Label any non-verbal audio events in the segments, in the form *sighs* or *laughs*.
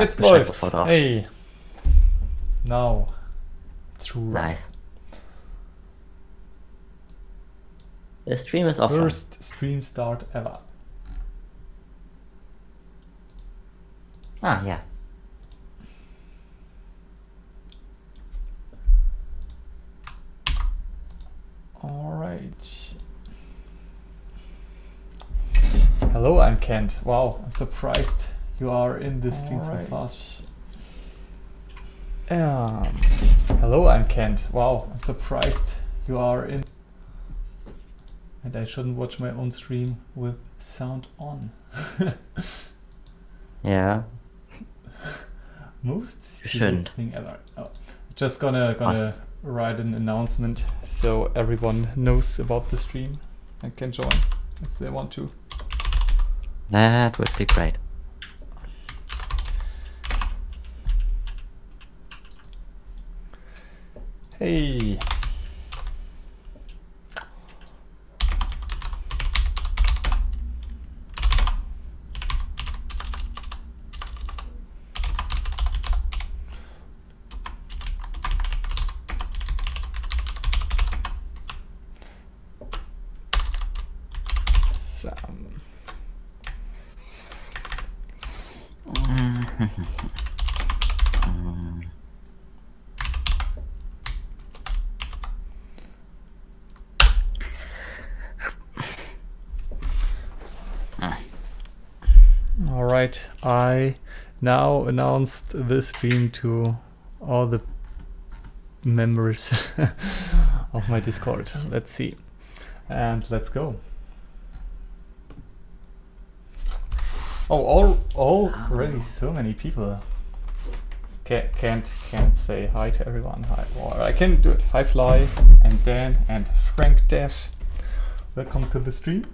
Jetzt läuft's. Hey. Now. True. Nice. The stream is off. First stream start ever. Ah, yeah. Alright. Hello, I'm Kent. Wow, I'm surprised you are in this stream so fast. Um, hello, I'm Kent. Wow, I'm surprised you are in. And I shouldn't watch my own stream with sound on. *laughs* yeah. Most stupid Shouldn't. thing ever. Oh, just gonna gonna Awesome. write an announcement so everyone knows about the stream and can join if they want to. That would be great. Hey. Some. All right, I now announced this stream to all the members *laughs* of my Discord. Let's see. And let's go. Oh, all, already so many people. Can't, can't, can't say hi to everyone. Hi, well, I can do it. Hi, Fly, and Dan, and Frank Dev. Welcome to the stream.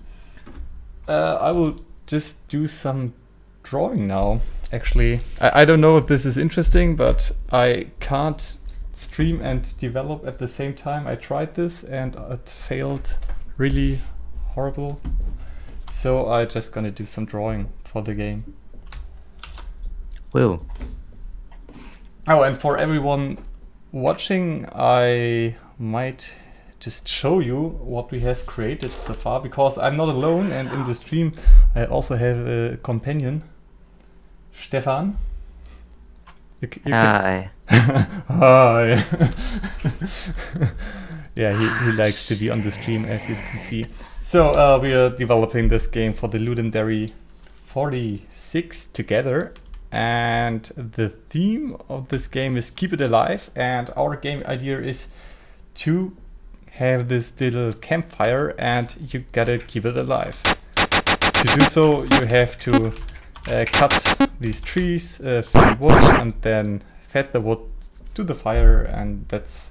Uh, I will just do some drawing now. Actually, I, I don't know if this is interesting, but I can't stream and develop at the same time. I tried this and it failed really horrible. So I just gonna do some drawing for the game. Woo. Oh, and for everyone watching, I might just show you what we have created so far because I'm not alone and in the stream I also have a companion, Stefan. You, you Hi. *laughs* Hi. *laughs* yeah, he, he likes to be on the stream as you can see. So uh, we are developing this game for the Ludum Dare 46 together. And the theme of this game is keep it alive. And our game idea is to have this little campfire and you gotta keep it alive. To do so, you have to uh, cut these trees, uh, find wood, and then fed the wood to the fire, and that's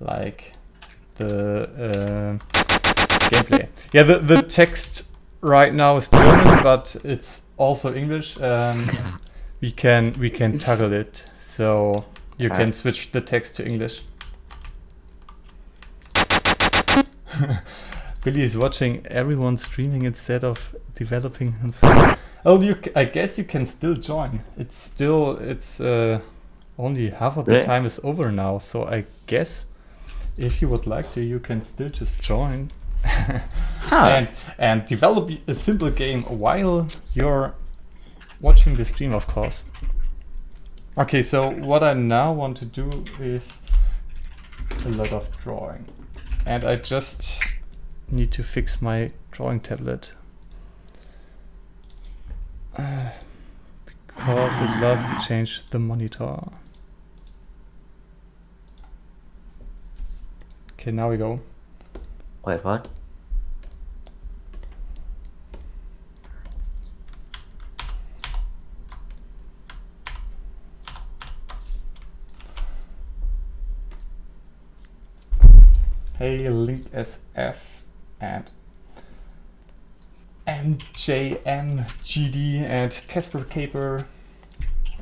like the uh, gameplay. Yeah, the, the text right now is German, but it's also English. Um, *laughs* we can we can toggle it, so you can switch the text to English. *laughs* Billy is watching everyone streaming instead of developing himself. Oh, you! I guess you can still join. It's still it's uh, only half of the Really? time is over now. So I guess if you would like to, you can still just join Huh. *laughs* and and develop a simple game while you're watching the stream, of course. Okay, so what I now want to do is a lot of drawing, and I just need to fix my drawing tablet. Uh, because it loves to change the monitor. Okay, now we go. Wait, what? Hey, Link SF and MJMGD and Casper Caper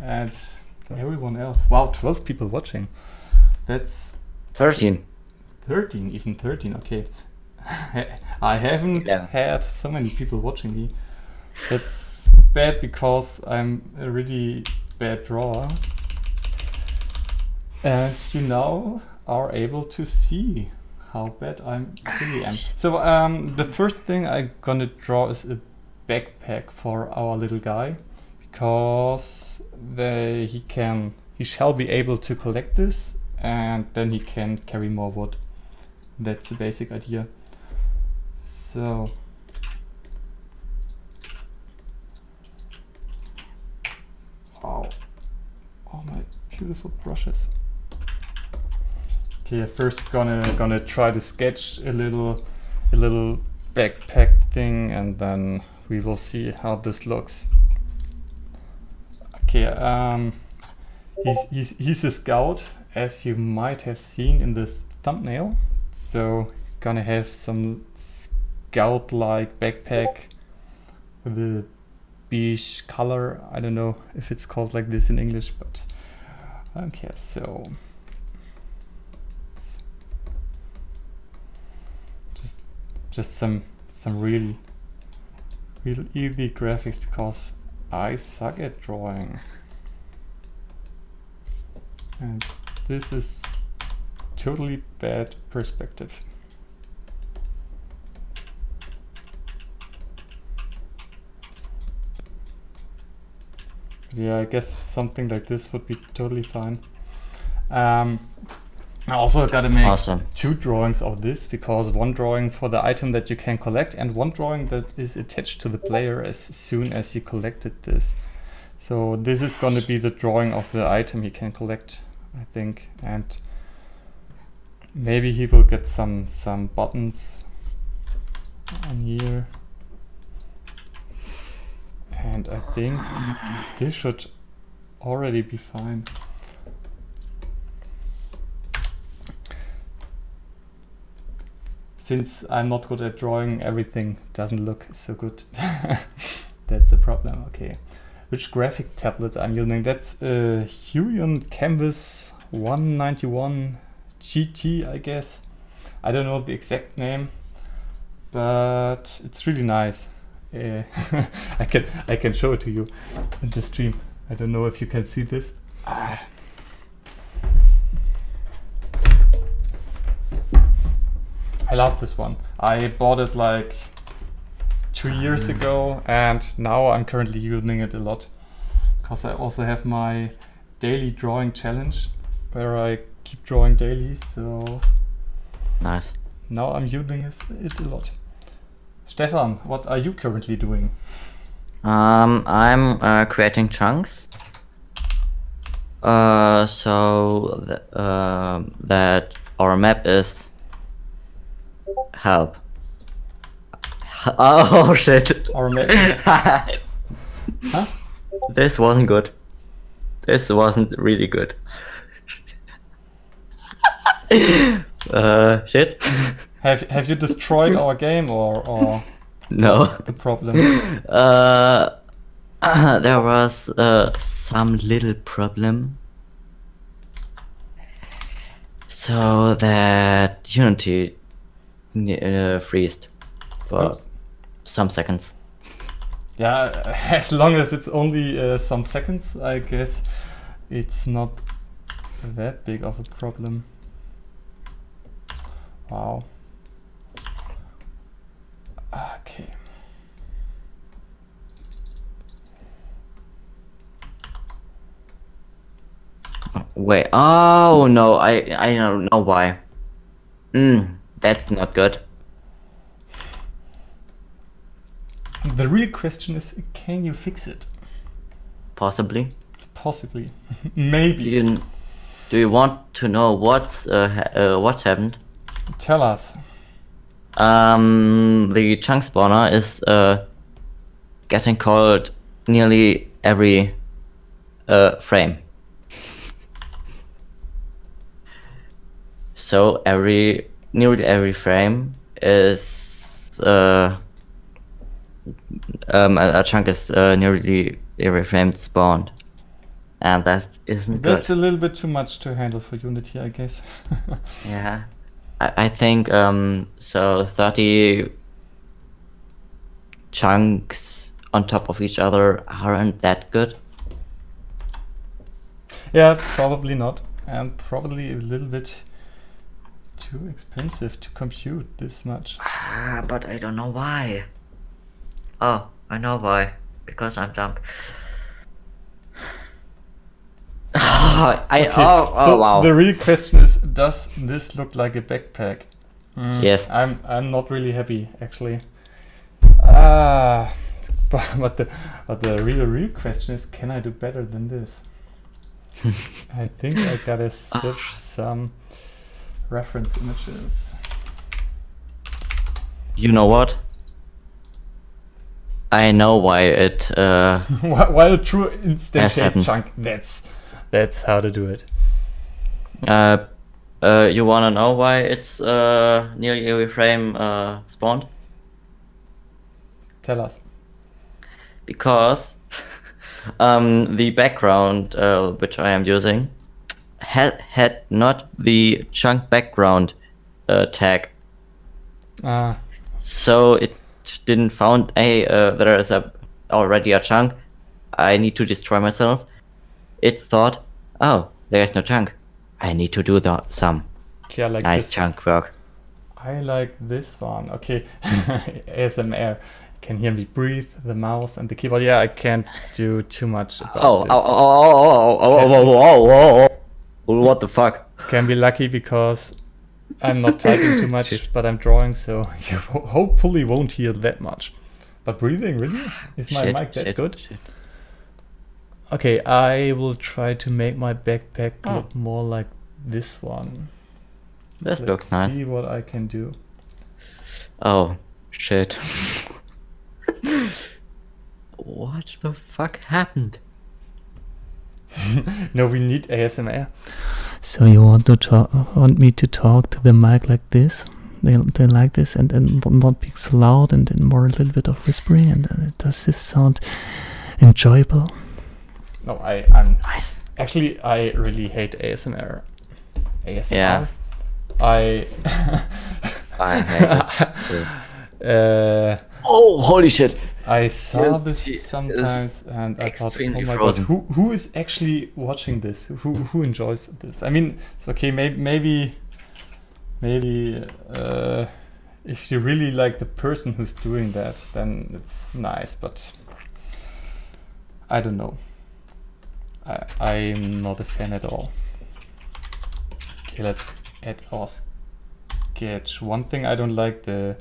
and everyone else. Wow, 12 people watching. That's 13. 13, even 13, okay. *laughs* I haven't Yeah. had so many people watching me. That's bad because I'm a really bad drawer. And you now are able to see how bad I really am. So um, the first thing I'm gonna draw is a backpack for our little guy because they, he can he shall be able to collect this and then he can carry more wood. That's the basic idea. So wow, all my beautiful brushes. Okay, first gonna gonna try to sketch a little a little backpack thing and then we will see how this looks. Okay, um, he's, he's, he's a scout, as you might have seen in this thumbnail. So, gonna have some scout-like backpack with a beige color. I don't know if it's called like this in English, but okay, so just just some some real real easy graphics because I suck at drawing. And this is totally bad perspective. Yeah, I guess something like this would be totally fine. Um, I also gotta make Awesome. two drawings of this because one drawing for the item that you can collect and one drawing that is attached to the player as soon as you collected this. So this is going to be the drawing of the item he can collect, I think, and maybe he will get some some buttons on here. And I think this should already be fine. Since I'm not good at drawing, everything doesn't look so good. *laughs* That's the problem, okay. Which graphic tablet I'm using? That's a Huion Kamvas 191 GT, I guess. I don't know the exact name, but it's really nice. Uh, *laughs* I can I can show it to you in the stream. I don't know if you can see this. Ah. I love this one. I bought it like two years ago and now I'm currently using it a lot because I also have my daily drawing challenge where I keep drawing daily so Nice. now I'm using it it a lot. Stefan, what are you currently doing? Um, I'm uh, creating chunks. Uh, so th uh, that our map is help. Oh *laughs* shit! Our map is- *laughs* huh? This wasn't good. This wasn't really good. *laughs* uh, shit. Have have you destroyed our game or or No. the problem? Uh, *clears throat* there was uh, some little problem. So that Unity uh, freezed for Oops. some seconds. Yeah, *laughs* as long as it's only uh, some seconds, I guess it's not that big of a problem. Wow. Okay. Wait, oh no, I I don't know why. Hmm, that's not good. The real question is, can you fix it? Possibly. Possibly. Do *laughs* Maybe. you, do you want to know what's uh, ha- uh, what happened? Tell us. Um, the chunk spawner is uh, getting called nearly every uh, frame. *laughs* So every nearly every frame is uh, um, a, a chunk is uh, nearly every frame spawned, and that isn't That's good. a little bit too much to handle for Unity, I guess. *laughs* Yeah, I, I think um so thirty chunks on top of each other aren't that good. yeah, probably not, and probably a little bit too expensive to compute this much. Ah, but I don't know why. Oh, I know why. Because I'm dumb. *sighs* I Okay, oh, oh so wow. the real question is, does this look like a backpack? Mm, Yes. I'm I'm not really happy actually. Ah, *laughs* but, but the but the real real question is, can I do better than this? *laughs* I think I gotta search *sighs* some reference images. You know what? I know why it uh *laughs* Why why a true instant shape chunk? That's that's how to do it. uh uh you wanna know why it's uh nearly every frame uh spawned? Tell us. Because *laughs* um the background uh which I am using had had not the chunk background uh tag. Ah, So it didn't found a uh, there is a already a chunk. I need to destroy myself. It thought, oh, there is no chunk. I need to do the, some okay, I like nice this. chunk work. I like this one. Okay, ASMR. Can hear me breathe, the mouse and the keyboard. Yeah, I can't do too much about Oh, this. oh, oh, oh, oh, oh, oh, oh, oh, oh, oh, what the fuck? Can be lucky because I'm not typing too much, Shit. but I'm drawing, so *laughs* you hopefully won't hear that much. But breathing, really? Is my Shit, mic that shit, good? Okay, I will try to make my backpack Oh. look more like this one. This Let's looks nice. See what I can do. Oh, shit. *laughs* what the fuck happened? *laughs* no, we need ASMR. So you want to talk? Want me to talk to the mic like this? They, they like this, and then not being so loud, and then more a little bit of whispering. And uh, does this sound enjoyable? No, I I'm Nice. actually I really hate ASMR. ASMR. Yeah. I. I hate it *laughs* uh, Oh, holy shit. I saw this sometimes, and I thought, oh my frozen. god, who who is actually watching this? Who who enjoys this? I mean, it's okay. Maybe maybe maybe uh, if you really like the person who's doing that, then it's nice. But I don't know. I I'm not a fan at all. Okay, let's add our sketch. One thing I don't like the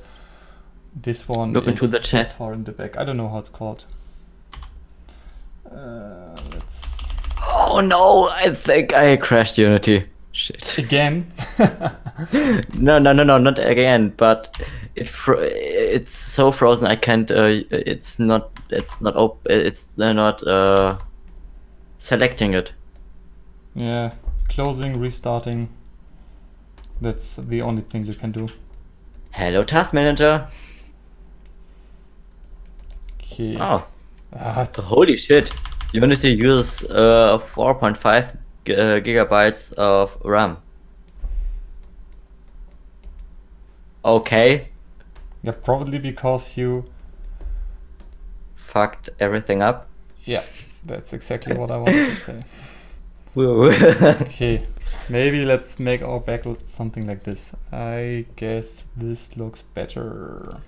this one Look into is the chat. far in the back. I don't know how it's called. Uh, let's Oh no, I think I crashed Unity. Shit. again. *laughs* No, no, no, no, not again. But it fro- it's so frozen. I can't. Uh, it's not. It's not. Op- it's not. Uh, selecting it. yeah, closing, restarting. That's the only thing you can do. Hello, Task Manager. Okay. Oh, Ah, holy shit! Unity uses uh 4.5 uh, gigabytes of RAM. Okay, yeah, probably because you. fucked everything up. Yeah, that's exactly what I wanted to say. *laughs* *laughs* Okay, maybe let's make our back look something like this. I guess this looks better.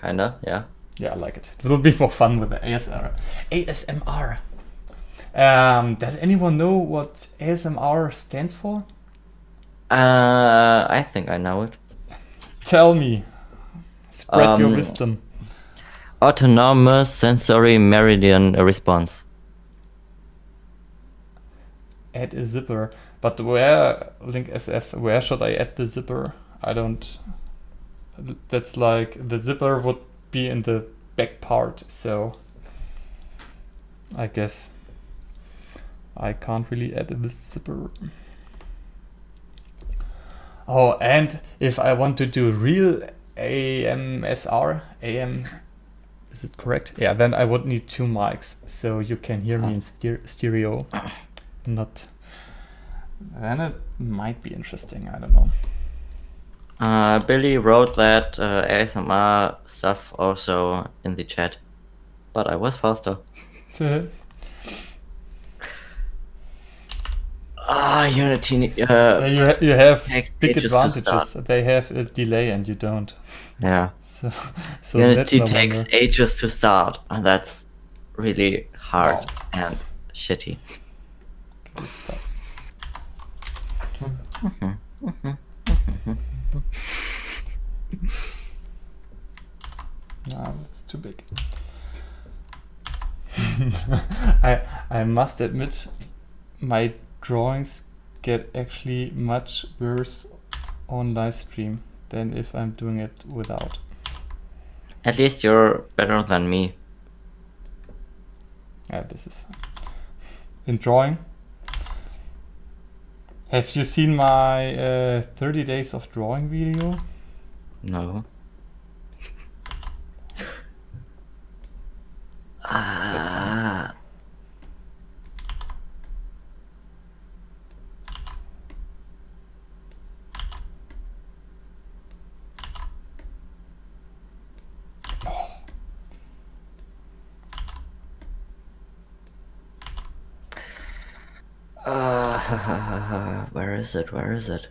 Kinda, yeah. Yeah, I like it. It will be more fun with the ASMR. ASMR. Um, does anyone know what ASMR stands for? Uh, I think I know it. Tell me. Spread your Um, wisdom. Autonomous sensory meridian response. Add a zipper. But where, link SF, where should I add the zipper? I don't. That's like the zipper would be in the back part, so I guess I can't really add the zipper. Oh, and if I want to do real AMSR, AM, is it correct? Yeah, then I would need two mics, so you can hear me ah. in ster- stereo, *coughs* not. Then it might be interesting. I don't know. Uh, Billy wrote that uh, ASMR stuff also in the chat, but I was faster. *laughs* Ah, Unity. Yeah, Uh, you ha- you have big advantages. They have a delay and you don't. yeah. *laughs* So, so Unity no takes wonder. ages to start, and that's really hard and shitty. Good stuff. *laughs* No, that's too big. *laughs* I I must admit, my drawings get actually much worse on live stream than if I'm doing it without. At least you're better than me. Yeah, this is fine. In drawing, have you seen my uh, 30 days of drawing video? No. Ah. Uh, *laughs* where is it? Where is it?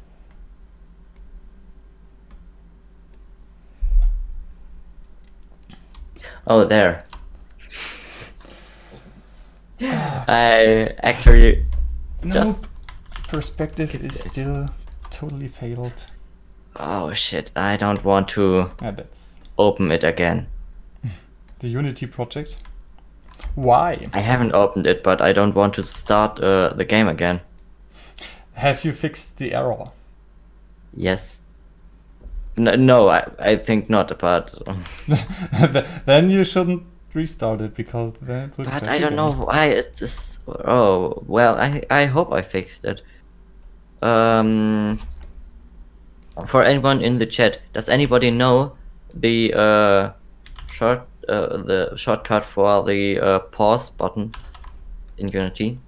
Oh, there. *sighs* I actually just Perspective is still totally failed. Oh shit, I don't want to Yeah, that's open it again. *laughs* the Unity project. Why? I haven't opened it, but I don't want to start uh, the game again. Have you fixed the error? Yes. No, no I, I think not, but *laughs* then you shouldn't restart it because then it would but I don't again. know why it is. Oh well, I I hope I fixed it. Um, for anyone in the chat, does anybody know the uh short uh, the shortcut for the uh, pause button in Unity?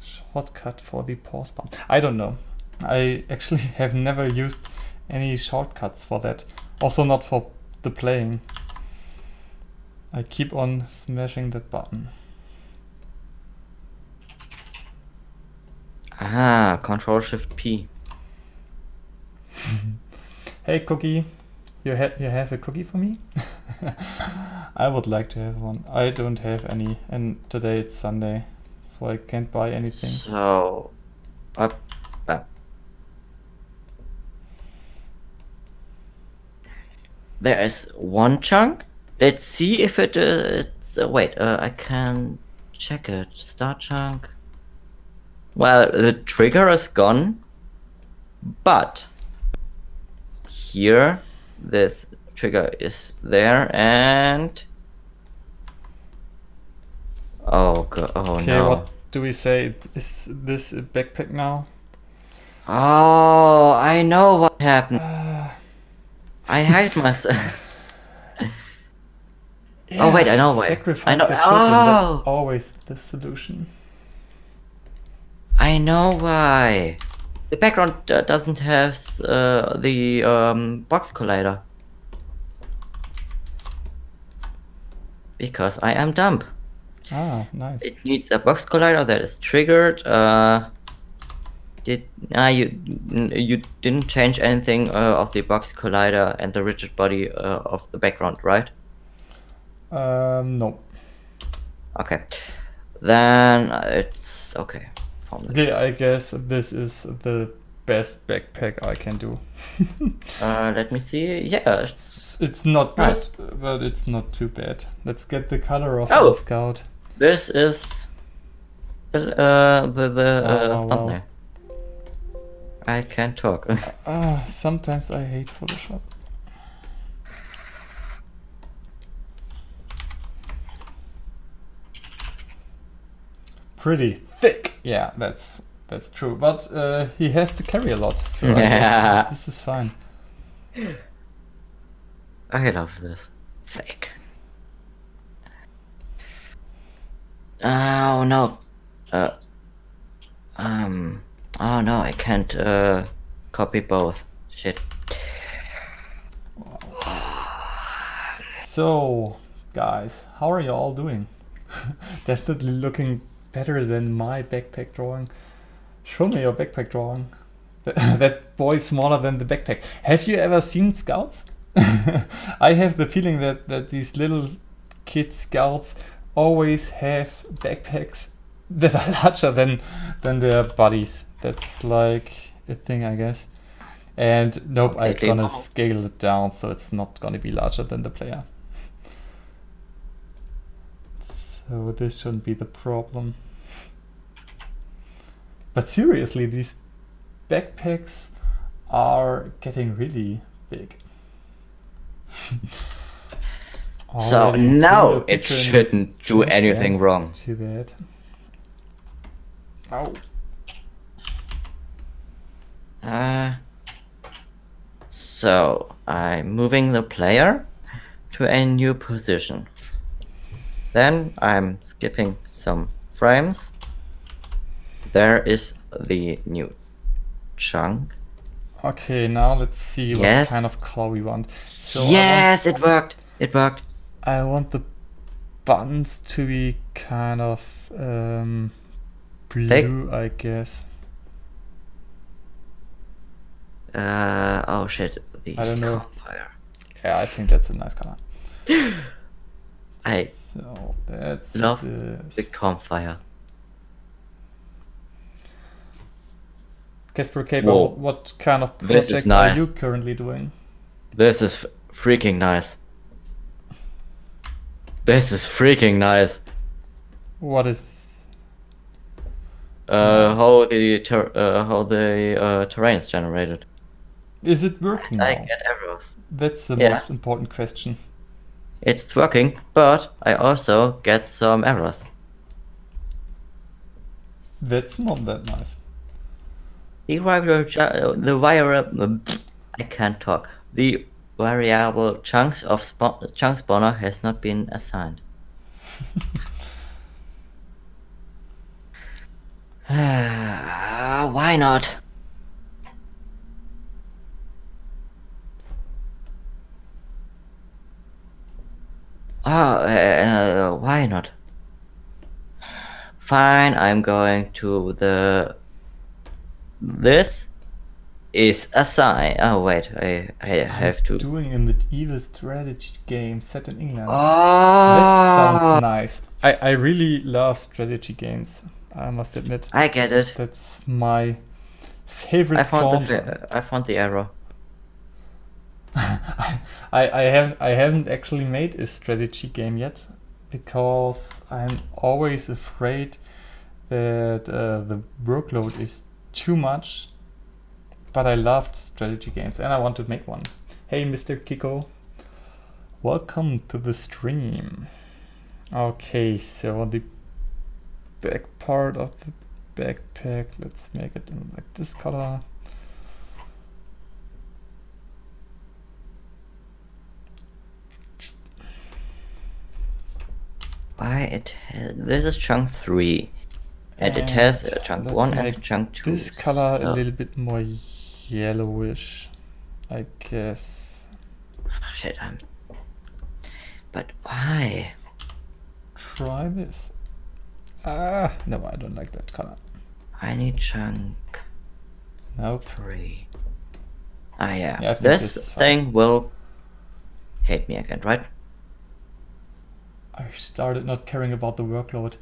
Shortcut for the pause button. I don't know. I *laughs* actually have never used any shortcuts for that. Also not for the playing. I keep on smashing that button. Ah, Control Shift P. *laughs* Hey cookie, you have you have a cookie for me? *laughs* I would like to have one. I don't have any, and today it's Sunday, so I can't buy anything. So, up, up. There is one chunk. Let's see if it is. It's, uh, wait, uh, I can check it. Start chunk. Well, the trigger is gone, but here the th- trigger is there and. Oh god! Oh Okay, no! what do we say? Is this a backpack now? Oh, I know what happened. *sighs* I hide myself. *laughs* Oh, wait, I know why. Sacrifice I know- children. Oh! That's always the solution. I know why. The background uh, doesn't have uh, the um, box collider. Because I am dumb. Ah, nice. It needs a box collider that is triggered. Uh, did ah you you didn't change anything uh, of the box collider and the rigid body uh, of the background, right? Um, no. Okay, then it's okay. Okay, I guess this is the best backpack I can do. *laughs* Uh, let me see. Yeah, it's, It's not good, Nice. but it's not too bad. Let's get the color of Oh. our scout. this is the uh, the the Wow, uh, wow, wow. thumbnail. I can't talk. *laughs* Ah, sometimes I hate Photoshop. Pretty thick. Yeah, that's that's true. But uh, he has to carry a lot, so I guess *laughs* Yeah. this is fine. I love this. Fake. Oh no. Uh. Um. Oh no, I can't uh copy both. Shit. So, guys, how are you all doing? *laughs* Definitely looking better than my backpack drawing. Show me your backpack drawing. *laughs* that boy smaller than the backpack. Have you ever seen scouts? *laughs* I have the feeling that, that these little kid scouts always have backpacks that are *laughs* larger than than their bodies. That's like a thing, I guess. And nope, I'm gonna scale it down so it's not gonna be larger than the player. So this shouldn't be the problem. But seriously, these backpacks are getting really big. *laughs* so now it shouldn't do anything wrong. Too bad. Oh. Uh, so I'm moving the player to a new position. Then I'm skipping some frames. There is the new chunk. Okay, now let's see yes. what kind of color we want. So yes, want, it worked. It worked. I want the buttons to be kind of um, blue, Take. I guess. Uh, oh shit. The I don't know. Fire. Yeah, I think that's a nice color. *gasps* I so that's love this. the campfire. Casper Cable, what kind of project nice. are you currently doing? This is freaking nice. This is freaking nice. What is? Uh, how the ter uh, how the uh, terrain is generated. Is it working? I now? get arrows. That's the yeah. most important question. It's working, but I also get some errors. That's not that nice. The variable, uh, the variable, um, I can't talk. The variable chunks of chunk spawner has not been assigned. *sighs* Why not? Oh, uh, why not? Fine, I'm going to the... This is a sign. Oh wait, I I have to. Doing a medieval strategy game set in England. Oh, that sounds nice. I I really love strategy games. I must admit. I get it. That's my favorite. I found the I found the arrow. *laughs* I I haven't I haven't actually made a strategy game yet because I'm always afraid that uh, the workload is too much but I loved strategy games and I want to make one. Hey, Mr. Kiko. Welcome to the stream. Okay, so the back part of the backpack, let's make it in like this color. Why it has, this is chunk 3 and, and it has a chunk 1 and chunk 2. This color so. a little bit more yellowish, I guess. Oh, shit, I'm. But why? Try this. Ah, no, I don't like that color. I need chunk. Nope. Three. Ah, yeah. yeah this, this thing will hate me again, right? I started not caring about the workload.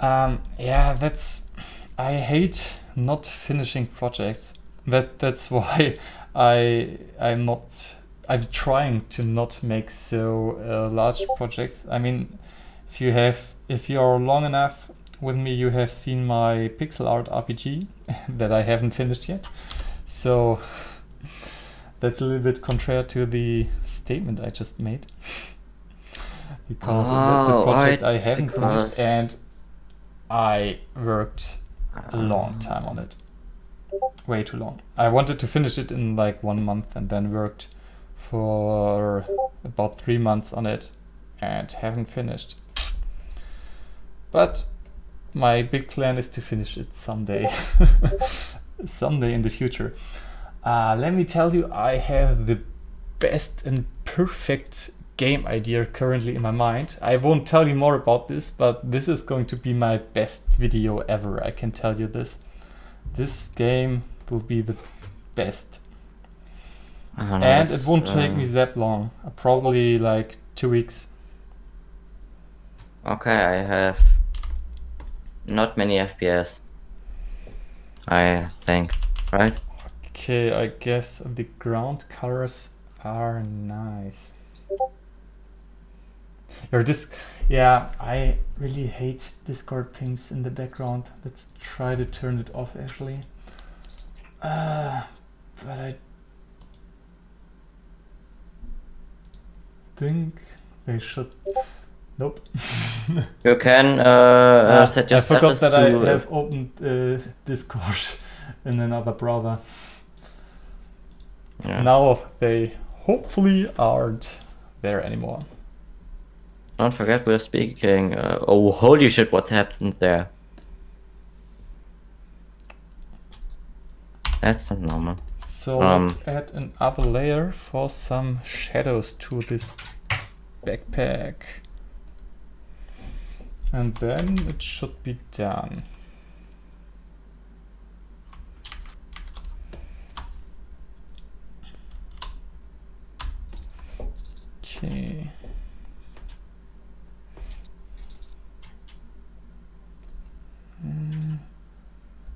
Um, yeah, that's. I hate not finishing projects that that's *laughs* why I I'm not I'm trying to not make so uh, large projects. I mean, if you have if you're long enough with me, you have seen my pixel art RPG *laughs* that I haven't finished yet. So *laughs* that's a little bit contrary to the statement I just made. because oh, that's a project I haven't finished and I worked a long time on it way too long. I wanted to finish it in like one month and then worked for about three months on it and haven't finished. But my big plan is to finish it someday. *laughs* someday in the future. Uh, let me tell you, I have the best and perfect game idea currently in my mind. I won't tell you more about this, but this is going to be my best video ever. I can tell you this. This game will be the best. And it won't take me that long. Uh, Probably like two weeks. Okay, I have not many FPS. I think, right? Okay, I guess the ground colors are nice. *laughs* Or this, yeah, I really hate Discord pings in the background. Let's try to turn it off actually. Uh, but I think they should. Nope. *laughs* You can uh, uh, set your I forgot that I uh, have opened uh, *laughs* Discord in another browser. yeah. Now they hopefully aren't there anymore. Don't forget we're speaking. Uh, oh, holy shit! What happened there? That's not normal. So Um, let's add another layer for some shadows to this backpack. And then it should be done. Okay. Mm,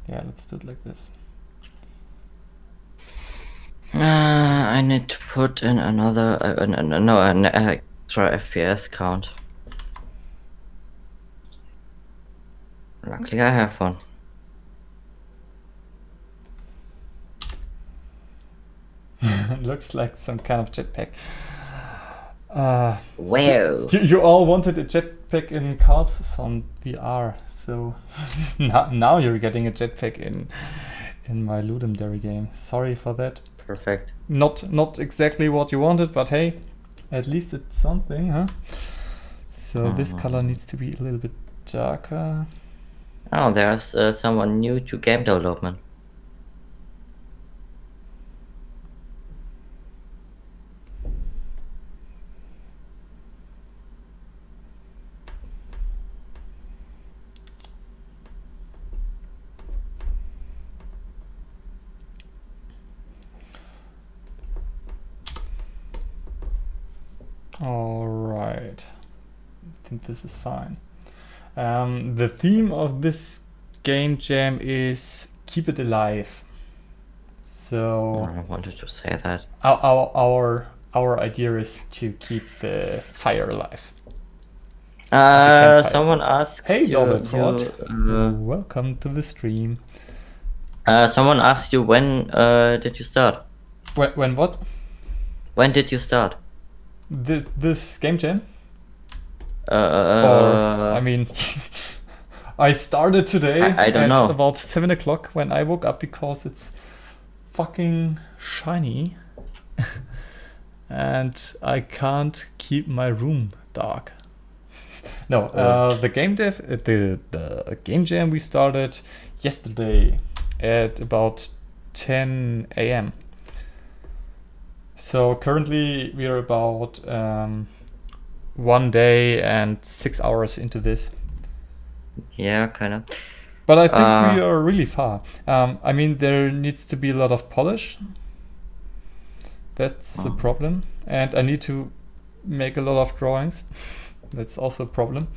Yeah, let's do it like this. Uh, I need to put in another, uh, uh, no, no, an extra FPS count. Luckily, I have one. *laughs* Looks like some kind of jetpack. Uh, Wow. you, you all wanted a jetpack in Carlson VR, so *laughs* now, now you're getting a jetpack in in my Ludum Dare game. Sorry for that. Perfect. Not not exactly what you wanted, but hey, at least it's something, huh? So this Mhm. color needs to be a little bit darker. Oh, there's uh, someone new to game development. All right. I think this is fine. Um, the theme of this game jam is keep it alive. So I wanted to say that. our, our our our idea is to keep the fire alive. Uh, someone asks Hey, you, Prod. Welcome to the stream. uh, uh, someone asked you when uh, did you start? When, when what? When did you start? Th this game jam? Uh, Or uh, I mean, *laughs* I started today I- I don't at know. about seven o'clock when I woke up because it's fucking shiny, *laughs* and I can't keep my room dark. *laughs* No, uh, the game dev, uh, the the game jam we started yesterday at about 10 a.m. So currently we are about um, one day and six hours into this. Yeah, kind of. But I think we Uh, are really far. Um, I mean, there needs to be a lot of polish. That's the Oh. problem. And I need to make a lot of drawings. *laughs* That's also a problem.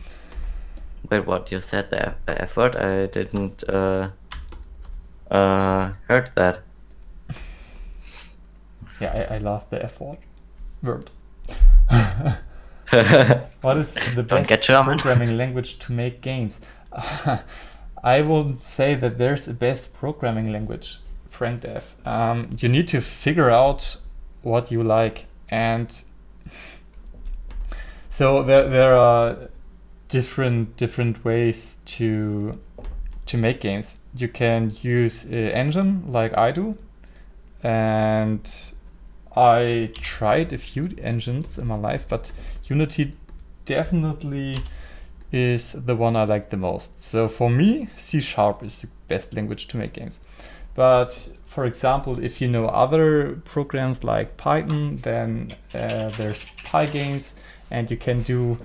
Wait, what you said the, eff- the effort? I didn't uh, uh, heard that. *laughs* Yeah, I, I love the F word. *laughs* Word. *laughs* What is the best get programming language to make games? *laughs* I won't say that there's a best programming language, FrankDev. Um, you need to figure out what you like, and *laughs* so there there are different different ways to to make games. You can use uh, engine like I do, and I tried a few engines in my life, but Unity definitely is the one I like the most. So for me, C Sharp is the best language to make games But for example, if you know other programs like Python, then uh, there's Pygames, and you can do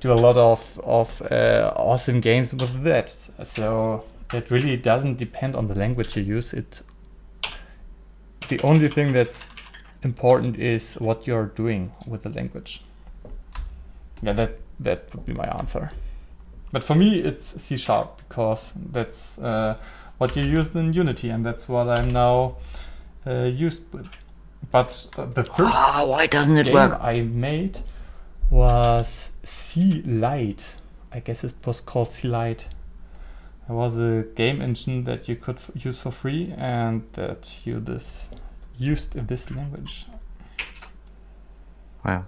do a lot of of uh, awesome games with that. So it really doesn't depend on the language you use. It the only thing that's important is what you're doing with the language. Yeah, that that would be my answer. But for me, it's C sharp because that's uh, what you use in Unity, and that's what I'm now uh, used with. But uh, the first Ah, why doesn't it game work? I made was C Lite. I guess it was called C Lite. It was a game engine that you could f- use for free, and that you this used this language. Wow.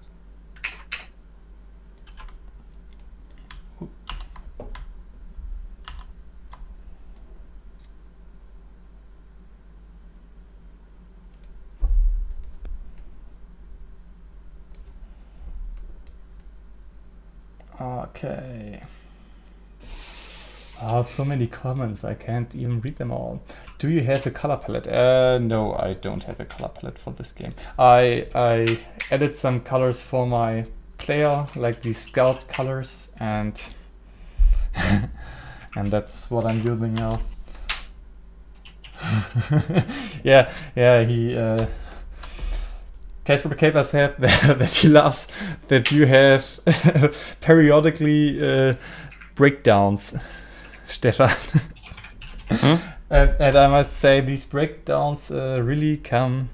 Okay. Ah, so many comments. I can't even read them all. Do you have a color palette? Uh, no, I don't have a color palette for this game. I I added some colors for my player, like the scout colors, and *laughs* and that's what I'm using now. *laughs* yeah, yeah. He. Uh, Casper the Caper said that, that he loves that you have *laughs* periodically uh, breakdowns, *laughs* Stefan. Hmm? and, and I must say, these breakdowns uh, really come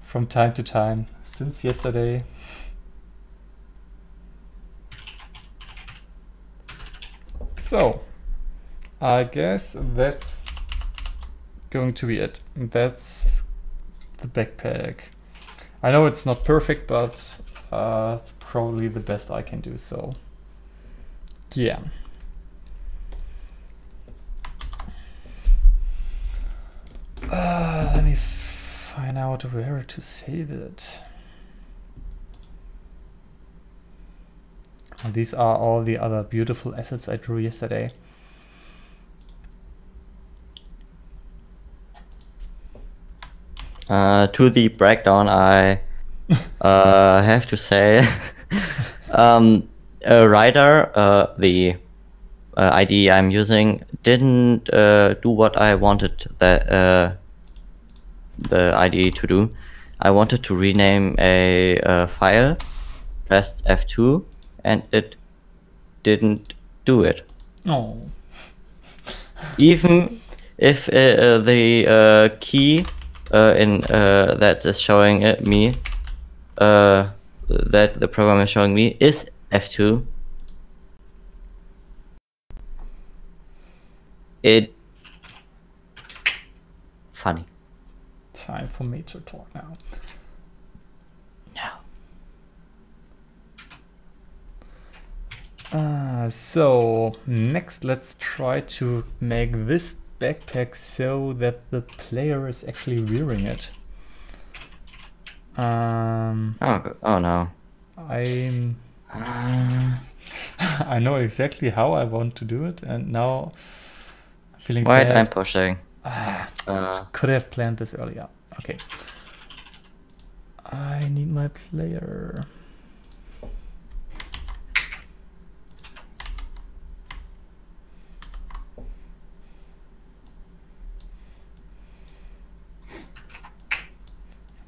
from time to time since yesterday. So, I guess that's going to be it. That's the backpack. I know it's not perfect, but uh, it's probably the best I can do. So, yeah. Uh, let me find out where to save it. And these are all the other beautiful assets I drew yesterday. Uh, to the breakdown, I *laughs* uh, have to say, *laughs* um, a Rider, uh, the uh, IDE I'm using, didn't uh, do what I wanted the uh, the IDE to do. I wanted to rename a, uh file, pressed F2, and it didn't do it. Oh. even if the uh, key uh, in uh, that is showing it me uh, that the program is showing me is F2 it funny. Time for me to talk now. no Uh, so next let's try to make this backpack so that the player is actually wearing it. Um, oh, oh no I'm uh, *laughs* I know exactly how I want to do it, and now I'm feeling wait bad. I'm pushing Ah, uh, could have planned this earlier. Okay. I need my player.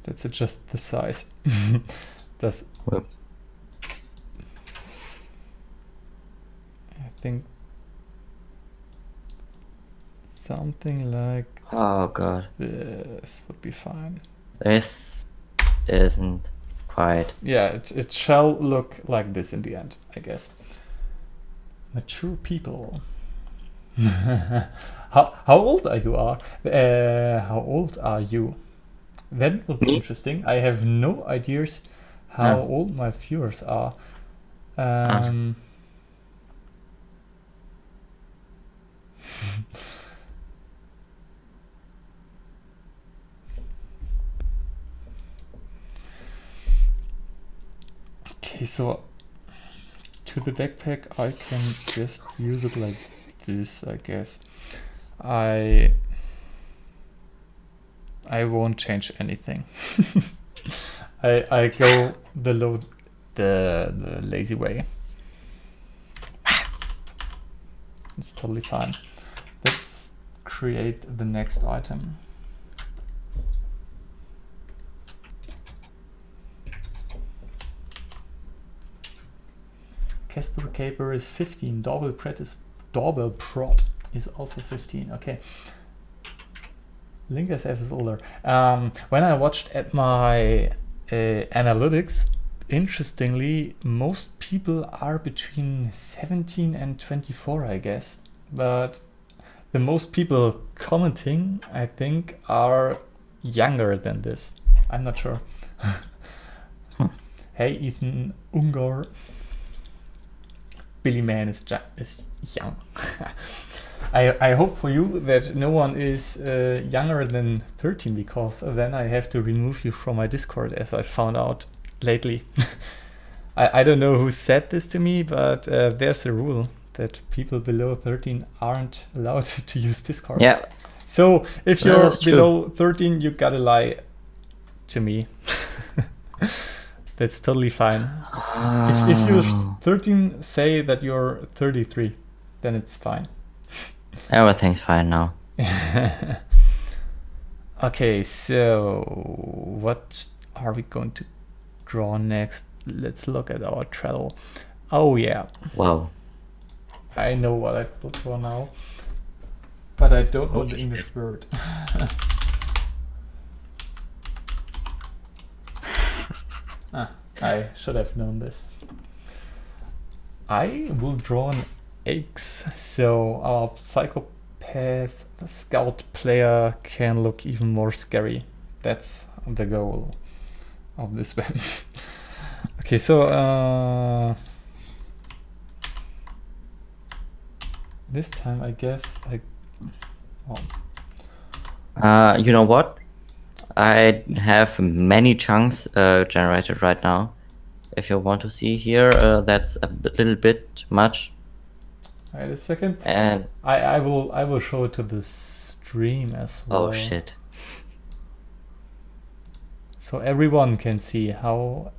That's just the size. *laughs* That's Well. I think something like oh god this would be fine. this isn't quite Yeah, it, it shall look like this in the end, I guess. Mature people. *laughs* how how old are you? Are uh, how old are you? That would be interesting. I have no ideas how No. old my viewers are. Um, *laughs* okay, so to the backpack, I can just use it like this, I guess. I I won't change anything. *laughs* I I go the low the the lazy way. *sighs* It's totally fine. Let's create the next item. Casper Caper is 15. Doorbell Pret is Doorbell Prot is also 15. Okay. Link SF is older. Um, when I watched at my uh, analytics, interestingly, most people are between 17 and 24, I guess. But the most people commenting, I think, are younger than this. I'm not sure. Huh. Hey, Ethan Ungar. Billy Man is, is young. *laughs* I, I hope for you that no one is uh, younger than 13 because then I have to remove you from my Discord as I found out lately. *laughs* I, I don't know who said this to me, but uh, there's a rule that people below 13 aren't allowed *laughs* to use Discord. Yeah, So if you're below 13, you gotta lie to me. *laughs* That's totally fine. If, if you're Ah. 13, say that you're 33, then it's fine. Everything's fine now. *laughs* okay, so what are we going to draw next? Let's look at our Trello. Oh yeah, Wow. I know what I will draw now, but I don't know the English word. *laughs* ah, I should have known this. I will draw an axe, so our psychopath scout player can look even more scary. That's the goal of this *laughs* one. okay, so uh, this time I guess I. Oh, Uh, you know what? I have many chunks uh, generated right now. If you want to see here, uh, that's a little bit much. Wait a second. And I, I will I will show it to the stream as well. oh shit. So everyone can see how.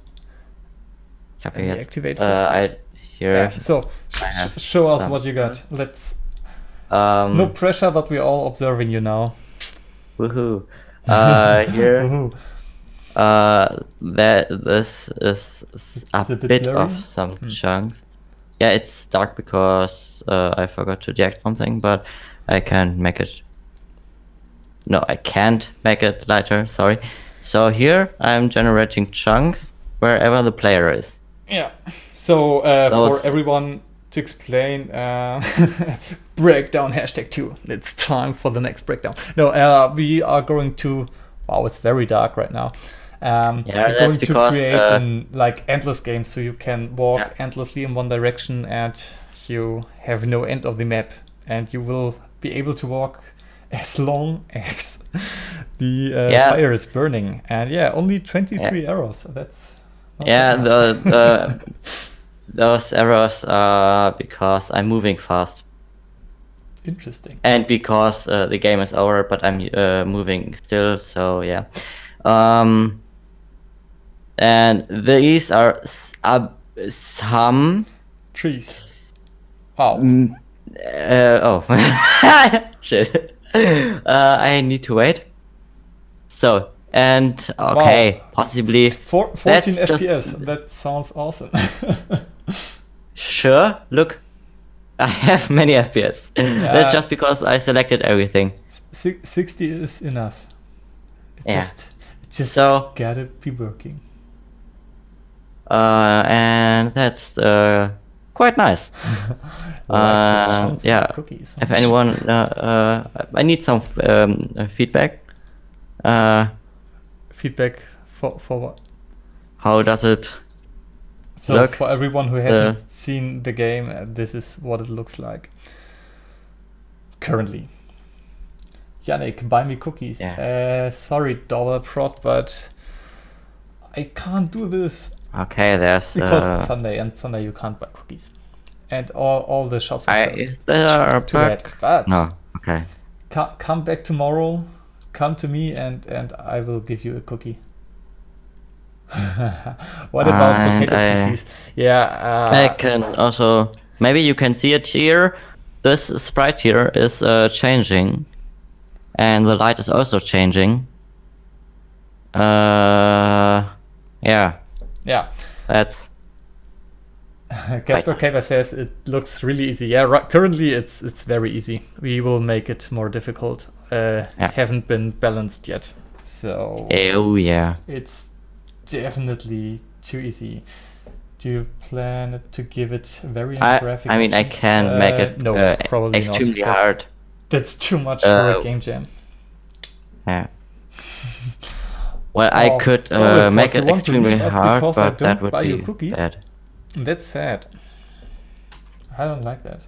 Ich habe we jetzt, activate uh, I here. Yeah. So sh- sh- show us what you got. Let's. Um, No pressure, but we're all observing you now. Woohoo! *laughs* Uh, here, Woohoo. uh, that this is a a bit bit, of some Hmm. chunks. Yeah, it's dark because uh, I forgot to deactivate something, but I can make it. No, I can't make it lighter. Sorry. So here I'm generating chunks wherever the player is. Yeah. So uh, Those- for everyone to explain, uh, *laughs* breakdown hashtag two. It's time for the next breakdown. No, uh, we are going to. Wow, it's very dark right now. Um, Yeah, that's going because, to create uh, an, like endless game, so you can walk Yeah. endlessly in one direction, and you have no end of the map, and you will be able to walk *laughs* as long as *laughs* the uh, Yeah. fire is burning. And yeah, only 23 arrows. So That's not Yeah, that the, the *laughs* those arrows are because I'm moving fast Interesting. and because uh, the game is over, but I'm uh, moving still. So yeah, um, and these are s- uh, some. Trees. Wow. Mm, uh, oh, *laughs* shit. Uh, I need to wait. So and okay, possibly Four, 14 That's just- FPS. That sounds awesome. *laughs* Sure, look. I have many FPS. Yeah. That's just because I selected everything. Si- 60 is enough. It Yeah. just, just So- gotta be working. Uh, and that's uh, quite nice. *laughs* Uh, yeah. Cookies. If anyone, uh, uh, I need some um, uh, feedback. Uh, Feedback for, for what? how does it? So Look, for everyone who hasn't seen the game, this is what it looks like currently. Yannick, buy me cookies. Yeah. Uh, sorry, dollar prod, but I can't do this Okay, there's. because Uh, it's Sunday, and Sunday you can't buy cookies, and all all the shops are I, closed. is there a Too bad. But No. Okay. co- come back tomorrow. come to me and and I will give you a cookie. *laughs* what about And potato I- pieces? Yeah, I uh, can also maybe you can see it here. This sprite here is uh, changing, and the light is also changing. Uh, yeah, yeah. that's *laughs* Casper Caper says it looks really easy. Yeah, ri- currently it's it's very easy. We will make it more difficult. Uh, Yeah. It haven't been balanced yet, so oh yeah. it's definitely too easy. Do you plan to give it very I graphic? I mean I can make Uh, it no, uh, probably extremely not. That's- hard. That's too much for a Uh, game jam. Yeah. Well, I Oh, could uh, make it extremely hard, because I but that would buy you be cookies? bad. That's sad. I don't like that.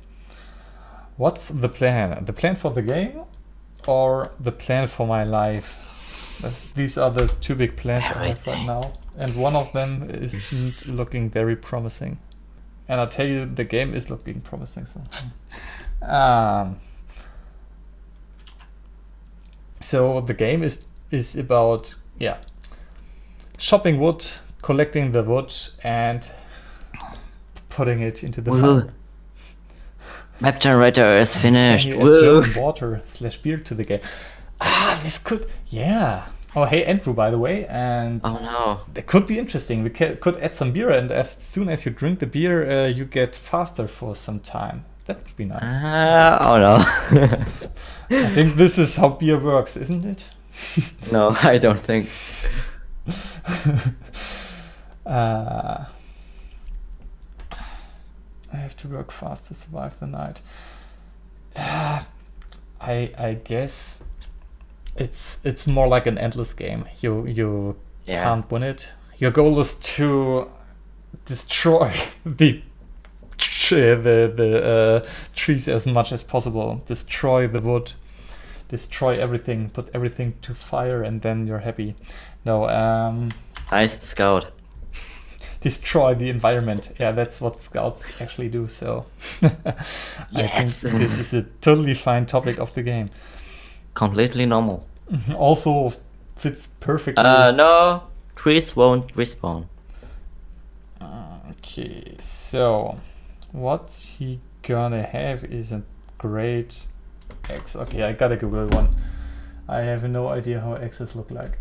What's the plan? The plan for the game or the plan for my life? That's, these are the two big plans I have right now. And one of them isn't looking very promising. And I'll tell you, the game is looking promising. So, *laughs* um, so the game is is about yeah, chopping wood, collecting the wood, and putting it into the Woo. fire. Map generator is finished. Woo. Water slash beer to the game? Ah, this could yeah. Oh hey Andrew, by the way, and Oh no. that could be interesting. We ca- could add some beer, and as soon as you drink the beer, uh, you get faster for some time. That would be nice. Uh, oh no. *laughs* I think this is how beer works, isn't it? *laughs* no, I don't think. *laughs* Uh, I have to work fast to survive the night. Uh, I I guess it's it's more like an endless game. You you Yeah. can't win it. Your goal is to destroy *laughs* the the the uh, trees as much as possible. Destroy the wood. Destroy everything. Put everything to fire, and then you're happy. No. Um, Nice scout. *laughs* destroy the environment. Yeah, that's what scouts actually do. So *laughs* I Yes. think this is a totally fine topic of the game. Completely normal. *laughs* Also fits perfectly. Uh, no. Trees won't respawn. Okay, so what he gonna have is a great axe. Okay, I gotta Google one. I have no idea how X's look like.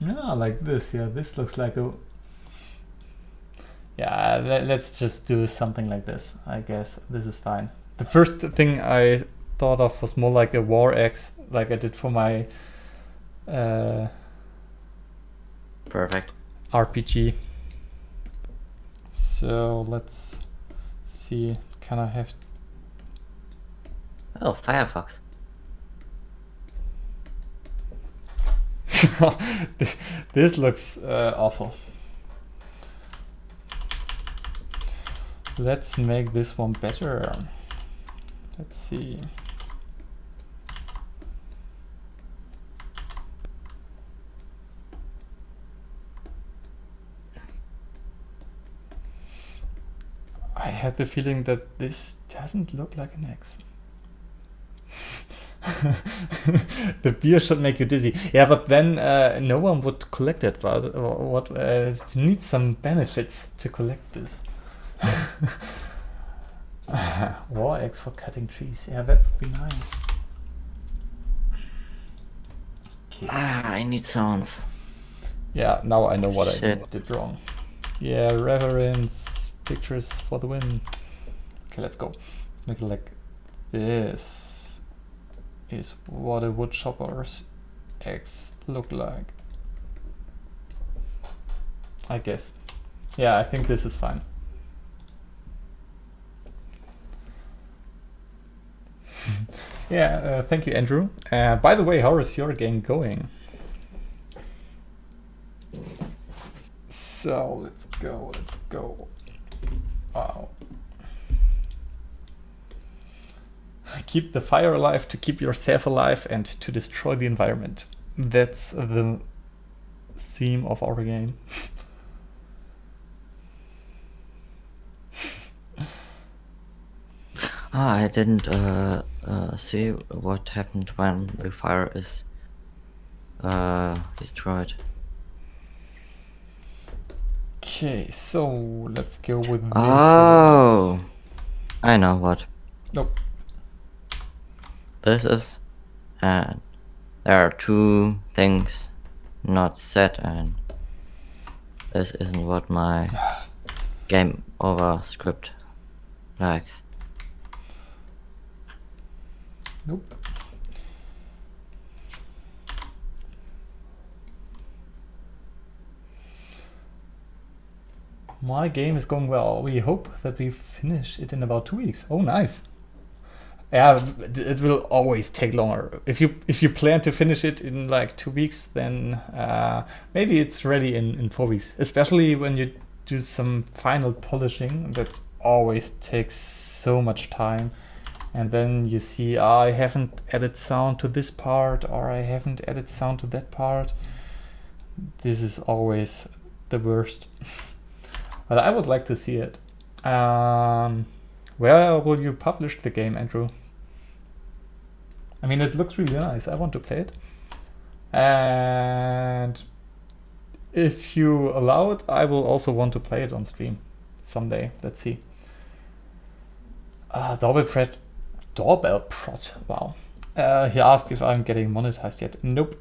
Yeah, *laughs* like this. Yeah, this looks like a. Yeah, let, let's just do something like this. I guess this is fine. The first thing I thought of was more like a war axe, like I did for my uh, Perfect. RPG. So let's see. Can I have? Oh, Firefox. *laughs* this looks uh, awful. Let's make this one better. Let's see. I had the feeling that this doesn't look like an axe. *laughs* the beer should make you dizzy. Yeah, but then uh, no one would collect it. But uh, what uh, you need some benefits to collect this. *laughs* War axe for cutting trees. Yeah, that would be nice. Okay. Ah, I need sounds. Yeah, now I know what I did wrong. Yeah, reverence, pictures for the win. Okay, let's go. Let's make it like this. Is what a wood chopper's axe look like. I guess. Yeah, I think this is fine. *laughs* yeah, uh, thank you, Andrew. Uh, by the way, how is your game going? So let's go, let's go. Wow. Keep the fire alive to keep yourself alive and to destroy the environment. That's the theme of our game. *laughs* Ah, I didn't uh, uh, see what happened when the fire is uh, destroyed. Okay, so let's go with this. Oh, I know what. Nope. This is, and there are two things not set, and this isn't what my *sighs* game over script likes. Nope. My game is going well. We hope that we finish it in about two weeks. Oh, nice. Yeah, it will always take longer. If you if you plan to finish it in like two weeks, then uh, maybe it's ready in in four weeks. Especially when you do some final polishing, that always takes so much time. And then you see, "Ah, I haven't added sound to this part, or I haven't added sound to that part. This is always the worst. *laughs* but I would like to see it. Um, where will you publish the game, Andrew? I mean, it looks really nice. I want to play it. And if you allow it, I will also want to play it on stream someday. Let's see. Uh, doorbell prot. Doorbell prot. Wow. Uh, he asked if I'm getting monetized yet. Nope.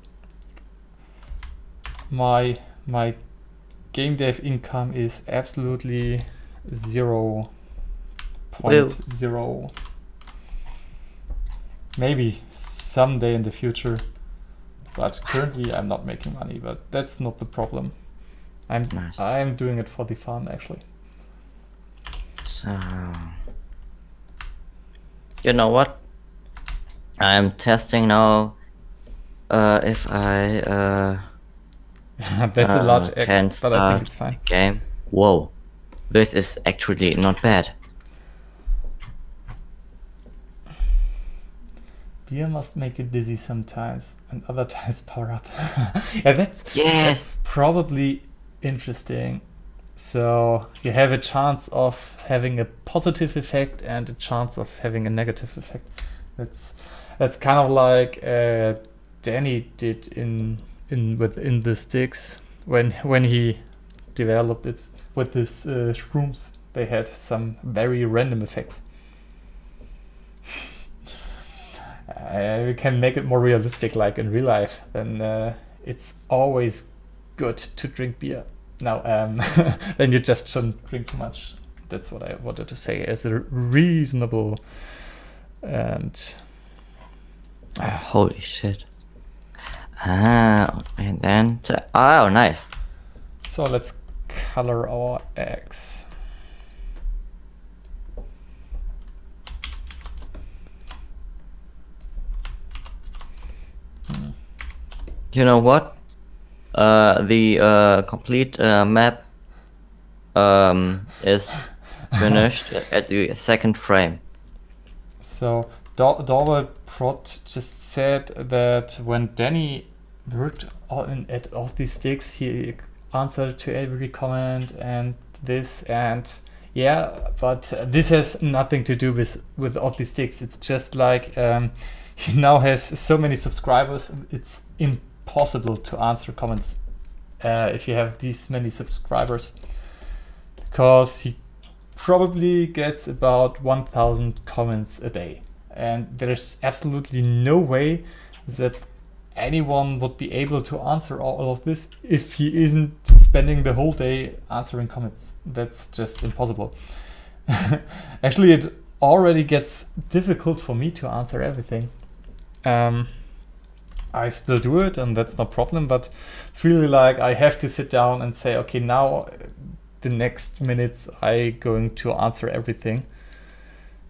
My my game dev income is absolutely zero point zero. Maybe someday in the future. But currently I'm not making money, but that's not the problem. I'm Nice. I'm doing it for the fun actually. So, you know what? I'm testing now uh, if I uh, *laughs* that's a uh, large can X, but I think it's fine. game. Whoa, this is actually not bad. Beer must make you dizzy sometimes, and other *laughs* times power up. *laughs* yeah, that's Yes. that's probably interesting. So you have a chance of having a positive effect and a chance of having a negative effect. That's that's kind of like uh, Dani did in in within the sticks when when he developed it with his uh, shrooms. They had some very random effects. *laughs* uh, we can make it more realistic, like in real life. Then uh, it's always good to drink beer. Now, um, *laughs* then you just shouldn't drink too much. That's what I wanted to say as a reasonable and Oh, holy shit. Ah, and then oh, nice. so let's color our eggs. You know what? Uh, the uh, complete uh, map um, is *laughs* finished at the second frame. So Dor- Dorwell Prot just said that when Dani worked on at all these sticks, he answered to every comment and this and yeah, but this has nothing to do with with all these sticks. It's just like um, *laughs* he now has so many subscribers. It's impossible to answer comments uh, if you have these many subscribers because he probably gets about 1000 comments a day and there's absolutely no way that anyone would be able to answer all of this if he isn't spending the whole day answering comments. That's just impossible. *laughs* Actually it already gets difficult for me to answer everything. Um, I still do it and that's no problem but it's really like I have to sit down and say okay now the next minutes I going to answer everything.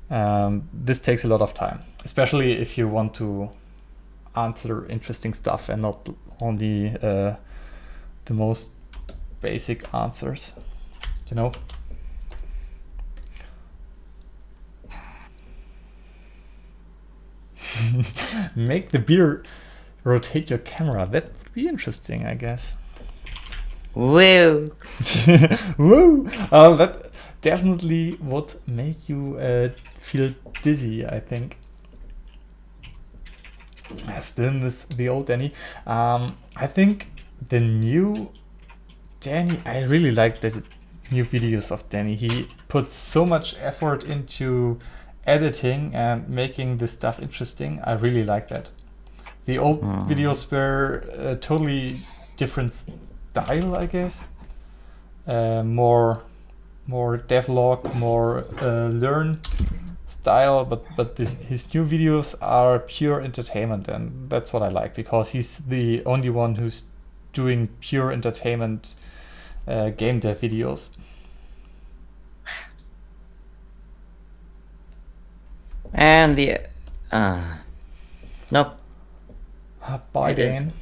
Um, this takes a lot of time, especially if you want to answer interesting stuff and not only uh, the most basic answers. You know. *laughs* Make the beer rotate your camera. That would be interesting, I guess. Woo! *laughs* Woo! Uh, that definitely would make you uh, feel dizzy, I think. Still this the old Dani. Um, I think the new Dani, I really like the new videos of Dani. He puts so much effort into editing and making the stuff interesting. I really like that. The old Hmm. videos were a totally different style, I guess. Uh, more, more devlog, more uh, learn style. But but this his new videos are pure entertainment, and that's what I like because he's the only one who's doing pure entertainment uh, game dev videos. And the uh nope Bye, It. Dan.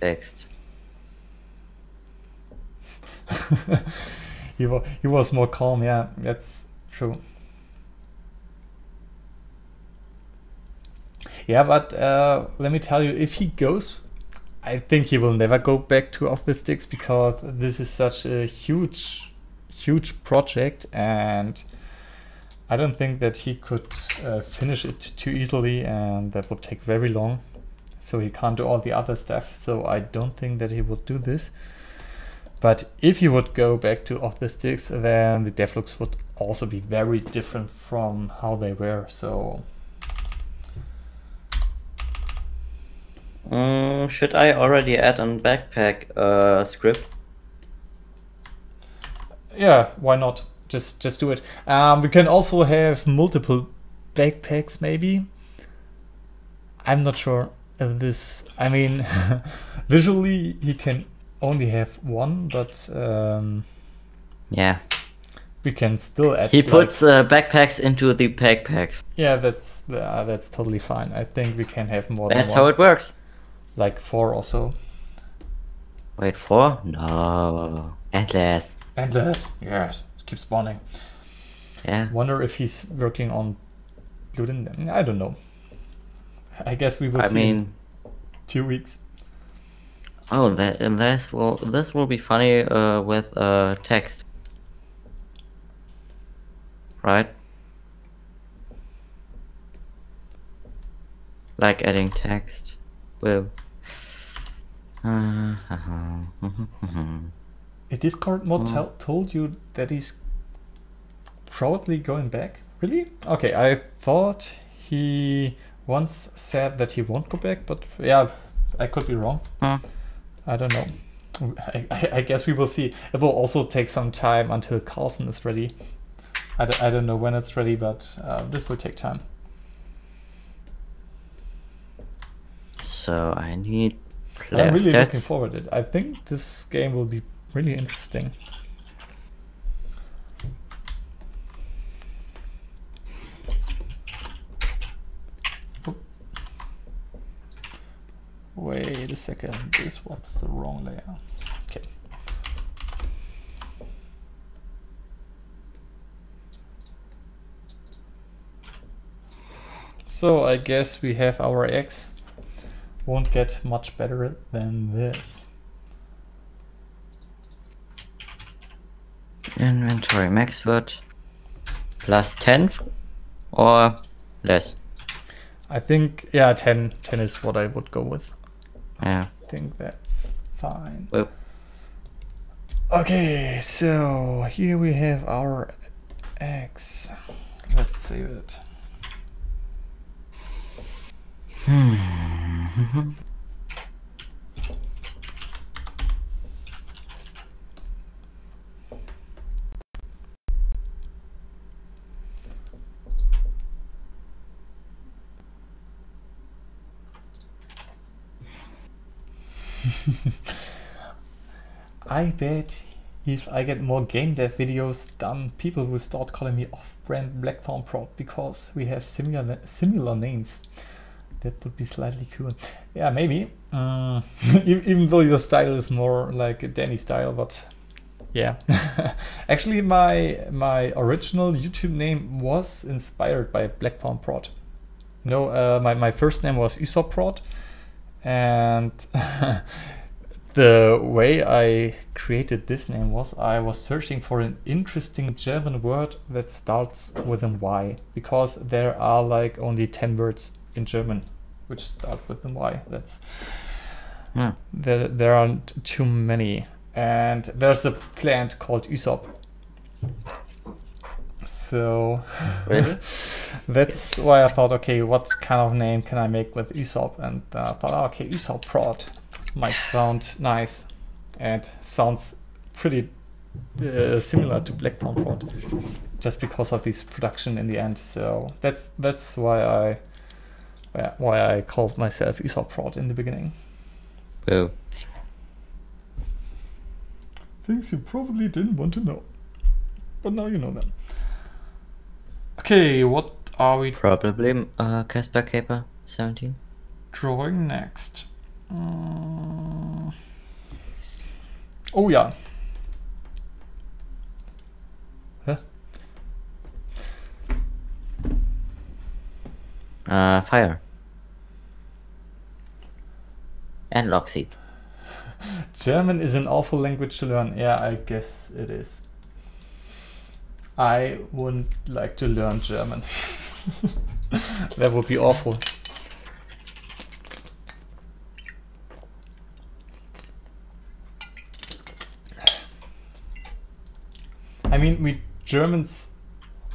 fixed. *laughs* he, was he was more calm, yeah, that's true. Yeah, but uh, let me tell you, if he goes, I think he will never go back to Off the Sticks because this is such a huge, huge project, and I don't think that he could uh, finish it too easily, and that would take very long. So he can't do all the other stuff. So I don't think that he would do this. But if he would go back to off the sticks, then the devlogs would also be very different from how they were. So Mm, should I already add on backpack uh, script? yeah, why not? Just just do it. Um, we can also have multiple backpacks, maybe. I'm not sure if this. I mean, *laughs* visually he can only have one, but um, Yeah. we can still add. He like- puts uh, backpacks into the backpacks. Yeah, that's uh, that's totally fine. I think we can have more That's how it works. Like four or so. Wait four? No. Endless. Endless. Yes, keep spawning. Yeah. Wonder if he's working on Gluten. I don't know. I guess we will I see mean, in two weeks. oh, that and this will this will be funny uh, with uh, text, right? Like adding text. Will. Uh, *laughs* A Discord mod tell told you that he's probably going back. Really? Okay, I thought he once said that he won't go back, but yeah, I could be wrong. Huh. I don't know. I, I, I guess we will see. It will also take some time until Karlson is ready. I, d- I don't know when it's ready, but uh, this will take time. so I need I'm really stats. looking forward to it. I think this game will be really interesting. Oh. Wait a second, this was the wrong layer. Okay. So I guess we have our axe. Won't get much better than this. Inventory max word plus 10 or less. I think, yeah, 10, 10 is what I would go with. Yeah. I think that's fine. Well, Okay, so here we have our axe. Let's save it. Hmm. *laughs* I bet if I get more game dev videos done, people will start calling me off-brand Blackthorn Prod because we have similar similar names. That would be slightly cool. Yeah, maybe. Mm, *laughs* even though your style is more like Dani style, but yeah. *laughs* Actually, my my original YouTube name was inspired by Blackthorn Prod. No, uh, my my first name was Ysop Prod, and *laughs* the way I created this name was I was searching for an interesting German word that starts with an Y because there are like only 10 words in German which start with an Y. That's Hmm. there, there aren't too many. And there's a plant called Ysop. So *laughs* Really? that's why I thought, okay, what kind of name can I make with Ysop? And uh, I thought, oh, okay, Ysop prod might sound nice and sounds pretty uh, similar to Blackthorn prod, just because of this production in the end. So that's that's why I yeah, why I called myself Ysop prod in the beginning. Boo. Things you probably didn't want to know, but now you know them. Okay, what are we Probably uh, Casper Caper 17. drawing next? Mm. Oh yeah. Huh? Uh, fire. And lock seeds. German is an awful language to learn. Yeah, I guess it is. I wouldn't like to learn German. *laughs* that would be awful. I mean, we Germans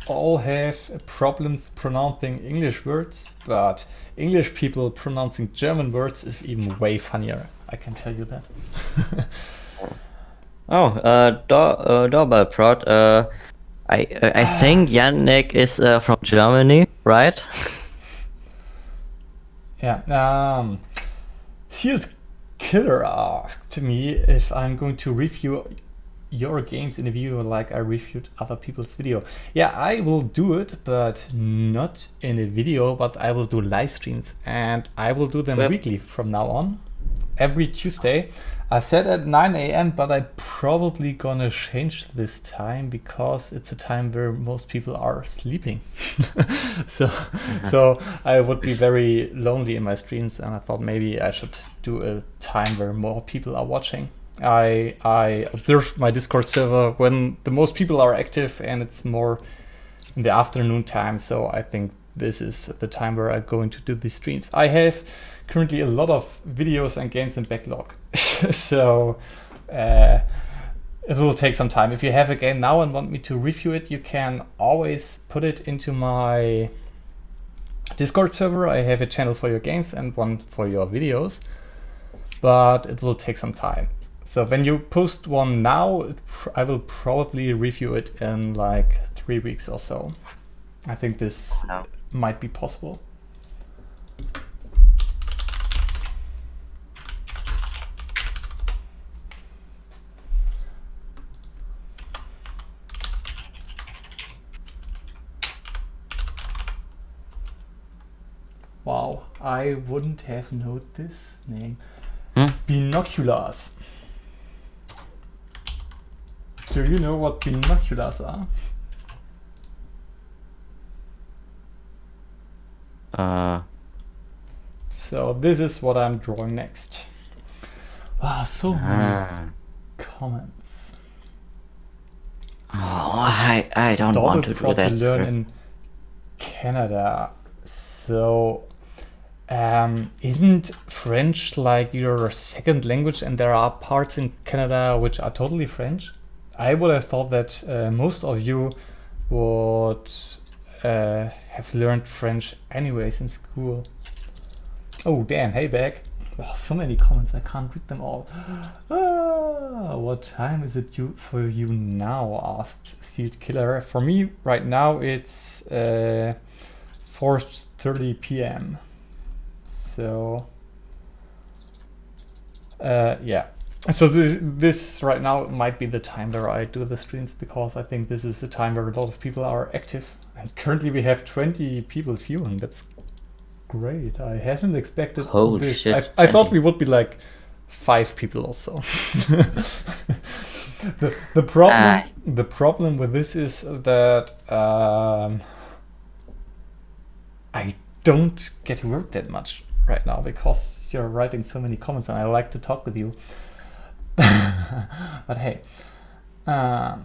all have problems pronouncing English words, but English people pronouncing German words is even way funnier. I can tell you that. *laughs* Oh, uh, uh, doorbell prod. Uh, I uh, I think *sighs* Yannick is uh, from Germany, right? *laughs* Yeah. Um, Sealed Killer asked me if I'm going to review your games in a video like I reviewed other people's video. Yeah, I will do it, but not in a video, but I will do live streams and I will do them Yep. weekly from now on. Every Tuesday. I said at 9 a.m., but I'm probably gonna change this time because it's a time where most people are sleeping. *laughs* so, *laughs* so I would be very lonely in my streams, and I thought maybe I should do a time where more people are watching. I I observe my Discord server when the most people are active, and it's more in the afternoon time. So I think this is the time where I'm going to do these streams. I have currently a lot of videos and games in backlog, *laughs* so uh, it will take some time. If you have a game now and want me to review it, you can always put it into my Discord server. I have a channel for your games and one for your videos, but it will take some time. So when you post one now, it pr- I will probably review it in like three weeks or so. I think this No. might be possible. Wow, I wouldn't have known this name. Hmm? Binoculars. Do you know what binoculars are? Uh, So this is what I'm drawing next. Wow, so many ah. comments. Oh, I I don't Daughter want to do that. learn in Canada. So um, isn't French like your second language and there are parts in Canada which are totally French? I would have thought that uh, most of you would uh, have learned French anyways in school. Oh damn, hey back. Oh, so many comments, I can't read them all. *gasps* Ah, what time is it you, for you now? asked Sealed Killer. For me, right now, it's uh, 4.30 p.m. So, uh, yeah. So this, this right now might be the time where I do the streams because I think this is the time where a lot of people are active. And currently we have 20 people viewing. That's great. I hadn't expected Holy this. shit, I, I thought we would be like five people or so. *laughs* the, the problem Ah. the problem with this is that um, I don't get to work that much right now because you're writing so many comments and I like to talk with you. *laughs* but hey. Uh,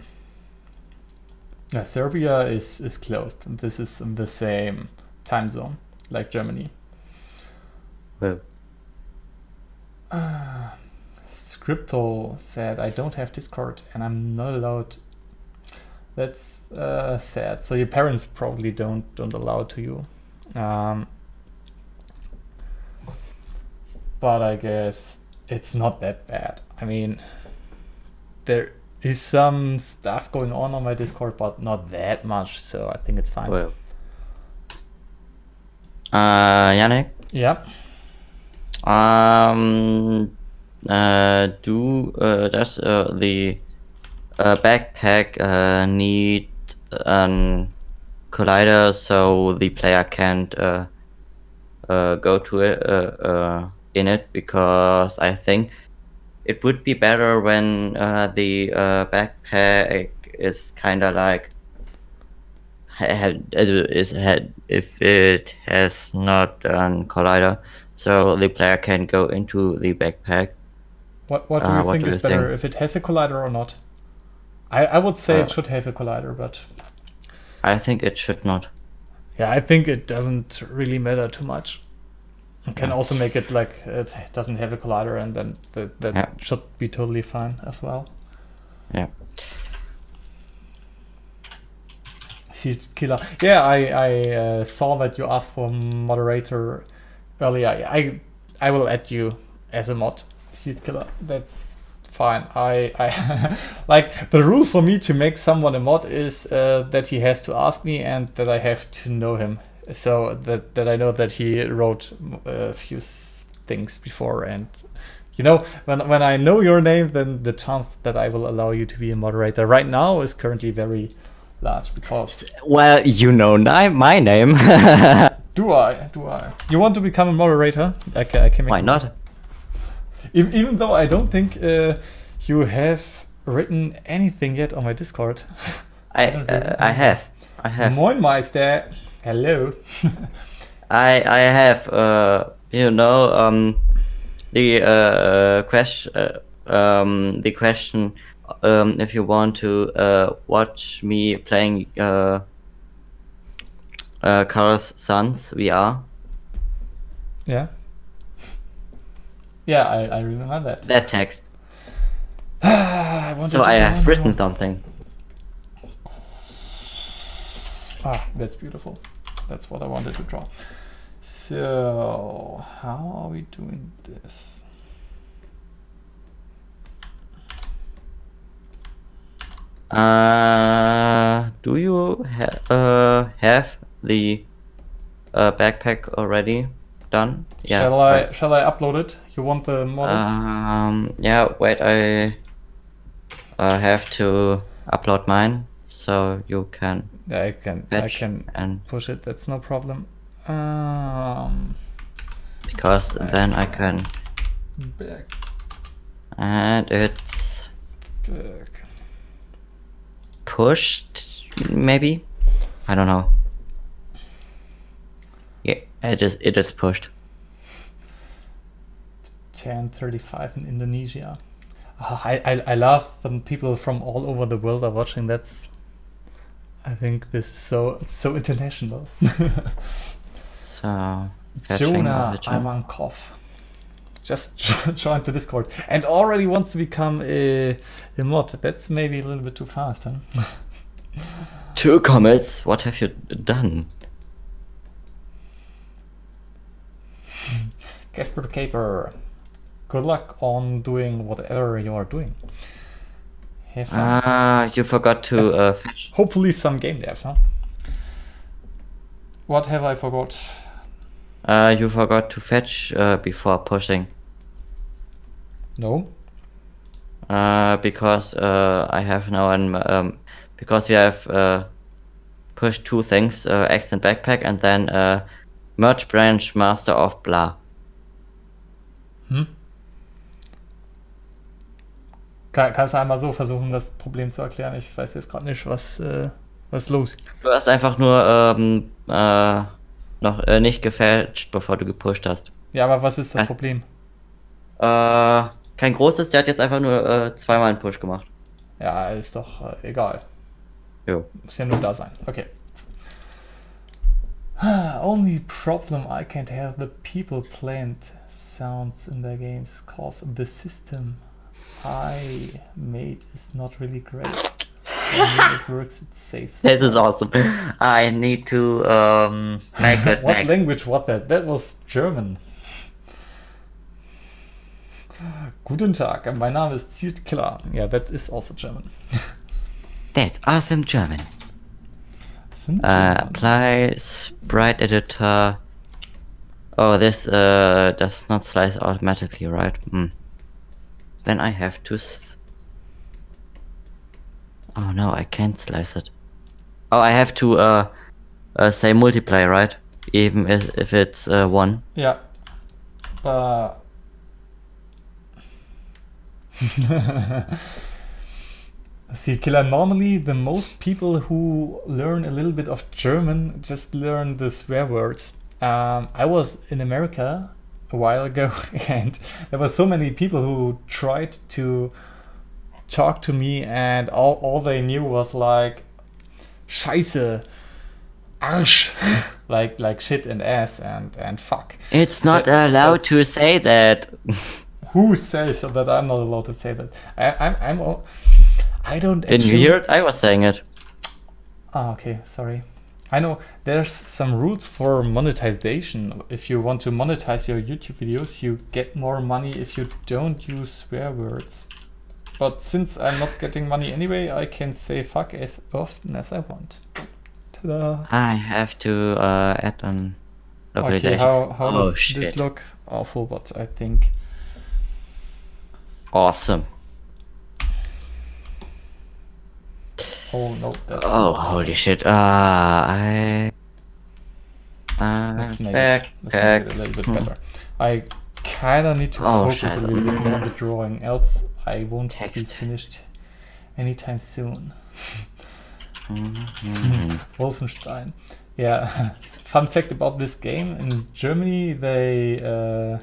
yeah, Serbia is, is closed. And this is in the same time zone like Germany. Well, Uh, Scriptal said, I don't have Discord and I'm not allowed. That's uh, sad. So your parents probably don't don't allow it to you. Um, but I guess it's not that bad. I mean, there is some stuff going on on my Discord, but not that much. So I think it's fine. well. Uh, Yannick, yeah. um, uh, do uh, does uh, the uh, backpack uh, need an collider so the player can't uh, uh, go to it uh, uh, in it? Because I think it would be better when uh, the uh, backpack is kind of like had is had if it has not a collider, so the player can go into the backpack. What what do Uh, you what think do is you better, think? if it has a collider or not? I, I would say Uh, it should have a collider, but I think it should not. yeah, I think it doesn't really matter too much. Can also make it like it doesn't have a collider, and then that, that Yeah. should be totally fine as well. Yeah. Seed killer. Yeah, I I uh, saw that you asked for moderator earlier. I I will add you as a mod, seed killer. That's fine. I I *laughs* like the rule for me to make someone a mod is uh, that he has to ask me and that I have to know him. So that that I know that he wrote a few things before and. You know, when when I know your name, then the chance that I will allow you to be a moderator right now is currently very large because Well, you know ni- my name. *laughs* Do I? Do I? You want to become a moderator? I can, I can make Why not? Even, even though I don't think uh, you have written anything yet on my Discord. I *laughs* don't uh, I have. I have. Moin Meister. Hello. *laughs* I I have uh you know um the uh question uh, um the question um if you want to uh watch me playing uh uh Karlson VR yeah. Yeah, I, I remember that. that text *sighs* I so I have written something Ah, that's beautiful. That's what I wanted to draw. So, how are we doing this? uh do you ha- uh have the uh backpack already done Yeah. shall I right. shall I upload it? You want the model? Um, yeah, wait, I uh, have to upload mine so you can I can I can and push it. That's no problem. Um, because then I can back, and it's back. pushed maybe I don't know. Yeah, it is it is pushed. 1035 in Indonesia. Ah, I, I I love the people from all over the world are watching. That's I think this is so so international. *laughs* So Jonah. Ivankov just *laughs* joined the Discord and already wants to become a, a mod. That's maybe a little bit too fast, huh? *laughs* Two comets. What have you done? Casper the Caper, good luck on doing whatever you are doing. Ah, you forgot to uh, fetch. Hopefully some game dev, huh? What have I forgot? Uh, you forgot to fetch uh, before pushing. No? Uh, because uh, I have now an um, because we have uh, pushed two things, uh, axe and backpack, and then uh, merge branch master of blah. Kann, kannst du einmal so versuchen, das Problem zu erklären? Ich weiß jetzt gerade nicht, was, äh, was ist los. Du hast einfach nur ähm, äh, noch äh, nicht gefälscht, bevor du gepusht hast. Ja, aber was ist das Was? Problem? Äh, kein großes, der hat jetzt einfach nur äh, zweimal einen Push gemacht. Ja, ist doch äh, egal. Jo. Muss ja nur da sein. Okay. *sighs* Only problem I can't have the people plant sounds in their games cause the system I made is not really great. *laughs* It works, it saves. This is awesome. I need to um, make it. *laughs* what make- language was that? That was German. Guten Tag, mein Name ist Ziert Killer. Yeah, that is also German. *laughs* That's awesome German. Uh, apply sprite editor. Oh, this uh, does not slice automatically, right? Hmm. Then I have to. S- oh no, I can't slice it. Oh, I have to uh, uh say multiply, right? Even if, if it's uh, one. Yeah. But *laughs* See, Killer, normally the most people who learn a little bit of German just learn the swear words. Um, I was in America a while ago *laughs* and there were so many people who tried to talk to me and all, all they knew was like Scheiße, Arsch, *laughs* like like shit and ass and and fuck. It's not That- allowed to say that. *laughs* Who says that I'm not allowed to say that? I, I'm, I'm, I don't. You actually- hear it? I was saying it. Ah, okay, sorry. I know there's some rules for monetization. If you want to monetize your YouTube videos, you get more money if you don't use swear words. But since I'm not getting money anyway, I can say fuck as often as I want. Ta-da! I have to uh, add on localization. Okay, how, how oh, does shit. this look? Awful, but I think Awesome. Oh no, that's Oh, holy shit. Uh, I. Uh, Let's make back, it, let's back. make it a little bit Hmm. better. I kinda need to Oh, focus a little bit more on the drawing, else I won't be Text. finished anytime soon. Mhm. *laughs* Wolfenstein. Yeah. *laughs* Fun fact about this game: in Germany, they uh,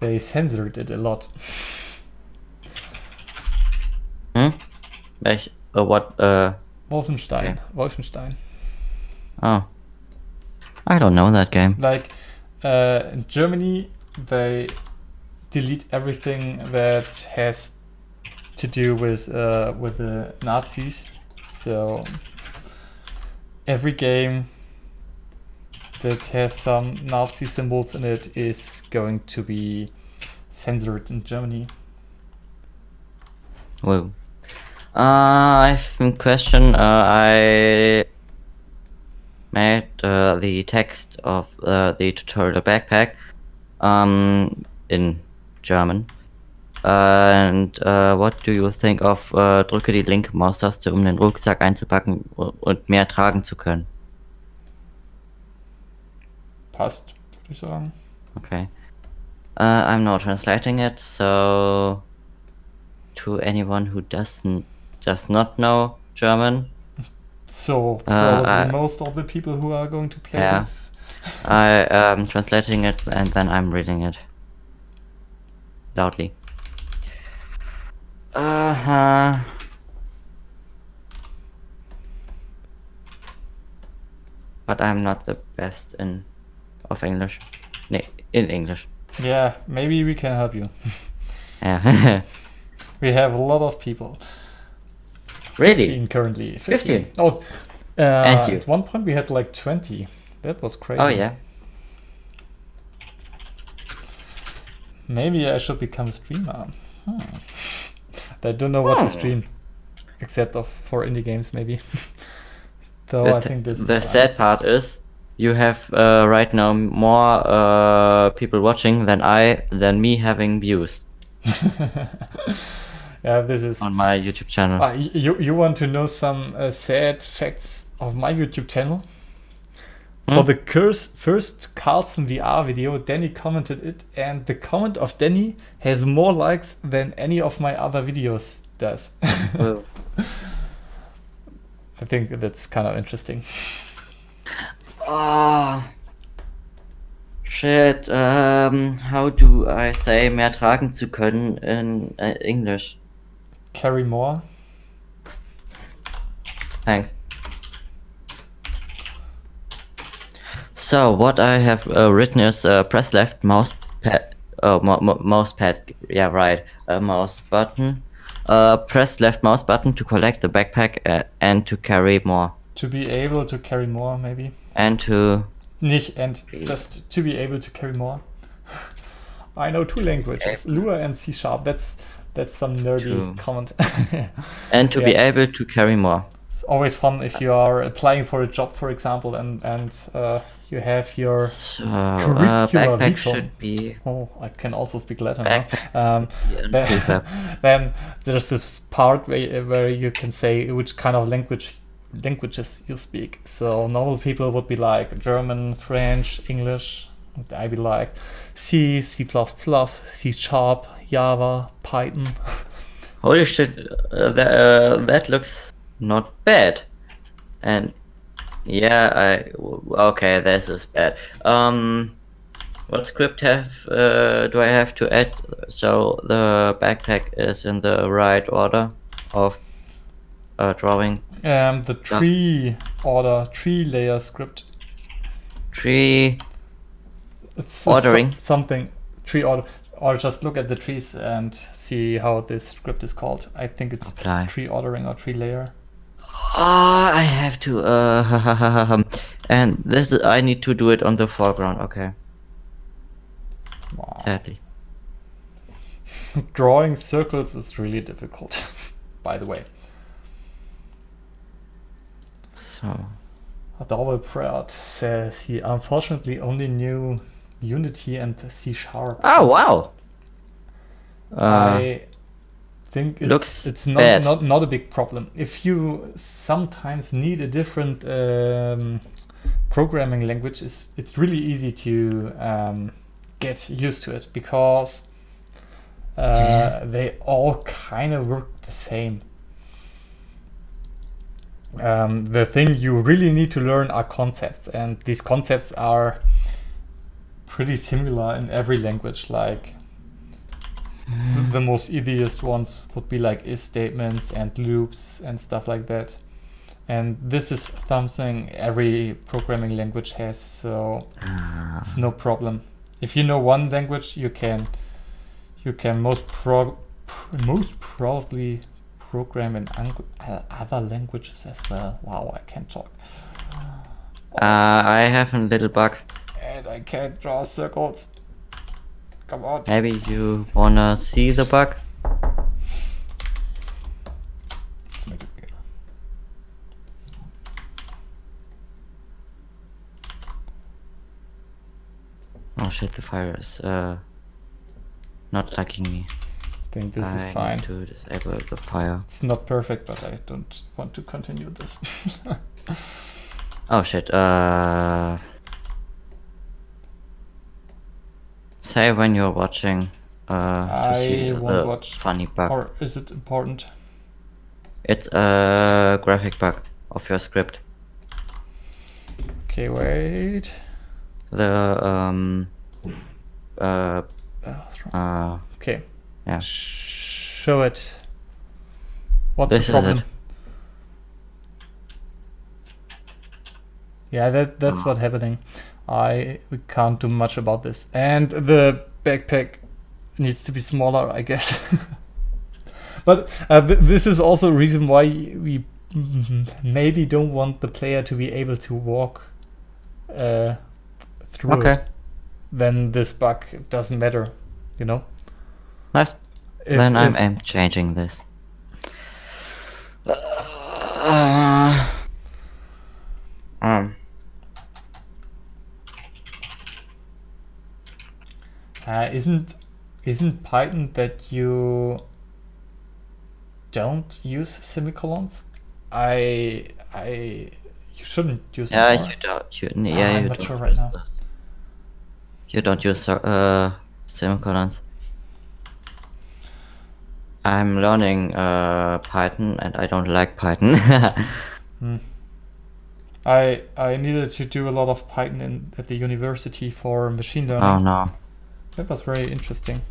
they censored it a lot. Hmm? Welch, uh, what, uh, Wolfenstein. Wolfenstein. oh. I don't know that game. Like uh, in Germany, they delete everything that has to do with uh, with the Nazis. So every game that has some Nazi symbols in it is going to be censored in Germany. Whoa. Uh, I have a question. Uh, I made uh, the text of uh, the tutorial backpack um, in German. And uh, what do you think of uh, drücke die linke Maustaste, um den Rucksack einzupacken und mehr tragen zu können? Passt, würde ich sagen. Okay. Uh, I'm not translating it, so to anyone who doesn't does not know German, So Uh, I- most of the people who are going to play Yeah. this. *laughs* I am translating it and then I'm reading it loudly. Uh huh. But I'm not the best in of English. In English. Yeah, maybe we can help you. *laughs* Yeah. *laughs* We have a lot of people. Really? 15 currently. 15. Oh, uh, at one point we had like 20. That was crazy. Oh yeah. Maybe I should become a streamer. Hmm. I don't know what to Hmm. stream, except of for indie games maybe. *laughs* Though the, I think this the sad part is you have uh, right now more uh, people watching than I than me having views *laughs* yeah, this is. on my YouTube channel. Y- you you want to know some uh, sad facts of my YouTube channel? For Hmm? the curse first Karlson VR video, Dani commented it, and the comment of Dani has more likes than any of my other videos does. *laughs* I think that's kind of interesting. Ah. Shit, um, how do I say mehr tragen zu können in uh, English? Carry more. Thanks. So what I have uh, written is uh, press left mouse pad. Oh, mo mo mouse pad. Yeah, right. Uh, mouse button. Uh, press left mouse button to collect the backpack uh, and to carry more. To be able to carry more, maybe. And to Nicht and just to be able to carry more. *laughs* I know two languages, Lua and C sharp. That's that's some nerdy True. comment. *laughs* and to be able to carry more. it's always fun if you are applying for a job, for example, and and uh, you have your So uh, backpack should be oh, I can also speak Latin now. Backpack. Um, *laughs* yeah, then, *laughs* then there's this part where, where you can say which kind of language languages you speak. So normal people would be like German, French, English. I'd be like C, C++, C sharp, Java, Python. *laughs* Holy shit, uh, that, uh, that looks not bad. And yeah, I okay, this is bad. Um, what script have uh, do I have to add so the backpack is in the right order of uh, drawing? Um, the tree order, tree layer script. Tree. It's Ordering. something tree order, or just look at the trees and see how this script is called. I think it's Apply. tree ordering or tree layer. Ah, I have to. Uh, *laughs* and this is, I need to do it on the foreground. Okay, Wow. sadly. *laughs* Drawing circles is really difficult, *laughs* by the way. So Adorable Pratt says he unfortunately only knew Unity and C sharp. oh wow. Uh, I think it's, looks it's not, bad. not not a big problem. If you sometimes need a different um, programming language, it's it's really easy to um, get used to it because uh, they all kind of work the same. Um, the thing you really need to learn are concepts, and these concepts are pretty similar in every language. Like the, the most easiest ones would be like if statements and loops and stuff like that. And this is something every programming language has, so ah. it's no problem. If you know one language, you can you can most pro pr- most probably program in uh, other languages as well. Wow, I can't talk. Uh, I have a little bug. And I can't draw circles. Come on. Maybe you wanna see the bug? Let's make it bigger. Oh shit, the fire is uh not liking me. I think this I is need fine. to disable the fire. It's not perfect, but I don't want to continue this. *laughs* Oh shit, uh say when you're watching uh to see I won't the watch. funny bug. or is it important? It's a graphic bug of your script. Okay, wait. The um uh Uh, uh Okay. yeah. Show it. What's This the is problem? it. Yeah, that that's Ah. what's happening. I we can't do much about this. And the backpack needs to be smaller, I guess. *laughs* but uh, th- this is also a reason why we *laughs* maybe don't want the player to be able to walk uh, through Okay. it. Then this bug doesn't matter, you know. Nice. If- then I'm if- am changing this. Uh, um Uh, isn't isn't Python that you don't use semicolons? I I you shouldn't use Yeah, you don't. You, Ah, yeah, I'm not don't sure right use now. those. You don't use uh, semicolons. I'm learning uh, Python and I don't like Python. *laughs* Hmm. I I needed to do a lot of Python in, at the university for machine learning. Oh no. That was very interesting.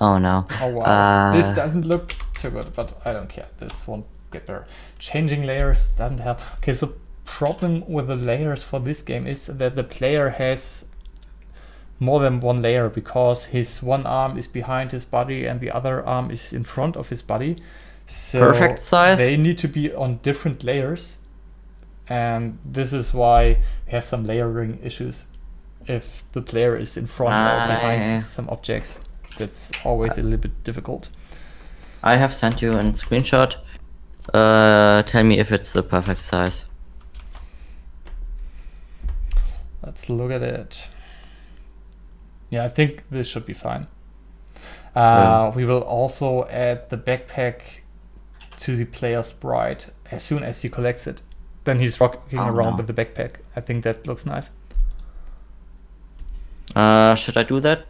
Oh no. Oh wow. Uh, this doesn't look too good, but I don't care. This won't get better. Changing layers doesn't help. Okay, so problem with the layers for this game is that the player has more than one layer because his one arm is behind his body and the other arm is in front of his body. So Perfect size. They need to be on different layers. And this is why we have some layering issues. If the player is in front or behind I- some objects, that's always a little bit difficult. I have sent you a screenshot. Uh, tell me if it's the perfect size. Let's look at it. Yeah, I think this should be fine. Uh, we will also add the backpack to the player sprite as soon as he collects it. Then he's rocking Oh, around no. with the backpack. I think that looks nice. Uh, should I do that?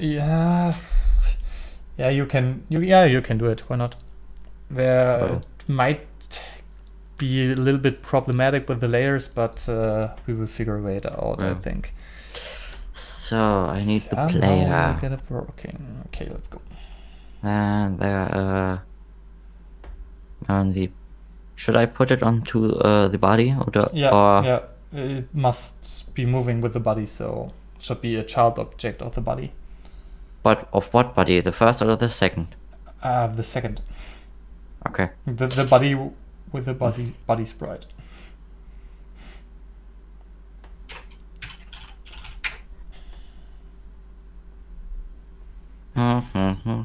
Yeah, yeah, you can. You yeah, you can do it. Why not? There Oh. it might be a little bit problematic with the layers, but uh, we will figure a way out. I think. So I need the Somehow we'll player. Get it working. Okay, let's go. And there, uh, on the. Should I put it onto uh, the body or the Yeah, or yeah. It must be moving with the body, so should be a child object of the body. But of what body? The first or the second? Uh, the second, Okay. the the body with the body body sprite. Mm-hmm.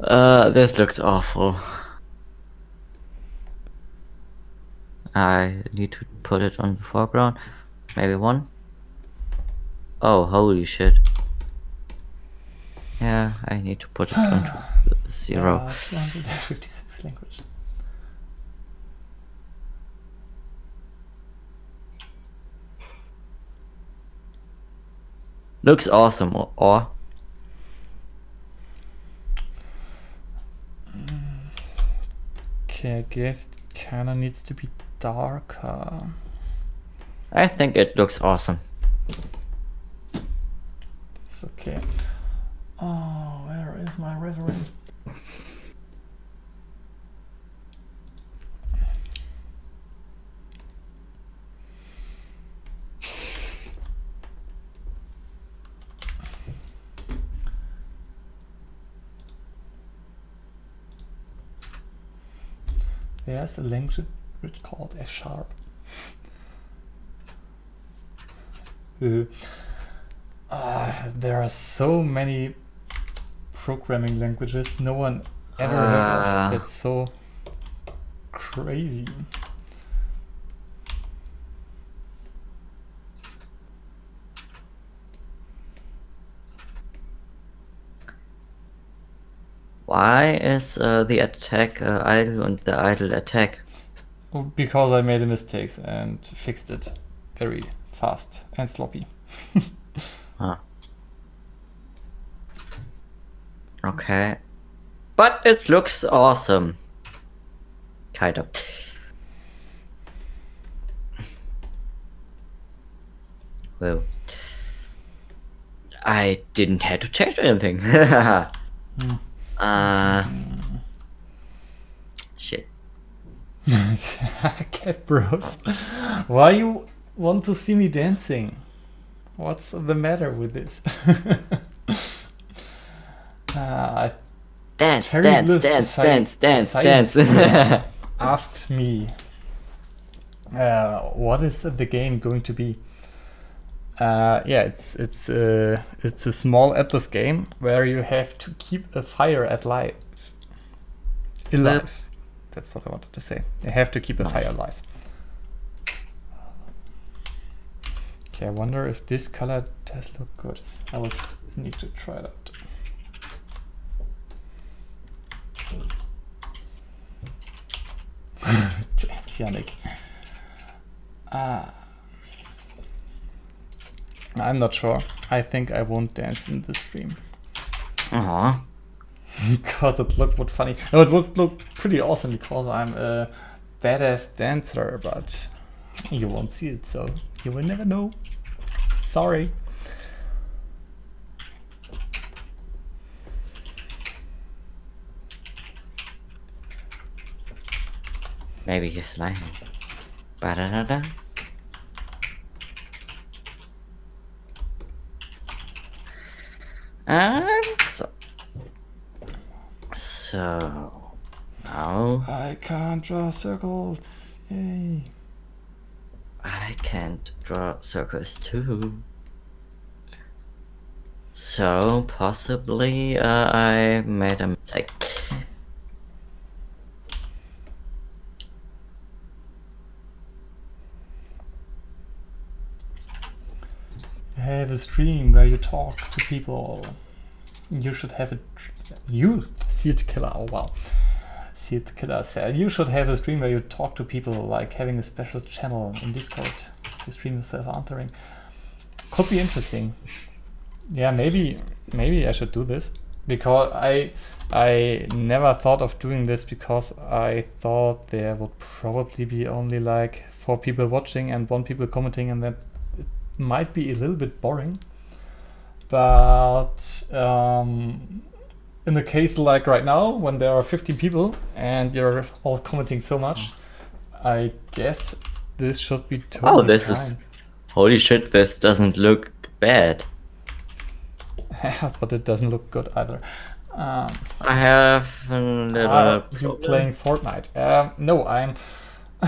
*laughs* uh, this looks awful. I need to put it on the foreground. Maybe one. Oh, holy shit. Yeah, I need to put it onto *sighs* zero. Uh, 256 language. Looks awesome, or, or Okay, I guess it kinda needs to be darker. I think it looks awesome. Okay. Oh, where is my reference? There's a language called F sharp. *laughs* Uh, Uh, Ah, there are so many programming languages no one ever heard Ah. of. That's so crazy. Why is uh, the attack uh, idle and the idle attack? Because I made a mistake and fixed it very fast and sloppy. *laughs* Huh. Okay. But it looks awesome. Kind of. Well. I didn't have to change anything. *laughs* uh, shit. *laughs* Cat bros. Why you want to see me dancing? What's the matter with this? *laughs* uh, Dance, Terry dance, Bliss dance, dance, dance, science dance. *laughs* asked me uh, what is the game going to be? Uh, yeah it's it's uh, it's a small atlas game where you have to keep a fire at life. Alive that's what i wanted to say. You have to keep a fire alive okay i wonder if this color does look good i will need to try it out Dance, Yannick. Ah. I'm not sure. I think I won't dance in this stream Aw. *laughs* because it looked would funny. No, it would look pretty awesome because I'm a badass dancer, but you won't see it, so you will never know. Sorry. Maybe he's lying. Ba-da-da-da. And so, so now I can't draw circles. Yay. I can't draw circles too. So possibly uh, I made a mistake. Have a stream where you talk to people. You should have a. You, Seed Killer, oh wow. Seed Killer said, you should have a stream where you talk to people, like having a special channel in Discord to stream yourself answering. Could be interesting. Yeah, maybe maybe I should do this because I I never thought of doing this because I thought there would probably be only like four people watching and one people commenting and that it might be a little bit boring. But um, in the case like right now when there are 50 people and you're all commenting so much, I guess this should be totally Oh, this fine. is holy shit! This doesn't look bad. *laughs* but it doesn't look good either. Um, I have a little. are you playing Fortnite? Um, no, I'm. *laughs*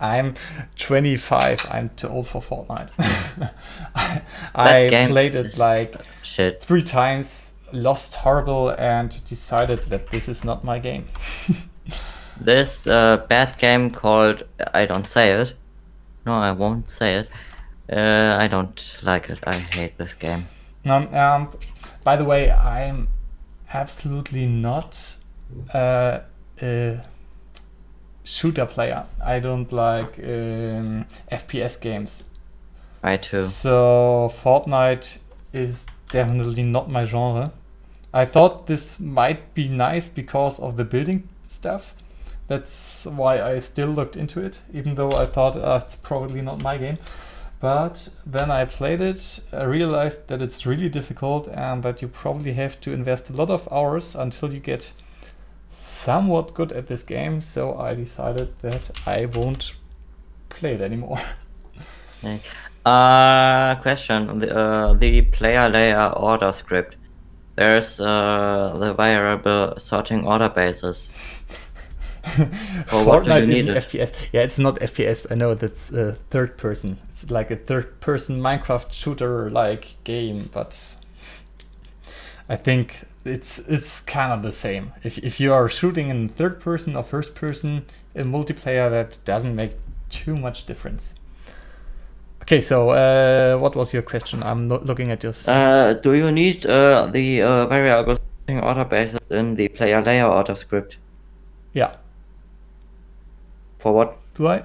I'm 25. I'm too old for Fortnite. *laughs* I, I played it like Shit. three times, lost horrible, and decided that this is not my game. *laughs* This uh, bad game called I don't say it. No, I won't say it. Uh, I don't like it. I hate this game. Um, um, by the way, I'm absolutely not uh, a shooter player. I don't like um, FPS games. I too. So Fortnite is definitely not my genre. I thought this might be nice because of the building stuff. That's why I still looked into it, even though I thought uh, it's probably not my game. But then I played it, I realized that it's really difficult and that you probably have to invest a lot of hours until you get somewhat good at this game. So I decided that I won't play it anymore. *laughs* Uh, question: the uh, the player layer order script. There's uh the variable sorting order basis. *laughs* Or what do you Fortnite isn't it? FPS. Yeah, it's not FPS. I know that's uh, third person. It's like a third person Minecraft shooter like game, but I think it's it's kind of the same. If if you are shooting in third person or first person in multiplayer, that doesn't make too much difference. Okay, so uh, what was your question? I'm not looking at your. s- Uh, do you need uh the uh, variable order basis in the player layer order script? yeah. For what? Do I?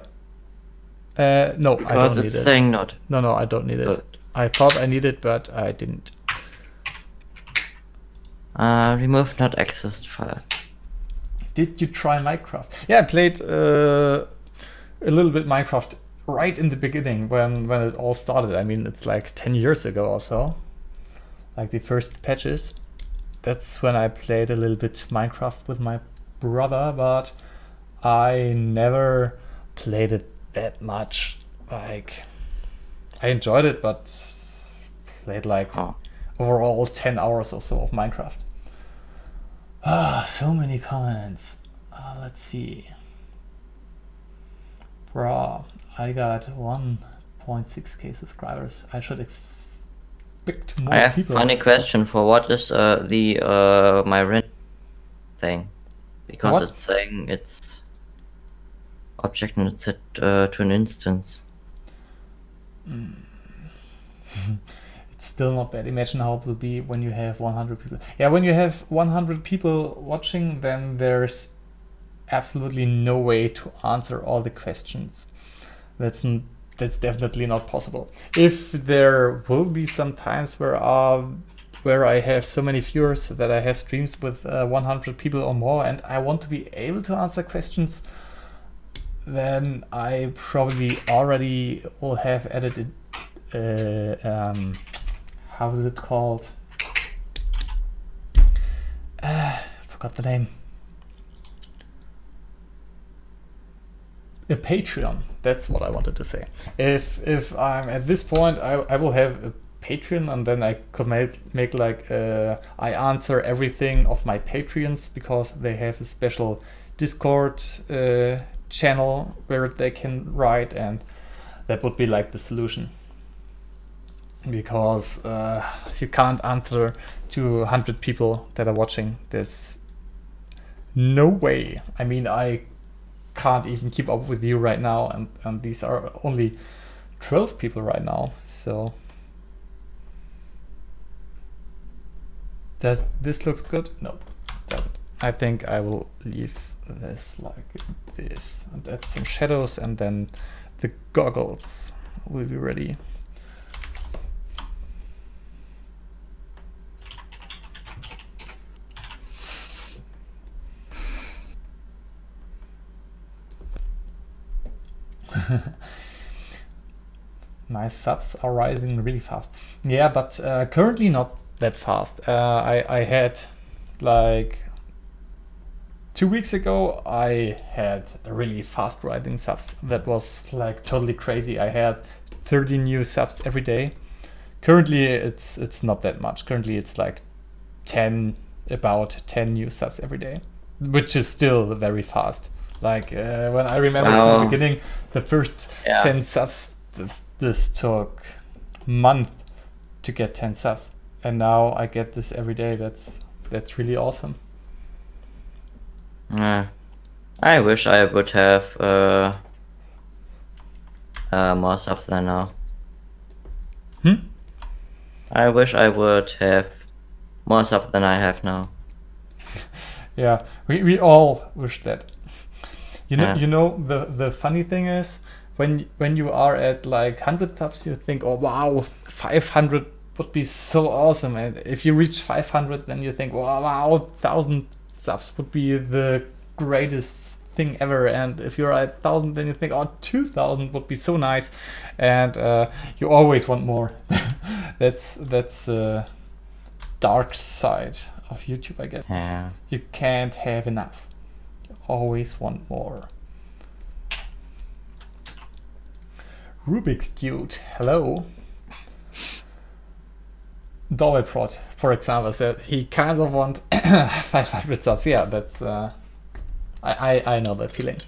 Uh, no, I don't need it. it's saying not. No, no, I don't need it. Good. I thought I needed, but I didn't. Uh, remove not accessed file. Did you try Minecraft? Yeah, I played uh, a little bit Minecraft right in the beginning when when it all started. I mean, it's like ten years ago or so, like the first patches. That's when I played a little bit Minecraft with my brother, but I never played it that much. Like, I enjoyed it, but played like Oh. overall 10 hours or so of Minecraft. Ah, so many comments. Uh, let's see. Bruh, I got 1.6k subscribers. I should expect more I have people. funny question for what is uh the uh my rent thing? Because What? it's saying it's object and it's set uh, to an instance. *laughs* It's still not bad. Imagine how it will be when you have 100 people. Yeah, when you have 100 people watching, then there's absolutely no way to answer all the questions. That's that's definitely not possible. If there will be some times where uh, where I have so many viewers that I have streams with uh, 100 people or more, and I want to be able to answer questions, then I probably already will have edited. Uh, um, how is it called? Uh, *sighs* forgot the name. A Patreon. That's what I wanted to say. If if I'm at this point, I, I will have a Patreon, and then I could make make like uh, I answer everything of my Patreons because they have a special Discord uh, channel where they can write, and that would be like the solution. Because uh, you can't answer to 100 people that are watching. this. no way. I mean, I can't even keep up with you right now, and, and these are only 12 people right now, so. Does this looks good? No, doesn't. I think I will leave this like this and add some shadows and then the goggles will be ready. *laughs* nice subs are rising really fast. Yeah, but uh, currently not that fast. Uh, I, I had like two weeks ago, I had a really fast rising subs that was like totally crazy. I had 30 new subs every day. Currently, it's it's not that much. Currently, it's like 10, about 10 new subs every day, which is still very fast. Like uh, when I remember in the beginning, the first yeah. 10 subs, this, this took month to get 10 subs. And now I get this every day. That's that's really awesome. Yeah. I wish I would have uh, uh, more subs than now. Hmm? I wish I would have more subs than I have now. *laughs* yeah, we, we all wish that. You know, yeah. you know the the funny thing is when when you are at like hundred subs, you think, oh wow, five hundred would be so awesome. And if you reach five hundred, then you think, wow, wow, thousand subs would be the greatest thing ever. And if you're at thousand, then you think, oh oh, two thousand would be so nice, and uh, you always want more. *laughs* that's that's uh, dark side of YouTube, I guess. Yeah. You can't have enough always want more. Rubik's Dude, hello. Prod, for example, said he kind of want *coughs* 500 subs. Yeah, that's uh, I, I I know that feeling.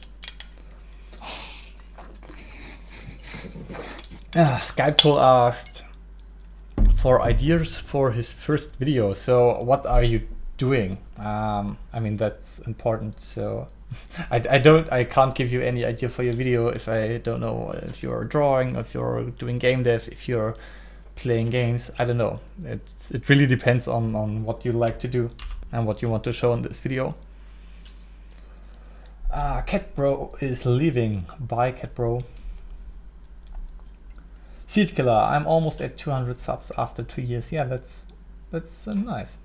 Uh, Skype tool asked for ideas for his first video. So what are you doing. Um, I mean, that's important. So *laughs* I, I don't, I can't give you any idea for your video if I don't know if you're drawing, if you're doing game dev, if you're playing games. I don't know. It's, it really depends on, on what you like to do and what you want to show in this video. Uh, Cat Bro is leaving. Bye, Cat Bro. Seed Killer, I'm almost at 200 subs after two years. Yeah, that's that's uh, nice.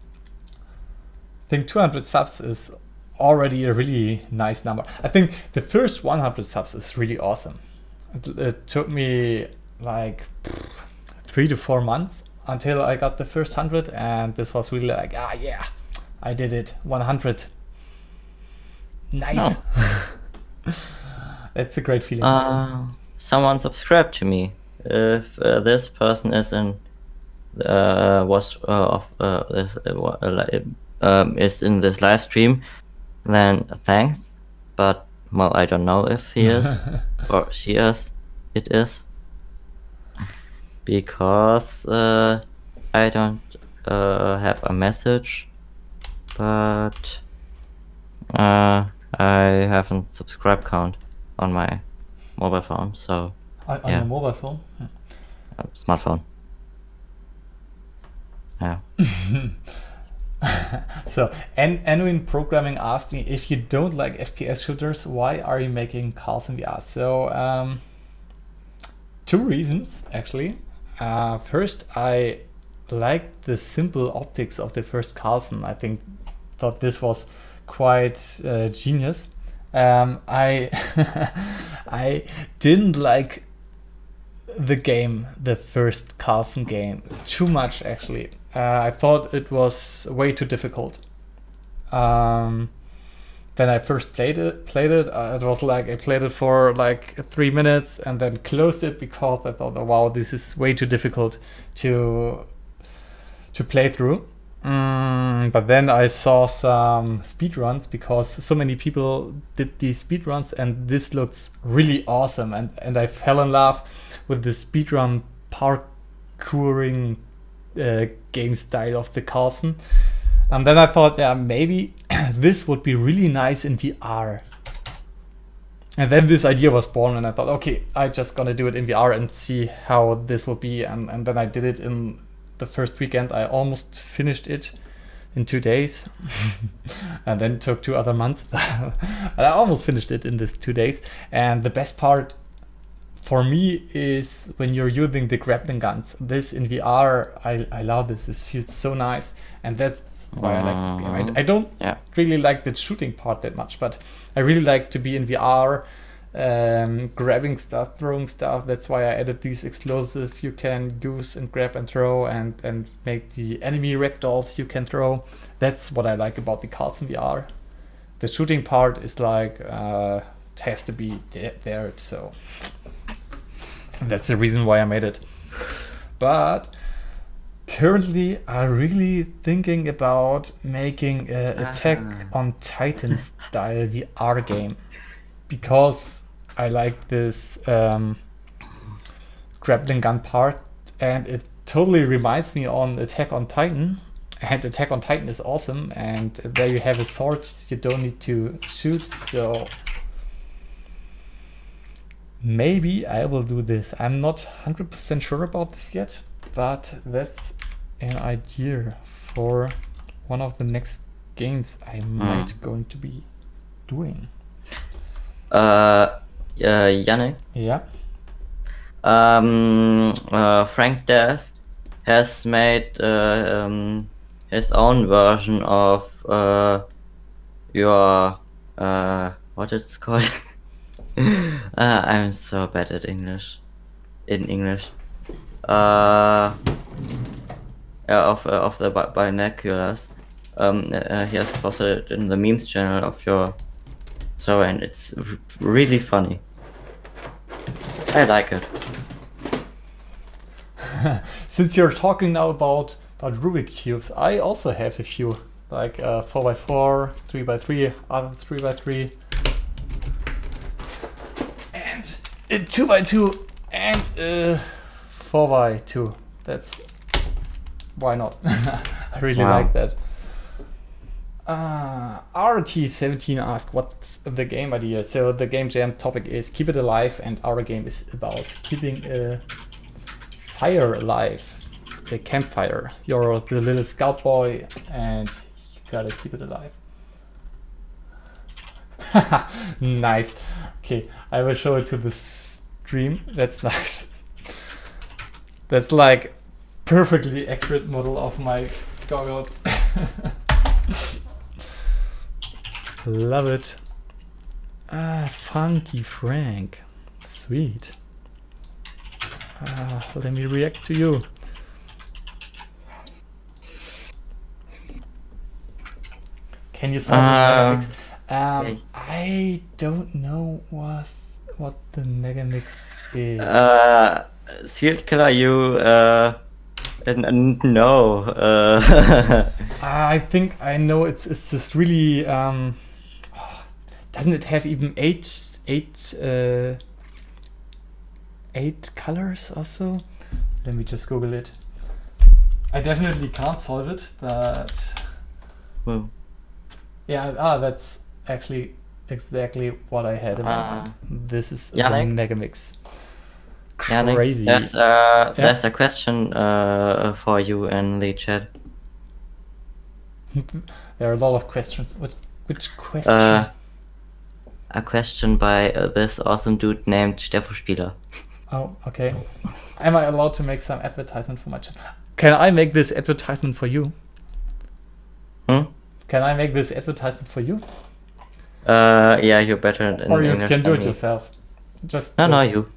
I think 200 subs is already a really nice number. I think the first 100 subs is really awesome. It, it took me like three to four months until I got the first 100 and this was really like, ah yeah, I did it, 100. Nice. Oh. *laughs* That's a great feeling. Uh, someone subscribed to me. If uh, this person is in uh, was uh, of uh, this uh, um, is in this live stream, then thanks. But well, I don't know if he is *laughs* or she is. It is because uh, I don't uh, have a message, but uh, I haven't subscribe count on my mobile phone. So on, on yeah. your mobile phone, uh, smartphone. Yeah. *laughs* *laughs* so, and Anwin Programming asked me if you don't like FPS shooters, why are you making Karlson VR? So, um, two reasons actually. Uh, first, I like the simple optics of the first Karlson. I think thought this was quite uh, genius. Um, I *laughs* I didn't like the game, the first Karlson game, too much actually. Uh, I thought it was way too difficult. Um, when I first played it, played it, uh, it was like I played it for like three minutes and then closed it because I thought, oh, wow, this is way too difficult to to play through. Mm, but then I saw some speedruns because so many people did these speedruns and this looks really awesome and, and I fell in love with the speedrun parkouring uh, game style of the Karlson. And then I thought, yeah, maybe *clears throat* this would be really nice in VR. And then this idea was born and I thought, okay, I just gonna do it in VR and see how this will be. And, and then I did it in the first weekend. I almost finished it in two days *laughs* and then took two other months. *laughs* but I almost finished it in this two days. And the best part for me is when you're using the grappling guns. This in VR, I, I love this. This feels so nice. And that's why I like this game. I, I don't Yeah. really like the shooting part that much, but I really like to be in VR, um, grabbing stuff, throwing stuff. That's why I added these explosive you can use and grab and throw, and and make the enemy ragdolls you can throw. That's what I like about the cards in VR. The shooting part is like uh, it has to be there, so that's the reason why I made it. But currently, I'm really thinking about making a Attack Ah. on Titan *laughs* style VR game because I like this um, grappling gun part, and it totally reminds me on Attack on Titan. And Attack on Titan is awesome, and there you have a sword you don't need to shoot. So maybe I will do this. I'm not 100% sure about this yet, but that's an idea for one of the next games I might going to be doing. Uh, uh, Yannick, Yeah. um, uh, Frank Death has made uh, um, his own version of uh, your uh, what it's called. *laughs* *laughs* uh, I'm so bad at English. In English. Uh, of uh, of the bi- binoculars. Um, uh, he has posted in the memes channel of your server, and it's really funny. I like it. *laughs* Since you're talking now about, about Rubik cubes, I also have a few, like uh, 4x4, 3x3, other 3x3, and a 2x2, and uh, 4x2. That's why not? *laughs* I really Wow. like that. Uh, RT17 asked what's the game idea. So the game jam topic is keep it alive, and our game is about keeping a fire alive, a campfire. You're the little scout boy, and you gotta keep it alive. *laughs* nice. Okay, I will show it to the stream. That's nice. That's like perfectly accurate model of my goggles. *laughs* Love it. Ah, Funky Frank. Sweet. Ah, let me react to you. Can you the Megaminx? Um. I don't know what what the Megaminx is. Uh, Sealed Killer, you, uh, no, uh, *laughs* I think I know it's it's just really um doesn't it have even eight eight uh eight colors or so? Let me just Google it. I definitely can't solve it, but Whoa. yeah, ah, that's actually exactly what I had in Ah. mind. This is Yannick? the Megaminx. Yannick, Crazy. There's, uh, there's a question uh, for you in the chat. *laughs* there are a lot of questions. Which which question? Uh, a question by uh, this awesome dude named Steffo Spieler. Oh, okay. Am I allowed to make some advertisement for my channel? Can I make this advertisement for you? Hmm? Can I make this advertisement for you? Uh, yeah, you're better in or you English can do it me. yourself. Just No, no, you.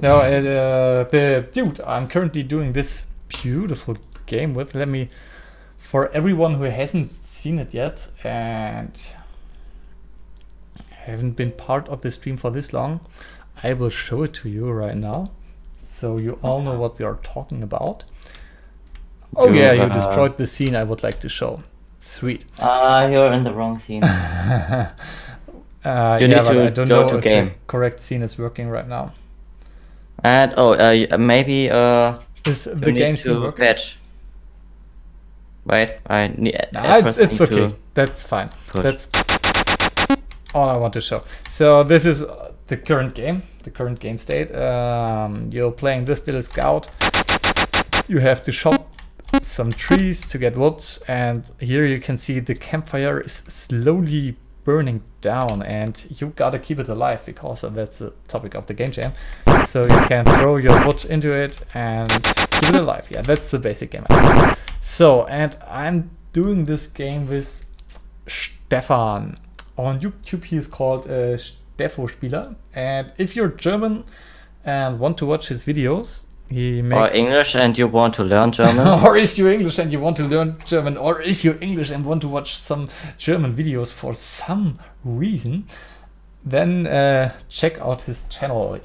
No, uh, the dude I'm currently doing this beautiful game with. Let me, for everyone who hasn't seen it yet and haven't been part of the stream for this long, I will show it to you right now, so you all know what we are talking about. Oh yeah, you uh, destroyed the scene I would like to show. Sweet. Ah, you're in the wrong scene. *laughs* *laughs* Uh, You yeah, need but to I don't go know to if game. the correct scene is working right now. and oh, uh, maybe uh, Is the need game scene to working? fetch. Wait, I need. Nah, it's, it's okay. That's fine. Good. That's all I want to show. So this is uh, the current game, the current game state. Um, you're playing this little scout. You have to chop some trees to get wood, and here you can see the campfire is slowly burning down, and you gotta keep it alive because that's the topic of the game jam. So you can throw your wood into it and keep it alive. Yeah, that's the basic game. So, and I'm doing this game with Stefan. On YouTube, he is called uh, Steffo Spieler. And if you're German and want to watch his videos, he makes. *laughs* Or English, and you want to learn German. or if you're English and you want to learn German, or if you're English and want to watch some German videos for some reason, then uh, check out his channel.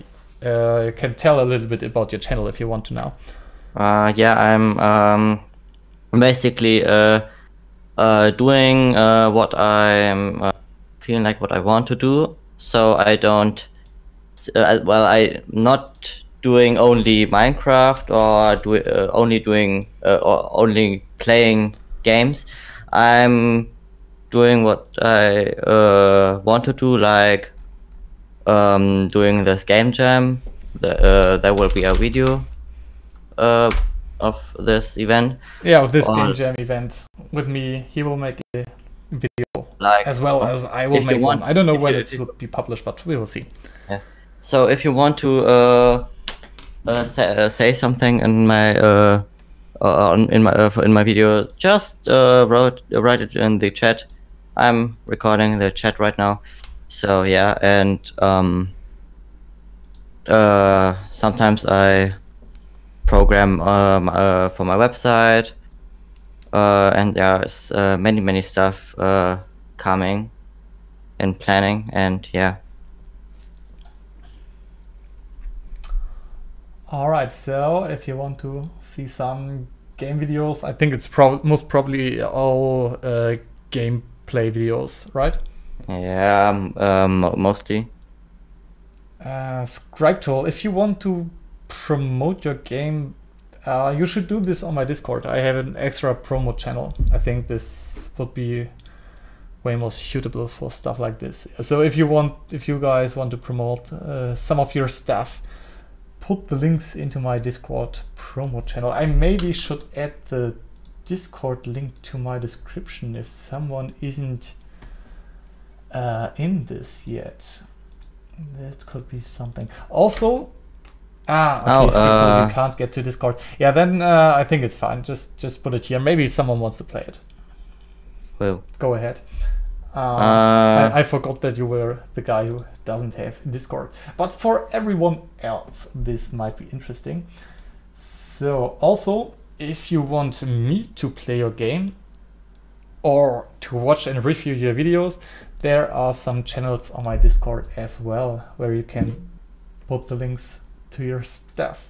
Uh, you can tell a little bit about your channel if you want to now. Uh, yeah, I'm um, basically uh, uh, doing uh, what I'm uh, feeling like what I want to do. So I don't. Uh, well, I not doing only Minecraft or do, uh, only doing uh, or only playing games. I'm doing what I uh, want to do, like um, doing this game jam. The, uh, there will be a video uh, of this event. Yeah, with this Or- game jam event with me, he will make a video Like as well as I will make want- one. I don't know when it will be published, but we will see. So if you want to uh, uh, say, something in my uh, uh, in my uh, in my video, just wrote write it in the chat. I'm recording the chat right now. So yeah, and um, sometimes I program um, for my website, and there's many many stuff coming and planning, and yeah. All right, so if you want to see some game videos, I think it's prob- most probably all uh, gameplay videos, right? Yeah, um, mostly. Uh, Scribe Tool, if you want to promote your game, uh, you should do this on my Discord. I have an extra promo channel. I think this would be way more suitable for stuff like this. So if you want, if you guys want to promote uh, some of your stuff, put the links into my Discord promo channel. I maybe should add the Discord link to my description if someone isn't uh, in this yet. That could be something. Also, ah, okay, Oh, so you uh, you can't get to Discord. Yeah, then uh, I think it's fine. Just just put it here. Maybe someone wants to play it. Well, Go ahead. Uh, Uh, I, I forgot that you were the guy who doesn't have Discord. But for everyone else, this might be interesting. So, also, if you want me to play your game or to watch and review your videos, there are some channels on my Discord as well where you can put the links to your stuff.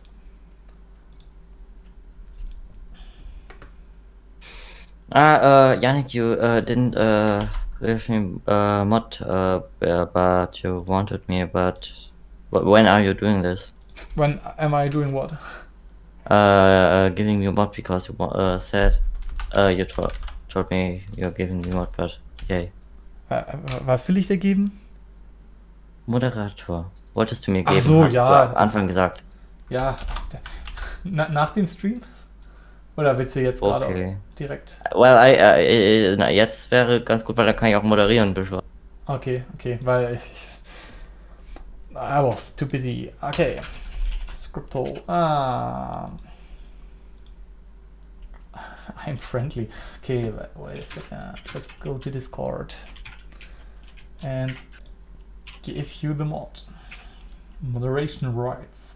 ah, uh, Yannick, you uh, didn't uh, give me uh, mod, uh, but you wanted me. But wh- when are you doing this? When am I doing what? Uh, uh giving me mod because you uh, said uh, you told told me you're giving me mod, but yay. Was will ich dir geben? Moderator. Wolltest du mir Ach geben? so, hast ja, am Anfang gesagt. Ja, na, nach dem Stream? Oder willst du jetzt gerade Okay. direkt? Well, I, äh, na, jetzt wäre ganz gut, weil dann kann ich auch moderieren ein bisschen. Okay, okay, weil ich. I was too busy. Okay. Scripto. Ah. I'm friendly. Okay, wait a second. Let's go to Discord. and give you the mod. Moderation rights.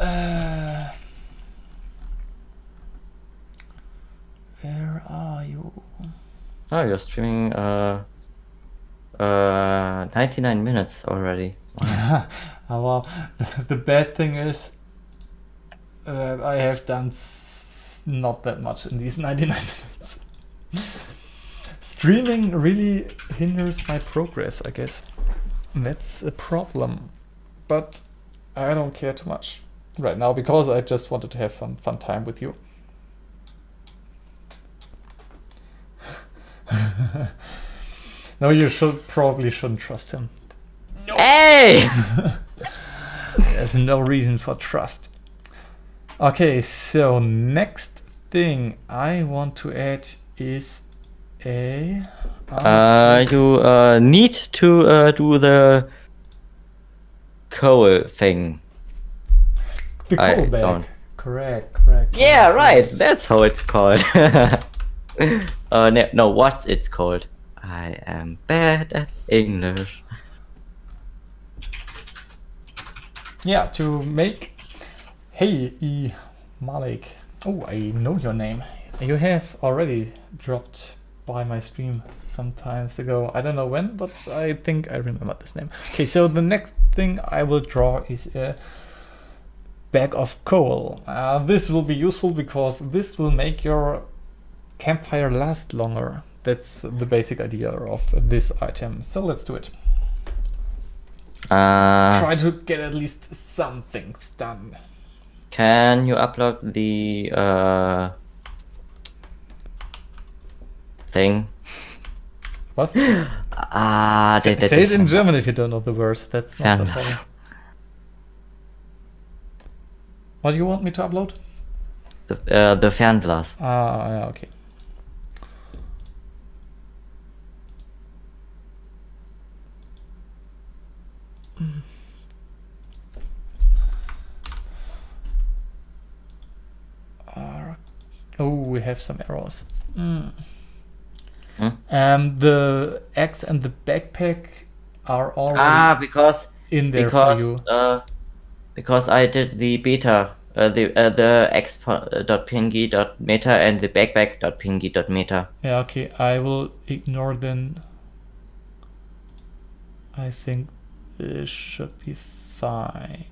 Uh, where are you? Oh, you're streaming uh, uh, 99 minutes already. oh, *laughs* well, the bad thing is that I have done not that much in these *laughs* 99 minutes. Streaming really hinders my progress, I guess. That's a problem. But I don't care too much right now because I just wanted to have some fun time with you. *laughs* no, you should probably shouldn't trust him. No. Hey! *laughs* There's no reason for trust. Okay, so next thing I want to add is a. Uh, you uh, need to uh, do the coal thing. The I callback. don't. Correct, correct. Yeah, correct, right. That's how it's called. *laughs* uh, no, no, what it's called. I am bad at English. Yeah, to make. Hey, E. Malik. Oh, I know your name. You have already dropped by my stream some times ago. I don't know when, but I think I remember this name. Okay, so the next thing I will draw is a bag of coal. Uh, this will be useful because this will make your campfire last longer. That's the basic idea of this item. So let's do it. Uh, Try to get at least some things done. can you upload the uh, thing? What? *gasps* Ah, Say, the- the- say it in German if you don't know the words. That's not the problem. What do you want me to upload? The, uh, the Fernglas. Ah, yeah, okay. Uh, oh, we have some errors. Mm. Hmm? Um, the axe and the backpack are already Ah, because in there because for you. uh, because I did the beta, uh, the uh, the exp.pingy.meta and the backpack.pingy.meta. Yeah, okay. I will ignore then. I think this should be fine.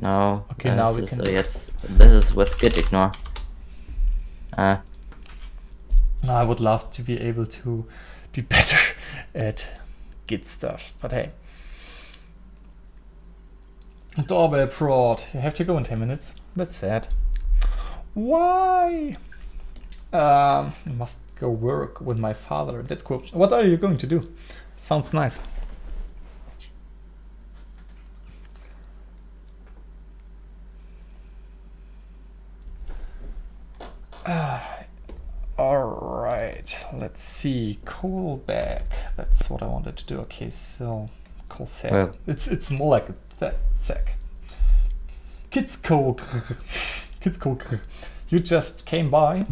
No. Okay, uh, now we is, can uh, yes, this is with git ignore. Uh, I would love to be able to be *laughs* better at Git stuff, but hey. Doorbell prod. You have to go in 10 minutes. That's sad. Why? Um, I must go work with my father. That's cool. What are you going to do? Sounds nice. *sighs* All right, let's see. Coal bag. That's what I wanted to do. Okay, so call. Well- it's it's more like a th- sack. Kids coal. *laughs* You just came by.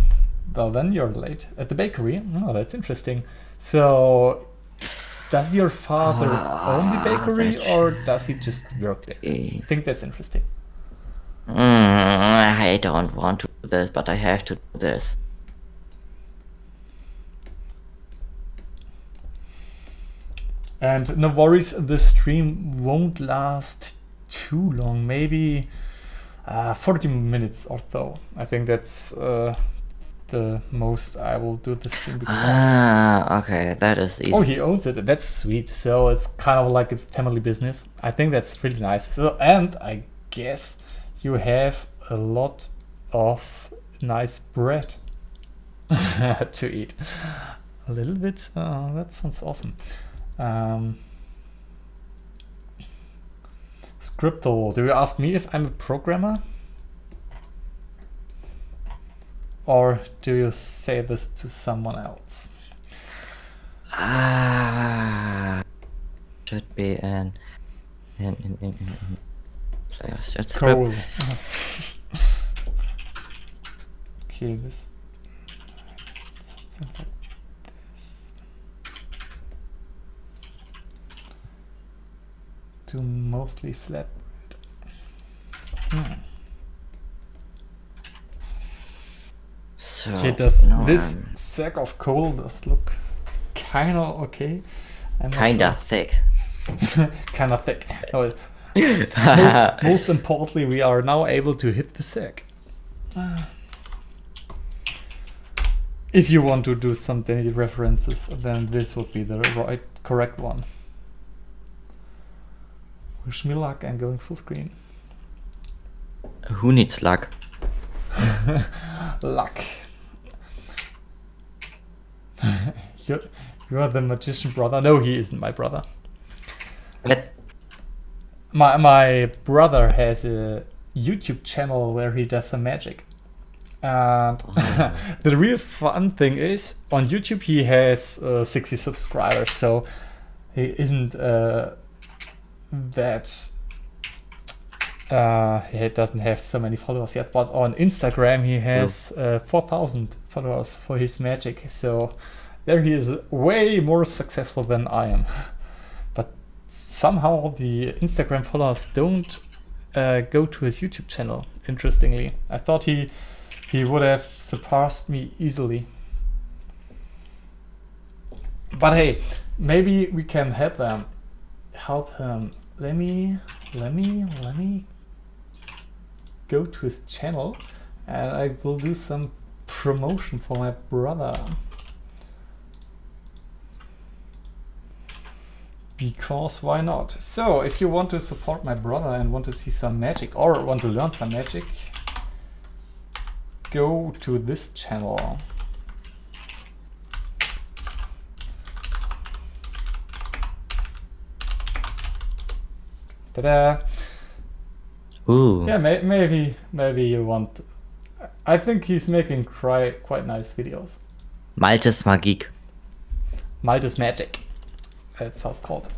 Well, then you're late at the bakery. Oh, that's interesting. So, does your father own the Ah, bakery, or does he just work there? eh, I think that's interesting. mm, I don't want to do this, but I have to do this. And no worries, the stream won't last too long. Maybe uh, 40 minutes or so. I think that's uh, the most I will do the stream because. Ah, okay, that is easy. Oh, he owns it. That's sweet. So it's kind of like a family business. I think that's really nice. So, and I guess you have a lot of nice bread *laughs* to eat. A little bit. Uh, that sounds awesome. Um, Scripto, do you ask me if I'm a programmer? Or do you say this to someone else? Ah, should be an in in, in, in player script. Cool. *laughs* okay, this. something to mostly flat. Hmm. So Okay, does now this sack of coal does look kind of okay? I'm *laughs* kinda thick. kind of thick. No, *laughs* most, most importantly, we are now able to hit the sack. If you want to do some daily references, then this would be the right, correct one. Wish me luck, I'm going full screen. Who needs luck? *laughs* Luck. *laughs* you're, you're the magician brother. No, he isn't my brother. My my brother has a YouTube channel where he does some magic. And *laughs* the real fun thing is on YouTube he has uh, 60 subscribers, so he isn't uh, that uh, he doesn't have so many followers yet. But on Instagram he has uh, 4,000 followers for his magic, so there he is way more successful than I am. *laughs* But somehow the Instagram followers don't uh, go to his YouTube channel. Interestingly, I thought he he would have surpassed me easily. But hey, maybe we can help them. Help him. Let me, let me, let me go to his channel, and I will do some promotion for my brother. because why not? So, if you want to support my brother and want to see some magic or want to learn some magic, go to this channel. Ta-da! Ooh. Yeah, may maybe maybe you want. I think he's making quite quite nice videos. Maltes Magik. Maltes Magic. That's how it's called.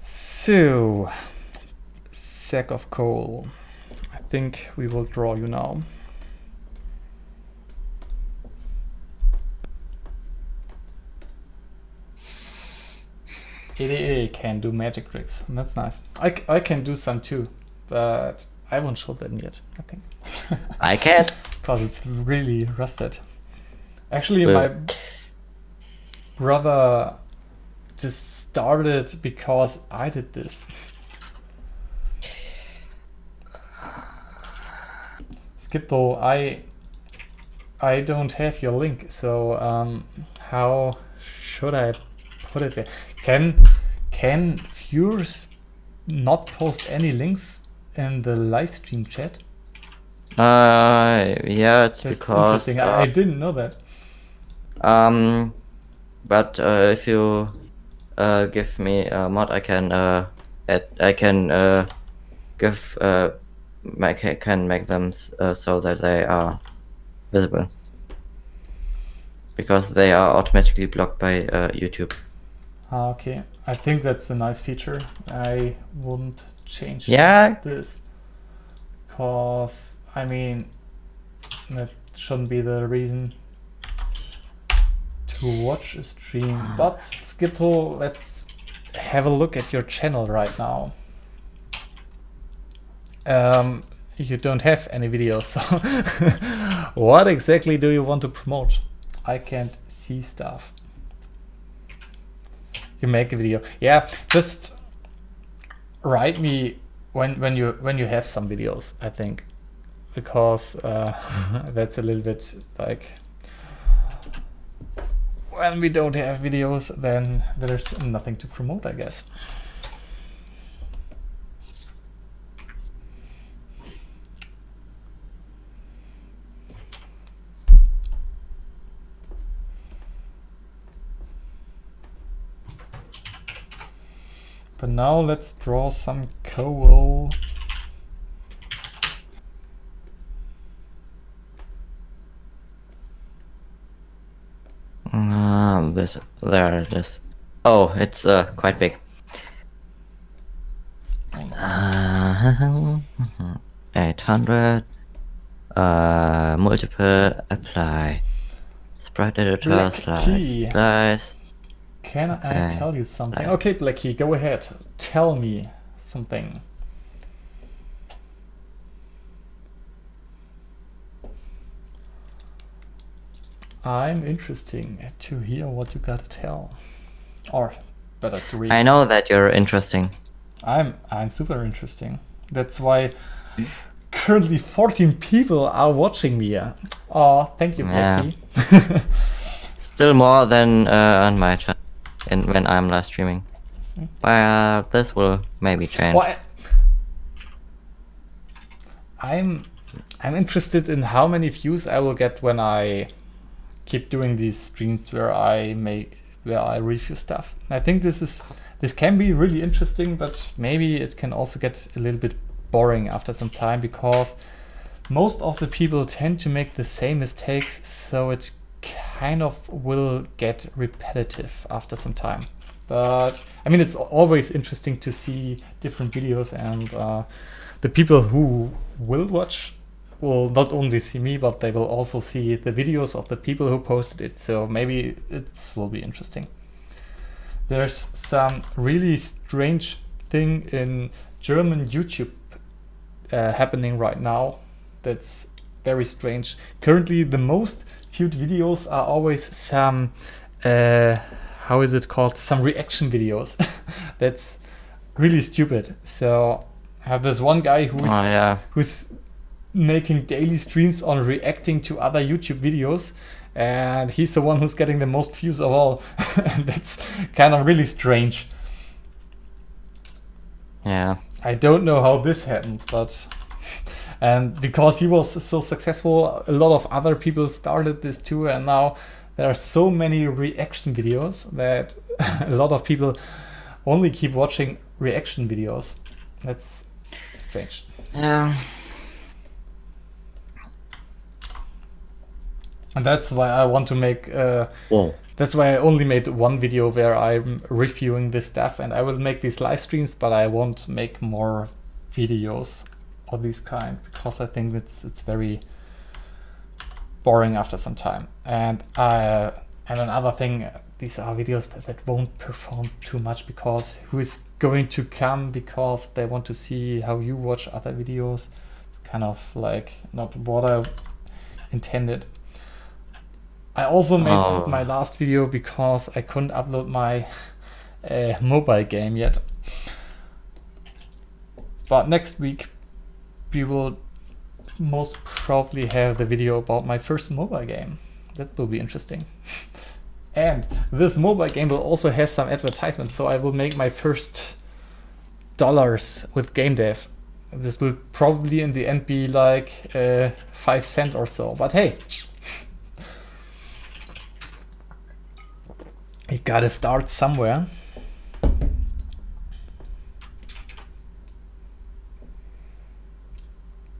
So, sack of coal. I think we will draw you now. ADA can do magic tricks. and That's nice. I, I can do some too, but I won't show them yet. I think. *laughs* I can't. because it's really rusted. Actually, Well- my brother just started because I did this. Skip though, I I don't have your link, so um, how should I put it there? Can can viewers not post any links in the live stream chat? Uh, yeah, it's That's because. interesting. I, I uh, didn't know that. um, but uh, if you uh, give me a mod, I can uh, add, I can uh, give uh, make can make them uh, so that they are visible because they are automatically blocked by uh, YouTube. Ah, okay. I think that's a nice feature. I wouldn't change Yeah, this. Because, I mean, that shouldn't be the reason to watch a stream. But, Skipto, let's have a look at your channel right now. Um, you don't have any videos, so *laughs* what exactly do you want to promote? I can't see stuff you make a video. Yeah just write me when when you when you have some videos i think. Because uh, *laughs* that's a little bit like when we don't have videos then there's nothing to promote i guess But now let's draw some coal. Um, this there it is. Oh, it's uh quite big. Uh, 800 uh multiple apply sprite editor Black slice key. slice can I tell you something? Okay, Blackie, go ahead. Tell me something. I'm interesting to hear what you gotta tell. Or better to read. I know that you're interesting. I'm I'm super interesting. That's why currently 14 people are watching me. Oh, thank you, Yeah. Blackie. *laughs* Still more than uh, on my channel in, when I'm live streaming. Mm. Well, uh, this will maybe change. Well, I'm I'm interested in how many views I will get when I keep doing these streams where I make where I review stuff. I think this is this can be really interesting, but maybe it can also get a little bit boring after some time because most of the people tend to make the same mistakes, so it kind of will get repetitive after some time. But I mean, it's always interesting to see different videos, and uh, the people who will watch will not only see me, but they will also see the videos of the people who posted it. So maybe it will be interesting. There's some really strange thing in German YouTube uh, happening right now. That's very strange. Currently, the most viewed videos are always some, uh, how is it called? Some reaction videos. *laughs* That's really stupid. So I have this one guy who's Oh yeah. who's making daily streams on reacting to other YouTube videos. And he's the one who's getting the most views of all. *laughs* and that's kind of really strange. Yeah. I don't know how this happened, but and because he was so successful, a lot of other people started this too, and now there are so many reaction videos that *laughs* a lot of people only keep watching reaction videos. That's strange. Yeah. And that's why I want to make. Uh, Whoa. that's why I only made one video where I'm reviewing this stuff, and I will make these live streams, but I won't make more videos of this kind because I think it's it's very boring after some time. And uh, and another thing, these are videos that, that won't perform too much because who is going to come because they want to see how you watch other videos? It's kind of like not what I intended. I also made Oh. my last video because I couldn't upload my uh, mobile game yet. But next week we will most probably have the video about my first mobile game. That will be interesting. *laughs* and this mobile game will also have some advertisements, so I will make my first dollars with game dev. This will probably in the end be like uh, five cent or so. But hey, *laughs* you gotta start somewhere.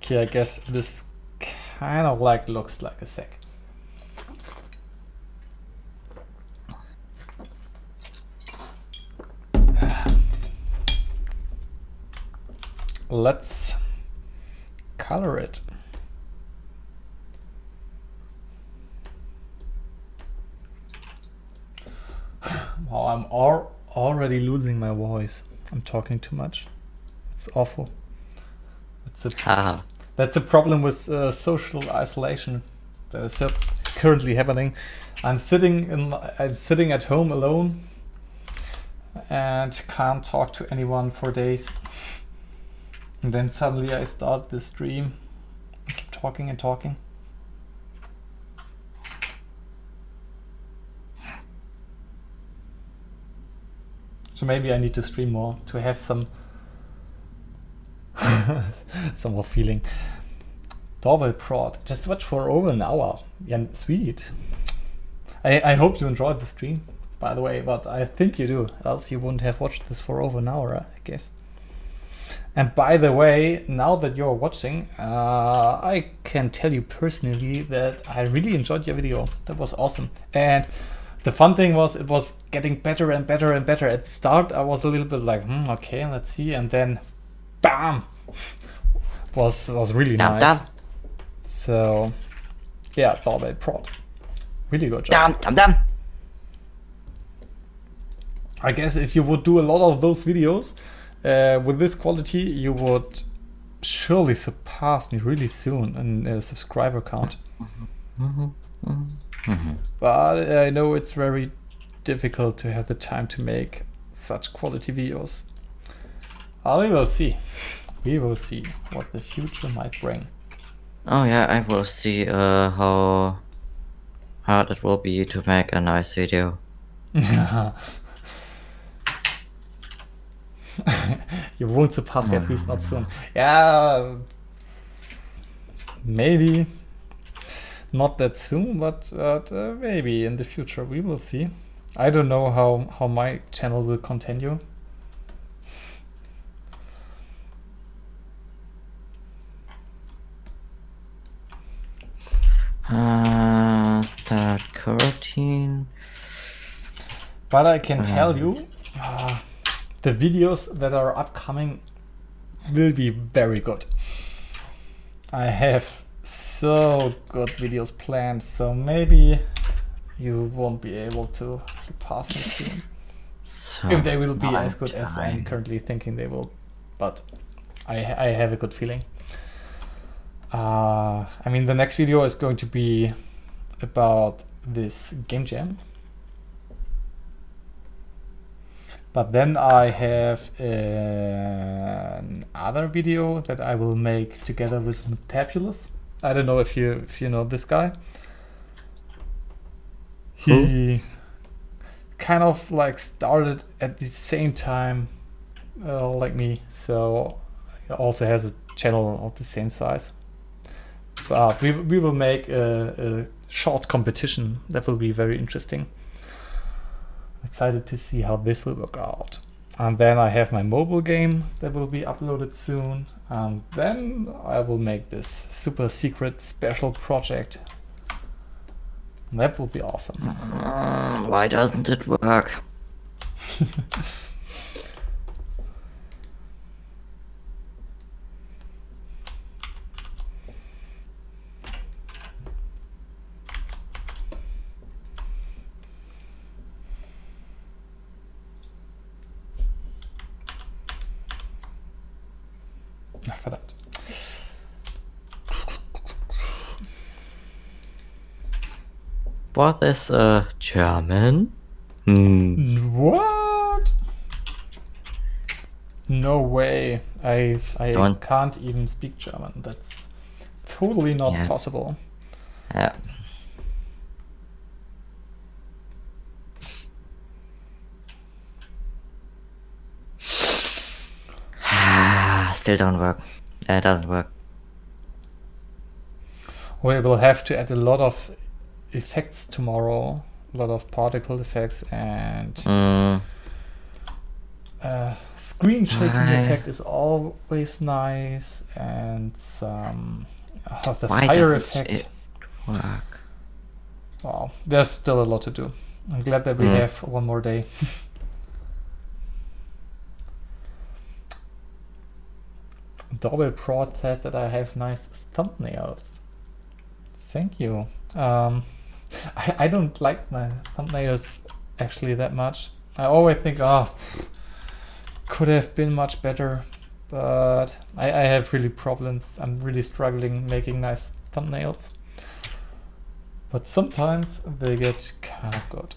Okay, I guess this kind of like looks like a sec. Let's color it. *laughs* Wow, I'm al- already losing my voice. I'm talking too much. It's awful. It's a. that's a problem with uh, social isolation that is currently happening. I'm sitting in I'm sitting at home alone and can't talk to anyone for days. And then suddenly I start the stream, keep talking and talking. So maybe I need to stream more to have some *laughs* some more feeling. Doorbell prod. Just watch for over an hour. Yeah, sweet. I, I hope you enjoyed the stream, by the way, but I think you do, else you wouldn't have watched this for over an hour, I guess. And by the way, now that you're watching, uh, I can tell you personally that I really enjoyed your video. That was awesome. And the fun thing was it was getting better and better and better. At the start, I was a little bit like, hmm, okay, let's see. And then, bam, was was really Dum nice. dum. So, yeah, Doorbell prod. Really good job. Dum dum dum. I guess if you would do a lot of those videos uh, with this quality, you would surely surpass me really soon in a subscriber count. But I know it's very difficult to have the time to make such quality videos. We will see. We will see what the future might bring. Oh yeah, I will see uh, how hard it will be to make a nice video. *laughs* you won't surpass me, at least not soon. *laughs* Yeah, maybe not that soon, but, but uh, maybe in the future we will see. I don't know how, how my channel will continue. Uh, start coroutine. But I can tell you, uh, the videos that are upcoming will be very good. I have so good videos planned, so maybe you won't be able to surpass me soon. So if they will be as good time. as I'm currently thinking they will, but I, I have a good feeling. Uh, I mean, the next video is going to be about this game jam. But then I have another video that I will make together with Metabulous. I don't know if you if you know this guy. He kind of like started at the same time uh, like me, so he also has a channel of the same size. But we we will make a, a short competition that will be very interesting excited to see how this will work out. And then I have my mobile game that will be uploaded soon. And then I will make this super secret special project. That will be awesome. Mm, why doesn't it work? *laughs* Ach, verdammt. What is uh, German? What? No way. I I Don't- can't even speak German. That's totally not Yeah. possible. Yeah. Still don't work. Uh, it doesn't work. We will have to add a lot of effects tomorrow. A lot of particle effects and Mm, uh, screen shaking Why? effect is always nice and some of the why fire effect. it work? Wow, there's still a lot to do. I'm glad that we Mm. have one more day. *laughs* Double Pro said that I have nice thumbnails. Thank you. Um, *laughs* I, I don't like my thumbnails actually that much. I always think, oh, could have been much better, but I, I have really problems. I'm really struggling making nice thumbnails. But sometimes they get kind of good.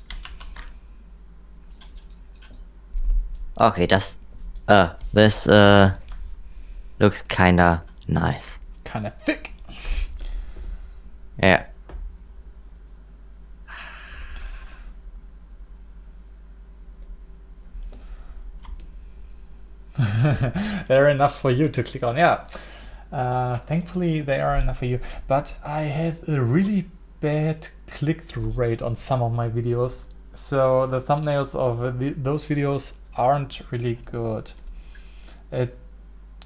Okay, das, uh, this, uh, looks kinda nice. Kind of thick. Yeah. *laughs* They're enough for you to click on. Yeah. Uh, thankfully, they are enough for you. But I have a really bad click-through rate on some of my videos. So the thumbnails of the, those videos aren't really good. It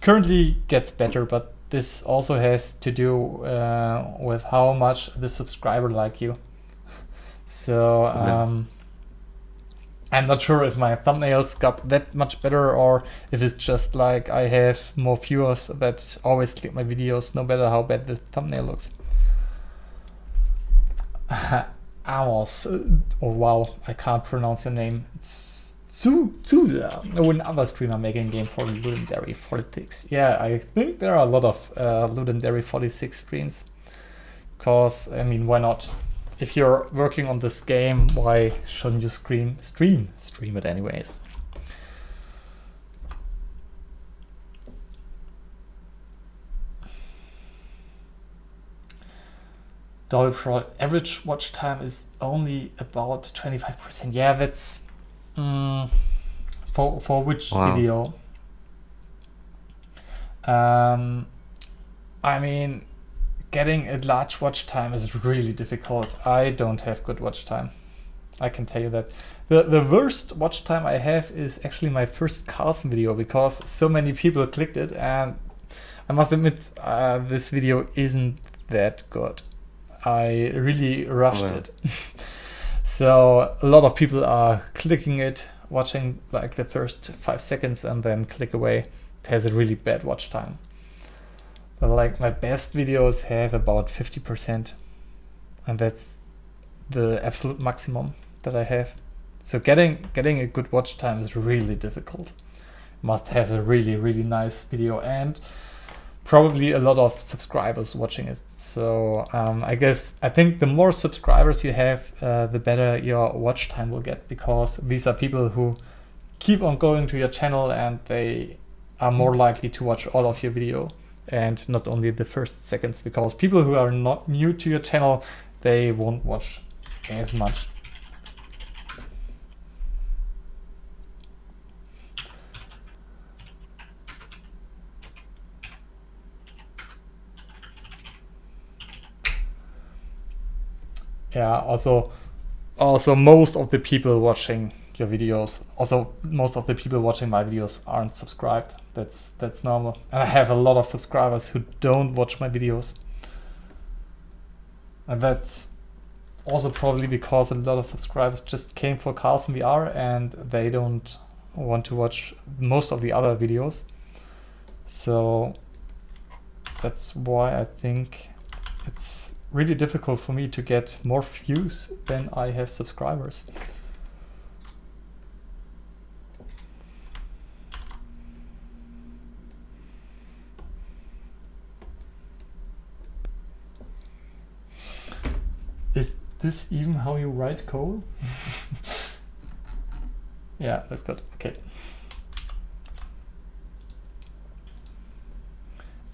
currently gets better, but this also has to do uh, with how much the subscriber like you. *laughs* So um, I'm not sure if my thumbnails got that much better or if it's just like I have more viewers that always click my videos no matter how bad the thumbnail looks. *laughs* Amos, uh, oh wow, I can't pronounce your name. It's Zu Zusa, another streamer making game for Ludum Dare 46. Yeah, I think there are a lot of uh, Ludum Dare 46 streams. Cause I mean, why not? If you're working on this game, why shouldn't you stream stream stream it anyways? Pro average watch time is only about 25%. Yeah, that's mm, for for which wow. video? Um, I mean, getting a large watch time is really difficult. I don't have good watch time. I can tell you that. The, the worst watch time I have is actually my first Karlson video because so many people clicked it and I must admit uh, this video isn't that good. I really rushed oh, it. *laughs* so a lot of people are clicking it, watching like the first five seconds and then click away. It has a really bad watch time. But like my best videos have about 50% and that's the absolute maximum that I have. So getting getting a good watch time is really difficult. Must have a really really nice video and probably a lot of subscribers watching it. So um, I guess I think the more subscribers you have, uh, the better your watch time will get because these are people who keep on going to your channel and they are more likely to watch all of your video and not only the first seconds because people who are not new to your channel they won't watch as much yeah also also most of the people watching your videos also most of the people watching my videos aren't subscribed. That's that's normal. And i have a lot of subscribers who don't watch my videos. And that's also probably because a lot of subscribers just came for Karlson VR and they don't want to watch most of the other videos. So that's why I think it's really difficult for me to get more views than I have subscribers. Is this even how you write code? *laughs* yeah, that's good. Okay.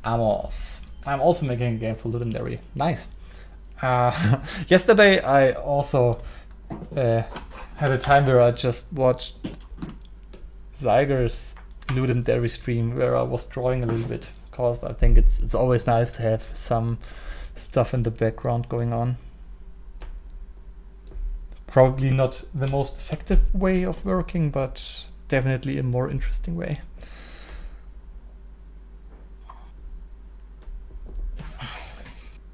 Amos. I'm also making a game for Ludum Dare. Nice. Uh, *laughs* yesterday I also uh, had a time where I just watched Zyger's Ludum Dare stream where I was drawing a little bit because I think it's it's always nice to have some stuff in the background going on. Probably not the most effective way of working, but definitely a more interesting way.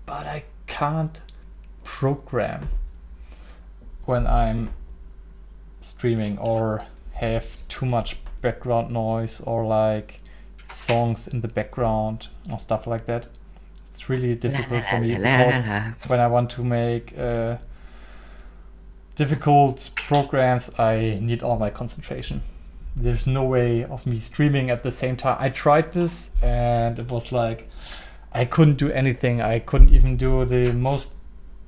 But I can't program when I'm streaming or have too much background noise or like songs in the background or stuff like that. It's really difficult for me because when I want to make uh, difficult programs, I need all my concentration. There's no way of me streaming at the same time. I tried this and it was like I couldn't do anything. I couldn't even do the most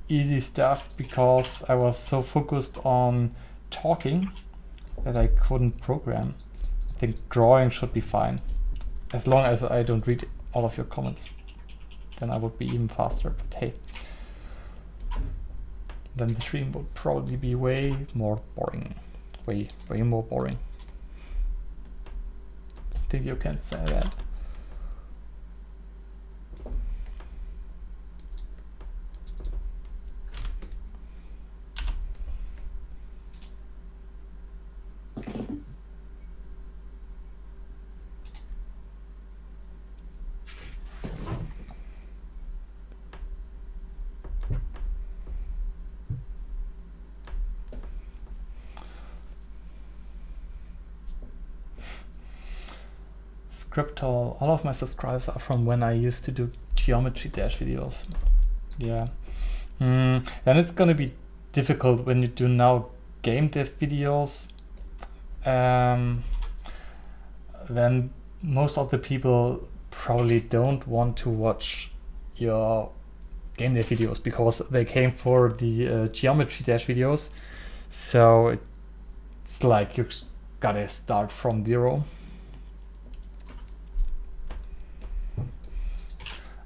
easy stuff because I was so focused on talking that I couldn't program. I think drawing should be fine. As long as I don't read all of your comments, then I would be even faster. But hey, then the stream would probably be way more boring. Way, way more boring. I think you can say that. Scriptal, all of my subscribers are from when I used to do Geometry Dash videos. Yeah. Mm, then it's gonna be difficult when you do now game dev videos um, then most of the people probably don't want to watch your game dev videos because they came for the uh, geometry dash videos. So it's like you gotta start from zero.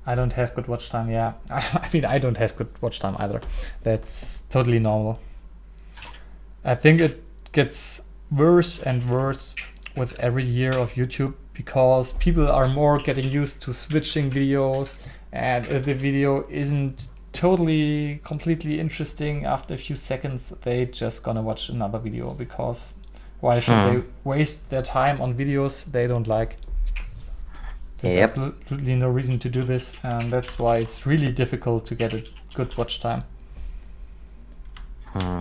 I don't have good watch time. Yeah, *laughs* I mean I don't have good watch time either. That's totally normal. I think it gets worse and worse with every year of YouTube because people are more getting used to switching videos and if the video isn't totally completely interesting after a few seconds they just gonna watch another video because why should Hmm. they waste their time on videos they don't like there's Yep. absolutely no reason to do this and that's why it's really difficult to get a good watch time Hmm.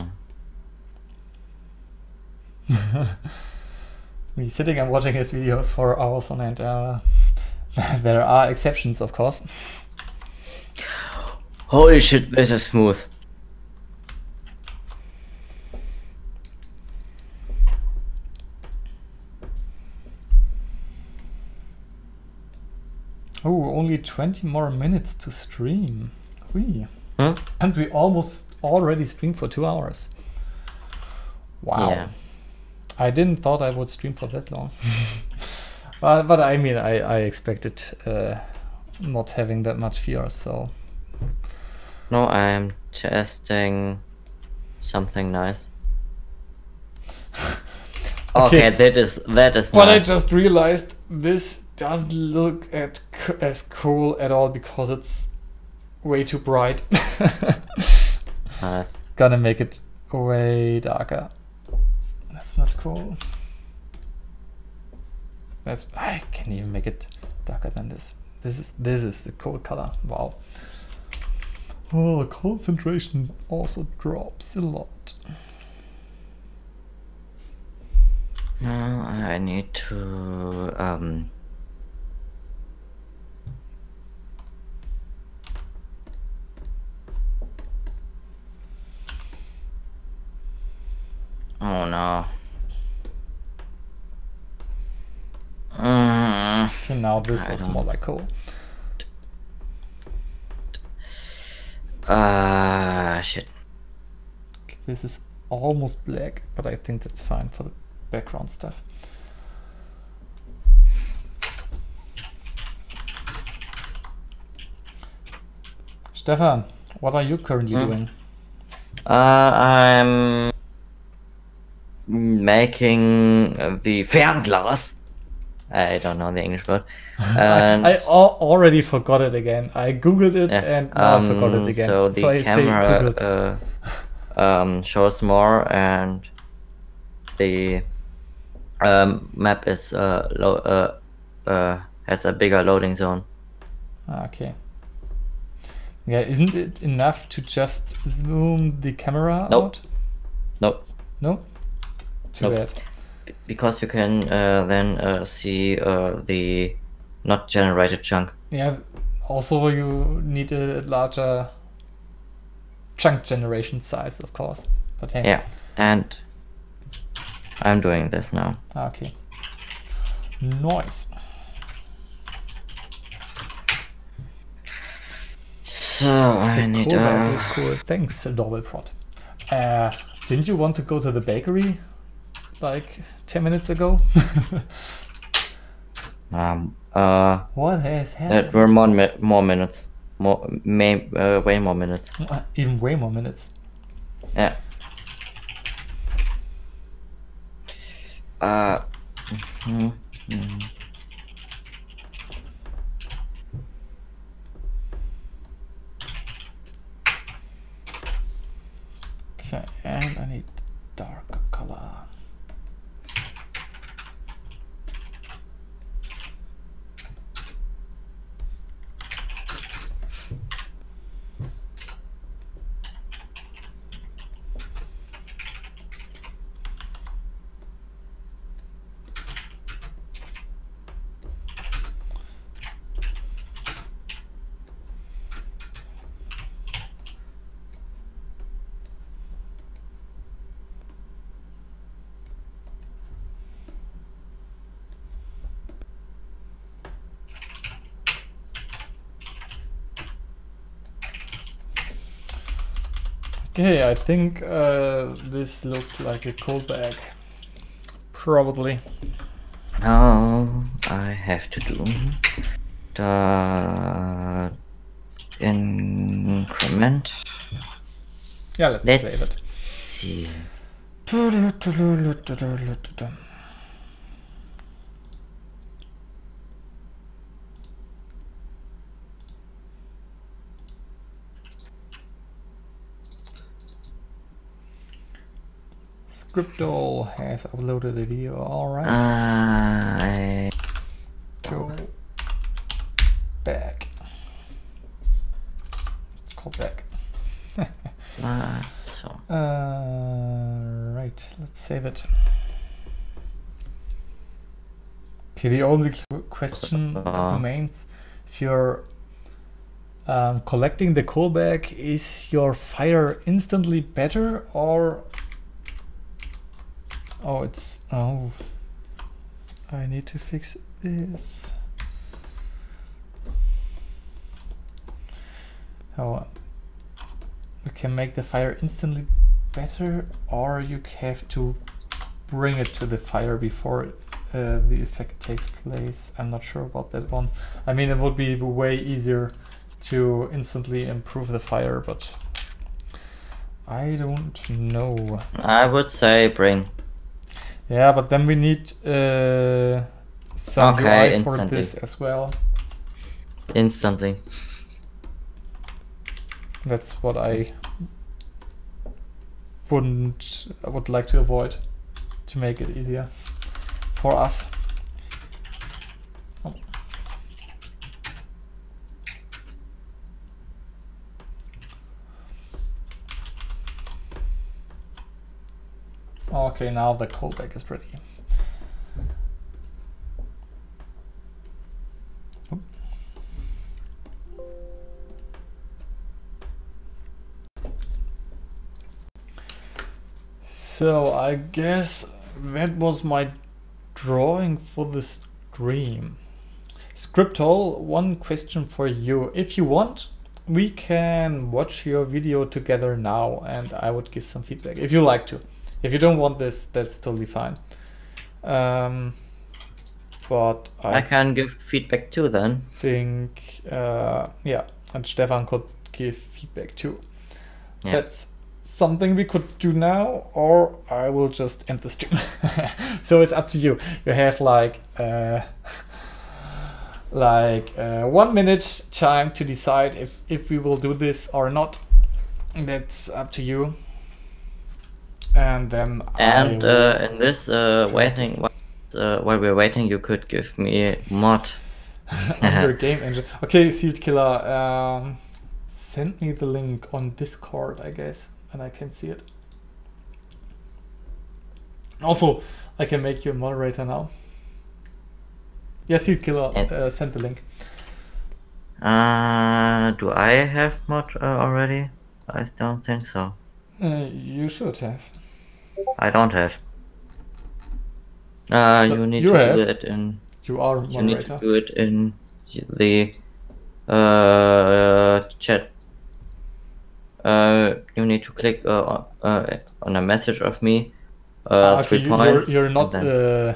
*laughs* me sitting and watching his videos for hours on end uh, *laughs* there are exceptions of course Holy shit, this is smooth. oh only 20 more minutes to stream Whee. Huh? and we almost already streamed for two hours wow Yeah. I didn't thought i would stream for that long *laughs* but, but i mean i, I expected uh, not having that much viewers so No, I'm testing something nice. *laughs* Okay. Okay, that is that is But I just realized this doesn't look at c- as cool at all because it's way too bright. *laughs* nice. Gonna make it way darker. That's not cool. That's I can even make it darker than this. This is this is the cool color. Wow. Oh, concentration also drops a lot. Now I need to um Oh no. Mm, Okay, now this I looks more like cool. uh shit. This is almost black, but I think that's fine for the background stuff. Stefan, what are you currently Hmm? doing? Uh, I'm making uh, the Fernglas. I don't know the English word. *laughs* And I al- already forgot it again. I googled it yeah, and now I forgot it um, again. So the I say camera uh, um, shows more, and the um, map is uh, lo- uh, uh, has a bigger loading zone. Ah, Okay. Yeah, isn't it enough to just zoom the camera Nope. out? Nope. No? Too Nope. bad. Because you can uh, then uh, see uh, the not generated chunk. Yeah, also you need a larger chunk generation size, of course. But hey, Yeah, and I'm doing this now. okay. Nice. So I need cool, uh, cool. Thanks, Doppelprot. Uh, didn't you want to go to the bakery like 10 minutes ago? *laughs* um uh what has happened? were more mi- more minutes, more may uh, way more minutes. Uh, Even way more minutes. Yeah. Uh. mhm, mhm. Okay, and I need darker color. Okay, I think uh, this looks like a cold bag. Probably. Now I have to do the increment. Yeah, let's, Let's save it. see. Scriptol has uploaded a video. All right, I go back. Let's call back. uh, *laughs* so Uh, right, let's save it. Okay, the only question Uh. remains if you're um, collecting the callback, is your fire instantly better or. Oh, it's. Oh. I need to fix this. Oh, you can make the fire instantly better or you have to bring it to the fire before uh, the effect takes place. I'm not sure about that one. I mean, it would be way easier to instantly improve the fire, but I don't know. I would say bring. Yeah, but then we need uh, some Okay, UI for instantly. this as well. instantly. That's what I wouldn't I would like to avoid to make it easier for us. Okay, now the callback is ready. Oop. So I guess that was my drawing for the stream. Scriptol, one question for you. If you want, we can watch your video together now and I would give some feedback if you like to. If you don't want this, that's totally fine. Um, but I, I can give feedback too then. think, uh, yeah, and Stefan could give feedback too. Yeah. That's something we could do now, or I will just end the stream. *laughs* so it's up to you. You have like uh, *laughs* like uh, one minute time to decide if if we will do this or not. That's up to you. And then And will- uh, in this uh, waiting, uh, while we're waiting, you could give me mod. *laughs* your *laughs* game engine. Okay, Sealed Killer, um, send me the link on Discord, I guess, and I can see it. Also, I can make you a moderator now. Yes, Sealed Killer, And- uh, send the link. Uh, do I have mod uh, already? I don't think so. Uh, you should have. I don't have. Uh, you need you to have. do it in. You are moderator. You need to do it in the uh, chat. Uh, you need to click uh, uh, on a message of me. Uh, Ah, okay, three you, you're, you're not. then- Uh,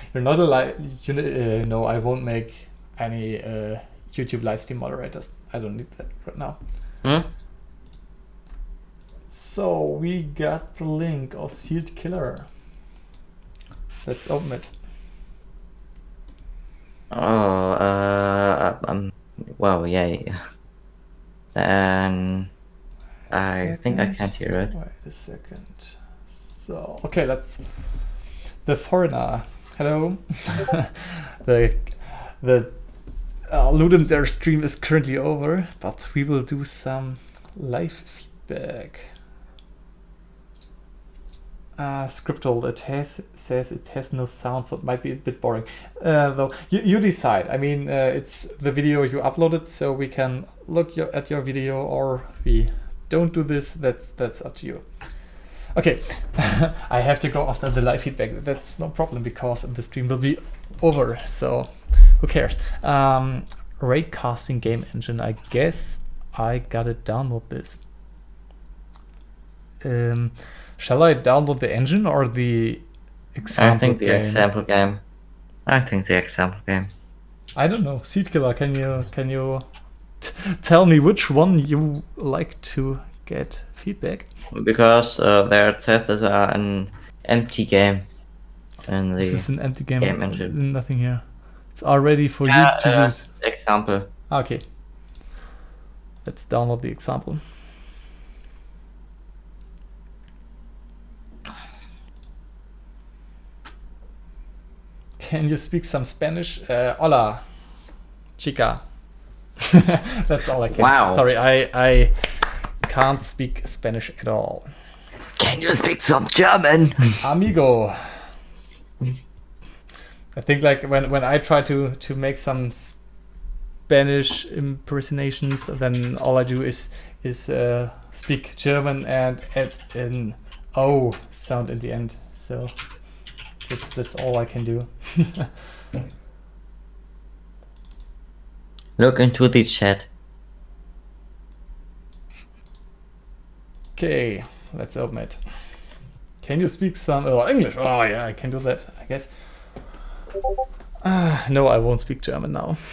*laughs* you're not alive. You uh, no, I won't make any uh, YouTube live stream moderators. I don't need that right now. Hmm? So we got the link of Sealed Killer. Let's open it. Oh, uh, um, wow, yay. And I think I can't hear it. Wait a second. So okay, let's. The foreigner. Hello. *laughs* the the uh, Ludum Dare stream is currently over, but we will do some live feedback. Uh, Scriptal, it has says it has no sound, so it might be a bit boring. Uh, though you, you decide. I mean, uh, it's the video you uploaded, so we can look your, at your video, or we don't do this. That's that's up to you. Okay, *laughs* I have to go after the live feedback. That's no problem because the stream will be over. So who cares? Um, Raycasting game engine. I guess I gotta download this. Um, shall I download the engine or the example I think the game? example game. I think the example game. I don't know. Seed Killer, can you can you t- tell me which one you like to get feedback? Because uh, there it says there's uh, an empty game in the This is an empty game. game engine. Nothing here. It's already for Yeah, you to uh, use. example. Okay. Let's download the example. Can you speak some Spanish? Uh, hola, chica. *laughs* That's all I can. Wow. Sorry, I I can't speak Spanish at all. Can you speak some German? Amigo. I think like when when I try to to make some Spanish impersonations, then all I do is is uh, speak German and add an O sound in the end. So that's, that's all I can do. *laughs* Look into the chat. okay, let's open it. Can you speak some oh, English? Oh yeah, I can do that. I guess. Uh, no, I won't speak German now. *laughs*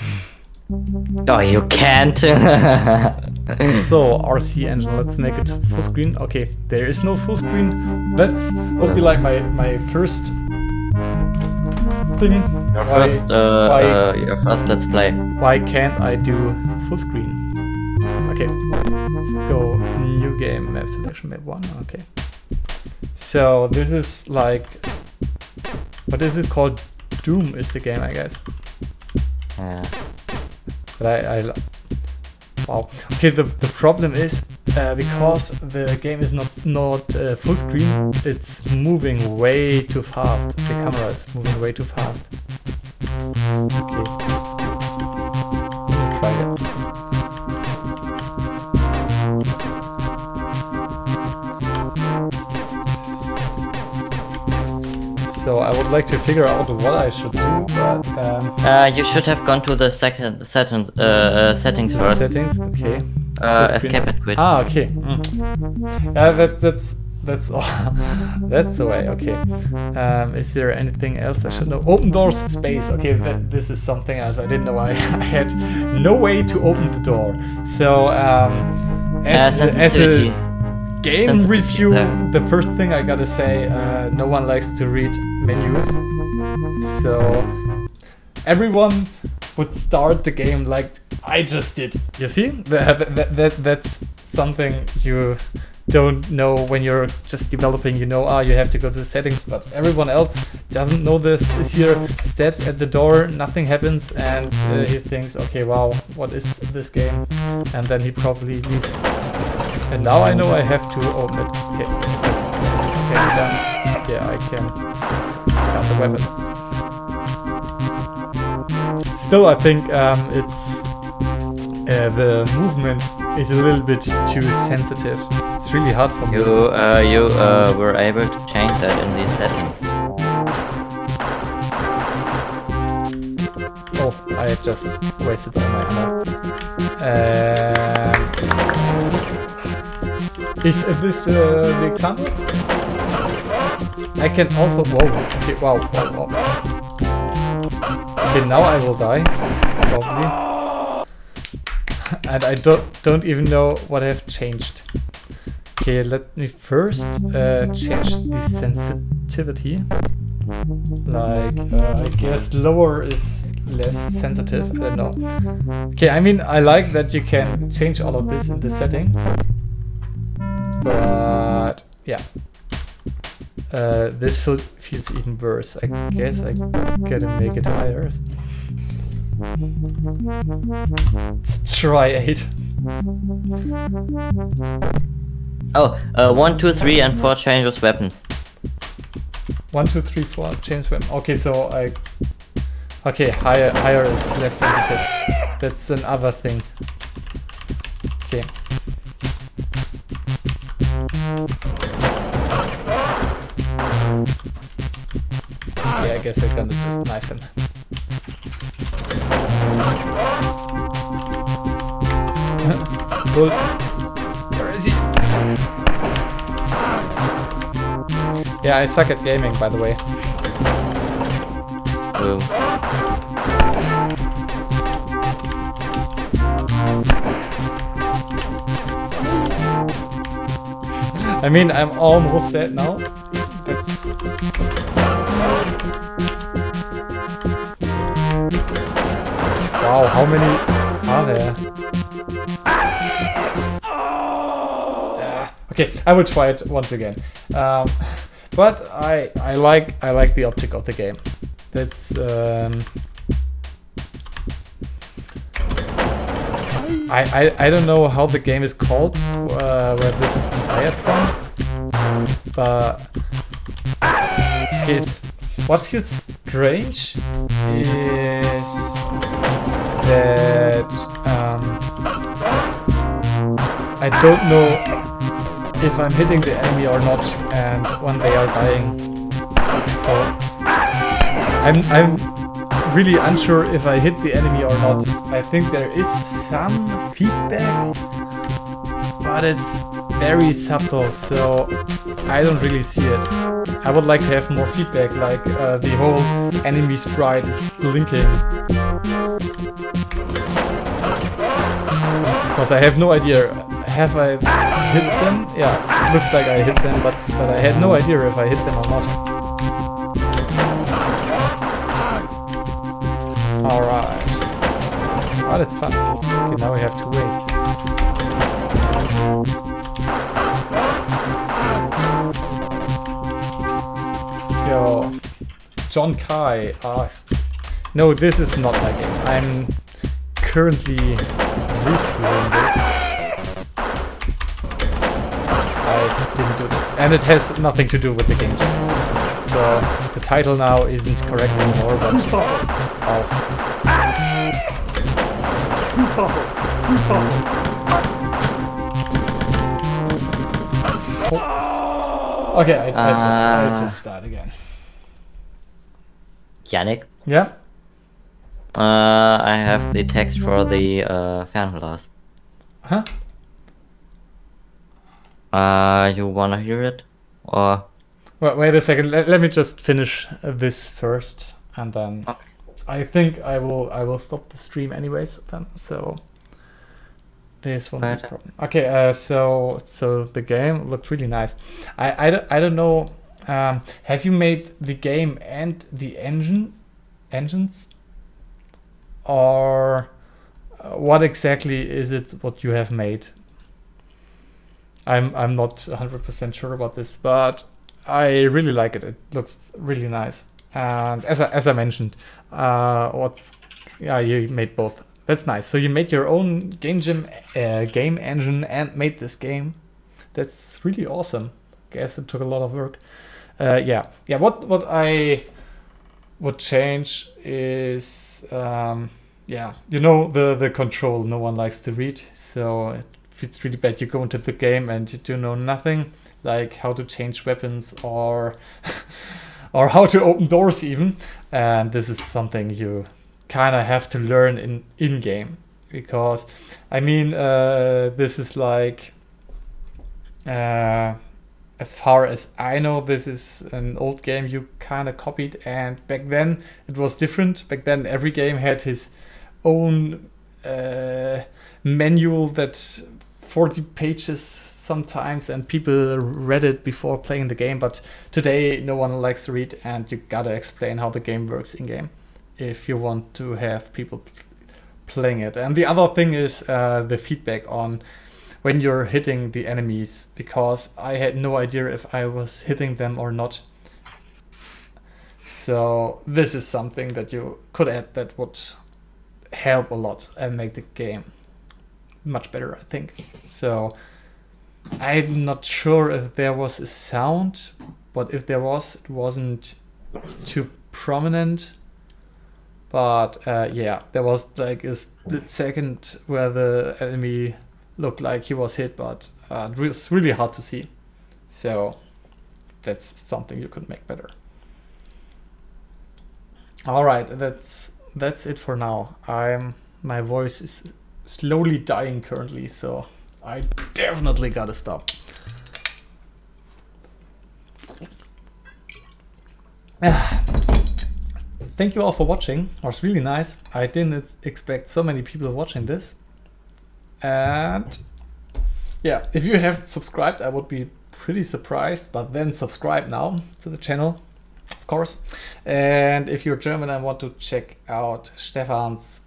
Oh, you can't. *laughs* so RC engine, let's make it full screen. Okay, there is no full screen. That's would be like my my first thing. your Why- first, uh, why- uh, your first let's play. Why can't I do full screen? Okay, let's go new game map selection map one. Okay, so this is like what is it called? Doom is the game, I guess. Yeah. But I, I wow. *laughs* Okay, the, the problem is uh, because the game is not not uh, full screen, it's moving way too fast. The camera is moving way too fast. Okay. Let me try it. So I would like to figure out what I should do, but um, Uh, you should have gone to the second settings, uh, uh, settings first. settings. Okay. Uh, escape and quit. Ah, okay. Mm. Yeah, that's that's that's all. *laughs* that's the way. Okay. Um, is there anything else I should know? Open doors space. Okay, that, this is something else I didn't know. I, *laughs* I had no way to open the door. So um, Uh, as, as a game Sensitivity review, there. the first thing I gotta say, uh, no one likes to read menus. So everyone would start the game like I just did. You see? That, that, that, that's something you don't know when you're just developing. You know, ah, you have to go to the settings, but everyone else doesn't know this. Is here steps at the door, nothing happens, and uh, he thinks, okay, wow, what is this game? And then he probably leaves. And now I know I have to open it. Okay. Yeah, I can. Got the weapon. Still, I think um, it's uh, the movement is a little bit too sensitive. It's really hard for me. You, uh, you uh, were able to change that in these settings. Oh, I just wasted all my ammo. Um, is this uh, the example? I can also. Whoa! Okay, wow, wow, wow. Okay, now I will die, probably. And I don't don't even know what I have changed. Okay, let me first uh, change the sensitivity. Like, uh, I guess lower is less sensitive. I don't know. Okay, I mean, I like that you can change all of this in the settings. But, yeah. Uh, this feel, feels even worse. I guess I gotta make it higher. Let's try 8. Oh, uh, one, two, three, and four changes weapons. One, two, three, four. Change weapon. Okay, so I. Okay, higher, higher is less sensitive. That's another thing. Okay. Yeah, I guess I'm gonna just knife him. Bull. Where is he? Yeah, I suck at gaming, by the way. Boom. I mean, I'm almost dead now. That's... Wow, how many are there? Okay, I will try it once again. Um, but I I like I like the optic of the game. That's um, I, I I don't know how the game is called, uh, where this is inspired from, but it what feels strange is that um, I don't know if I'm hitting the enemy or not and when they are dying. So I'm I'm really unsure if I hit the enemy or not. I think there is some feedback, but it's very subtle, so I don't really see it. I would like to have more feedback, like uh, the whole enemy sprite is blinking. Because I have no idea. Have I hit them? Yeah, it looks like I hit them, but but I had no idea if I hit them or not. Alright. Oh, that's fun. Okay, now we have two ways. Yo, John Kai asked. No, this is not my game. I'm currently. I didn't do this. And it has nothing to do with the game jam. So the title now isn't correct anymore, but oh. Oh. Okay, I, I just I Ah. just died again. Yannick, Yeah. Uh, I have the text for the uh, Fernglas. Huh? Uh, you wanna hear it? Or Wait, wait a second. Let, let me just finish this first, and then Okay. I think I will I will stop the stream anyways. Then so this won't be a Right. problem. Okay. Uh, so so the game looked really nice. I I don't, I don't know. Um, have you made the game and the engine engines, or uh, what exactly is it? What you have made? I'm I'm not 100% sure about this, but I really like it. It looks really nice. And as I, as I mentioned, uh, what's yeah, you made both. That's nice. So you made your own game jam uh, game engine and made this game. That's really awesome. Guess it took a lot of work. Uh, yeah, yeah. What what I would change is um, yeah, you know the the control. No one likes to read, so it feels really bad. You go into the game and you do know nothing like how to change weapons or *laughs* or how to open doors even and this is something you kind of have to learn in in game because i mean uh, this is like uh, as far as i know this is an old game you kind of copied and back then it was different. Back then every game had his own uh, manual that 40 pages sometimes and people read it before playing the game but today no one likes to read and you gotta explain how the game works in game if you want to have people playing it. And the other thing is uh, the feedback on when you're hitting the enemies because i had no idea if i was hitting them or not so this is something that you could add that would help a lot and make the game much better i think so I'm not sure if there was a sound, but if there was, it wasn't too prominent. But uh, yeah, there was like a split second where the enemy looked like he was hit, but uh, it was really hard to see. So that's something you could make better. All right, that's that's it for now. I'm my voice is slowly dying currently, so I definitely gotta stop. *sighs* thank you all for watching. It was really nice. I didn't expect so many people watching this. And yeah, if you haven't subscribed, I would be pretty surprised, but then subscribe now to the channel, of course. And if you're German and want to check out Stefan's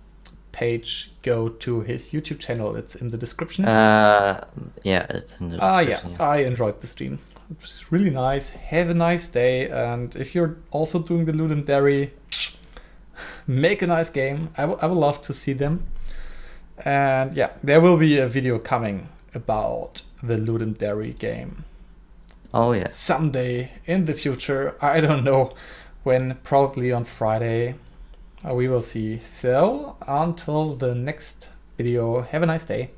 page, go to his YouTube channel. It's in the description. Uh, yeah, it's in the Ah, yeah, description. I enjoyed the stream. It was really nice. Have a nice day. And if you're also doing the Ludum Dare, *laughs* make a nice game. I I would love to see them. And yeah, there will be a video coming about the Ludum Dare game Oh yeah. someday in the future. I don't know when, probably on Friday. Uh, we will see. So until the next video, have a nice day.